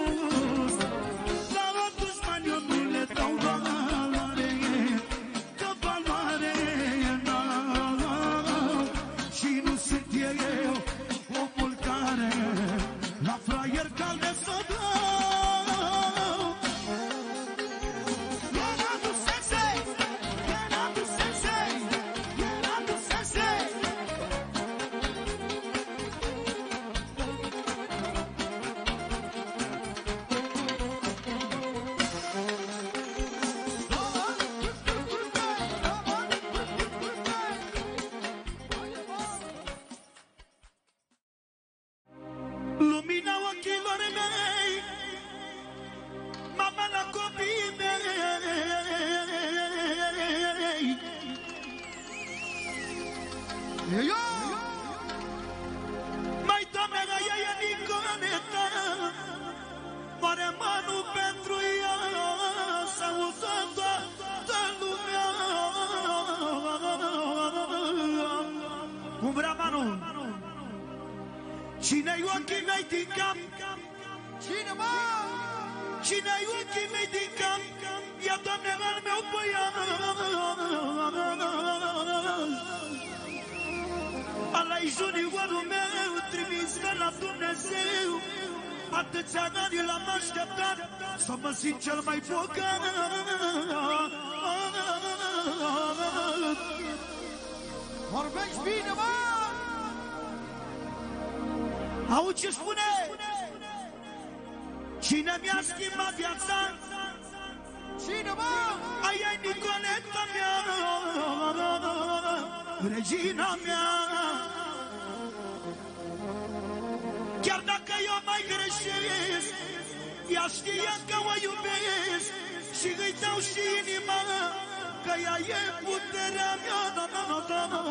Că ea e puterea mea da, da, da, da, da,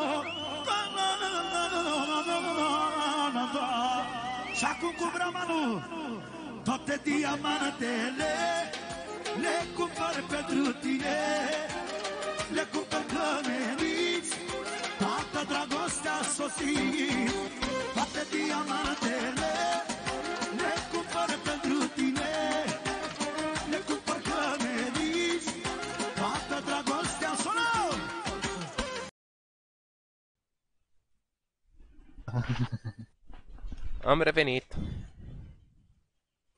da, da, da, da, da, da. Și acum cu bramanul Toate diamantele Le cumpăr pentru tine Le cumpăr cămeriți Toată dragostea a sosit Toate diamantele Am revenit.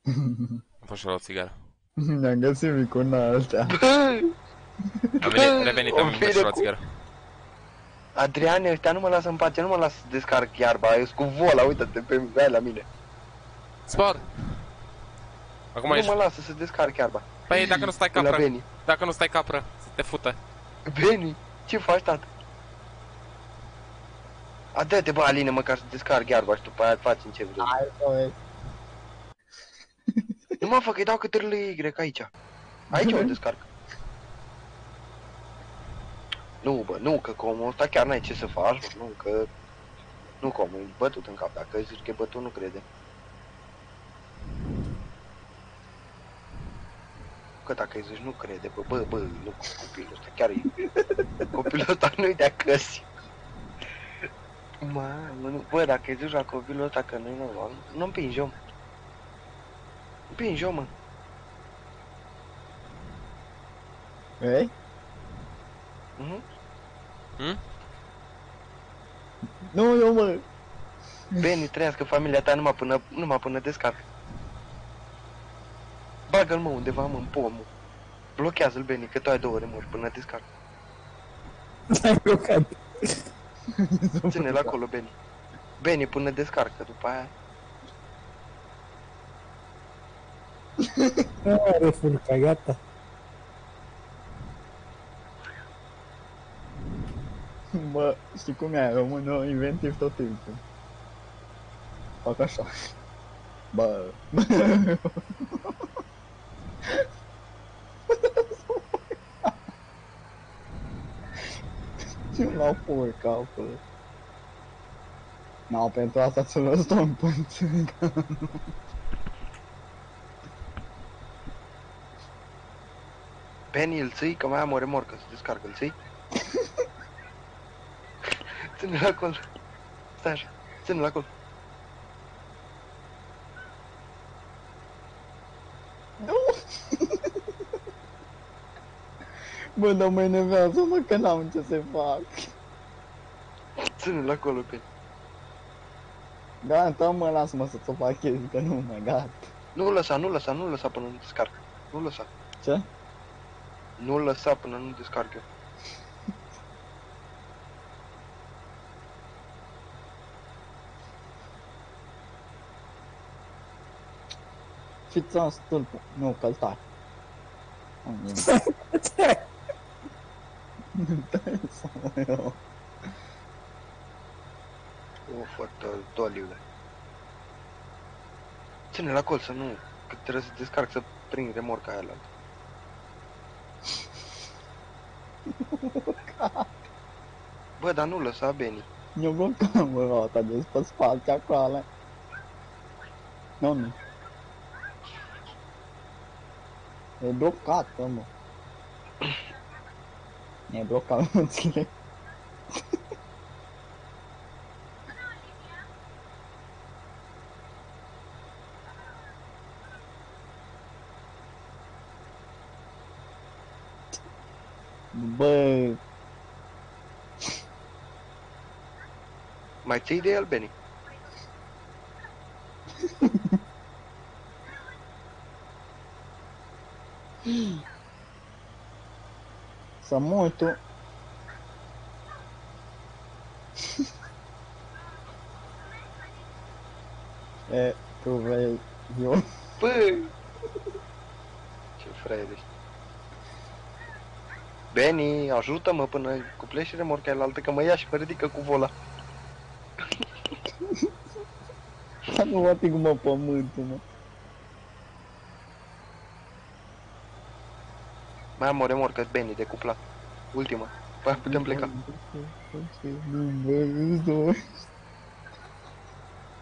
Am fost și la o țigară. Ne-am găsit micuna ăsta. Am venit, revenit, am o fost și la fire o cu- țigară. Adriane, ăștia nu mă lasă în pace, nu mă lasă să descarc iarba, eu sunt cu vola, uite-te pe ai la mine. Spor! Acum nu ești... mă lasă să descarc iarba. Păi dacă nu stai La capră, Beni. dacă nu stai capră, să te fută. Beni, ce faci, tată? A, dă-te, bă, Aline, măcar să descarc iarba și după aia facem ce vrei. Hai, băi. Nu mă fac, îi dau câte râle Y aici. Aici o descarc. Nu, bă, nu, că cu omul ăsta chiar n-ai ce să faci, bă, nu, că... Nu, că omul e bătut în cap, dacă zici că e bătut, nu crede. Că dacă îi zici nu crede, bă, bă, bă, nu cu copilul ăsta, chiar e... Copilul ăsta nu-i de acasă. Nu, bă, dacă îi zici la copilul ăsta că nu-i normal, nu împingi, om. Împingi, om, mă. Ei? Mhm. Hm? Nu, eu, mă. Beni, trăiască familia ta numai până, numai până descarc. Bagă-l mă undeva mă în pomul. Blochează-l Beni, că tu ai două remuri până descarc. Ai blocat. Ține-l acolo, Beni. Beni, până descarcă, după aia. Nu are furca, gata. Bă, știi cum e, rămân inventiv tot timpul. Fac așa. Bă. Ce l-au pur capul. Nu, pentru asta ți-l lăs în pânțâcă. Beni, îl ții, că mai am o remorcă să descarcă, îl ții? Ține-l acolo. Stai așa, ține-l acolo. Nu! Bă, dar mă enervează, mă, că n-am ce să fac. Ține-l acolo, Beni. Gata, mă, lasă-mă să-ți o fac chestii, că nu mai gata. Nu lăsa, nu lăsa, nu lăsa până nu descarcă. Nu lăsa. Ce? Nu lăsa până nu descarcă. Fița în stâlpul, nu, căltar. Am nimic. Dai să eu. O, foarte doliule. Ține-l acolo să nu, că trebuie să descarc să prind remorca aia la altă. Bă, dar nu lăsa Beni. Mi-a blocat, mă, rota de pe spate acolo. Nu, nu. E blocată, mă. E blocat, nu înțeleg. Bă, Mai ții de el, Benny? Să muito. é, tu vei, eu. Bă! Ce fraier ești. Benny, ajută-mă până cuplești remorca la altă, că mă ia și mă ridică cu vola. Nu mă ating mă pământul, mă. Mai am o remorcă, Benny, de cuplat. Ultima. Păi putem pleca.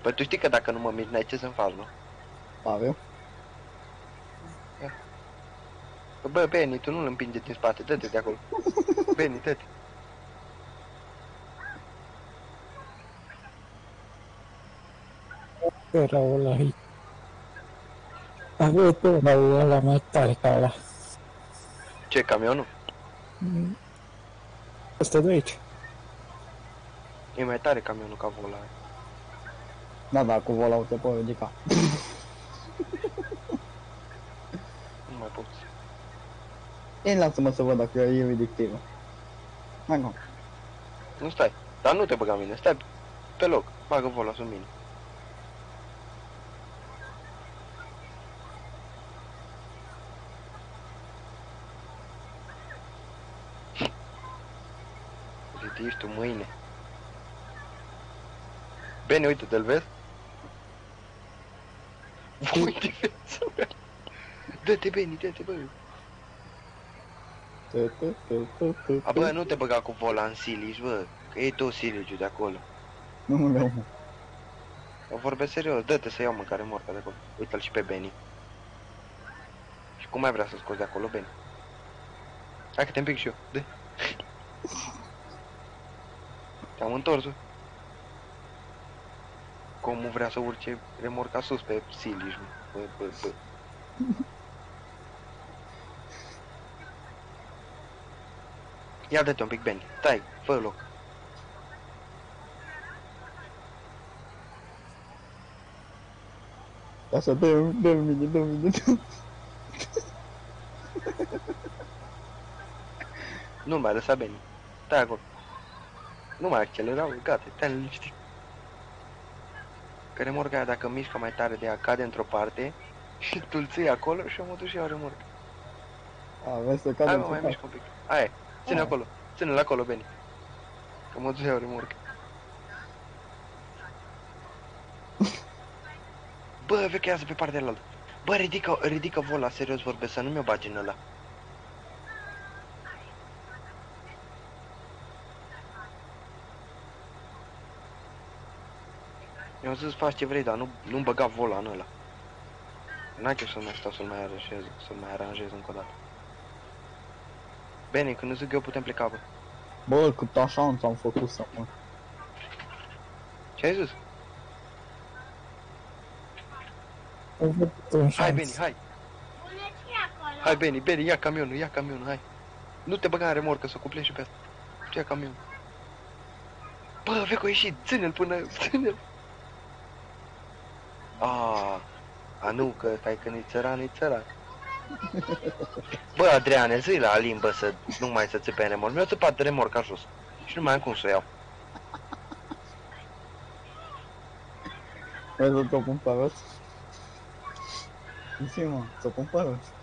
Păi tu știi că dacă nu mă mir, n-ai ce să-mi faci, nu? Avem? Bă, Bă, Benny, tu nu-l împinge din spate, dă-te de acolo. Benny, dă-te. Erau ăla aici. Avea erau ăla mai tare ca ăla. Ce, camionul? Ăsta de aici. E mai tare camionul ca vola aia. Da, da, cu volau te poți ridica. Nu mai poți. Ei, lasă-mă să văd dacă e ridictivă. Hai, nu. Nu stai. Dar nu te băga în mine, stai pe loc. Bagă vola sub mine. Ridici tu mâine. Bine, uite, te-l vezi? Uite, viața mea. Dă-te, Beni, dă-te, bă. Tă, tă, tă, tă, tă, A, bă, nu te băga cu vola în silici, bă. Că e tot siliciu de acolo. Nu mă vreau, mă. O vorbesc serios, dă-te să iau mâncare moartă de acolo. Uite-l și pe Benny. Și cum mai vrea să scoți de acolo, Benny? Hai că te împic și eu, dă. Te-am întors. Cum vrea să urce remorca sus pe silici, bă, bă, bă. Ia dă-te un pic, Benny. Stai, fă loc. Așa, dă dă mine, dă mine, dă Nu mai lăsa Benny. Stai acolo. Nu mai accelera, gata, te-ai liniștit. Că remorca aia, dacă mișcă mai tare de ea, cade într-o parte și tu îl ții acolo și eu mă duc și iau remorca. A, vezi să Hai cadă mă, mai mișcă un pic. Aia, e. ține Hai. acolo. Ține-l acolo, Benny. Că mă duc și iau remorca. Bă, vechează pe partea altă. Bă, ridică, ridică vola, serios vorbesc, să nu mi-o bagi în ăla. Eu zis faci ce vrei, dar nu, nu băga vola în ăla. N-ai chef să mai stau să-l mai aranjez, să-l mai aranjez încă o dată. Bine, când zic eu putem pleca, bă. Bă, cât așa am am făcut să mă. Ce ai zis? Au văzut un Hai, șanț. Beni, hai! Hai, Beni, Beni, ia camionul, ia camionul, hai! Nu te băga în remorcă, să cuplezi și pe asta. Ia camionul. Bă, Veco, ieși, ține-l până, ține-l! A, a nu, că stai când e țăran, e țăran. Bă, Adriane, zi la limbă să nu mai să țipe în remorcă. Mi-a țipat de remorca jos. Și nu mai am cum să o iau. Vezi să ți-o pun pe rost? Zi, mă, ți-o pun pe rost.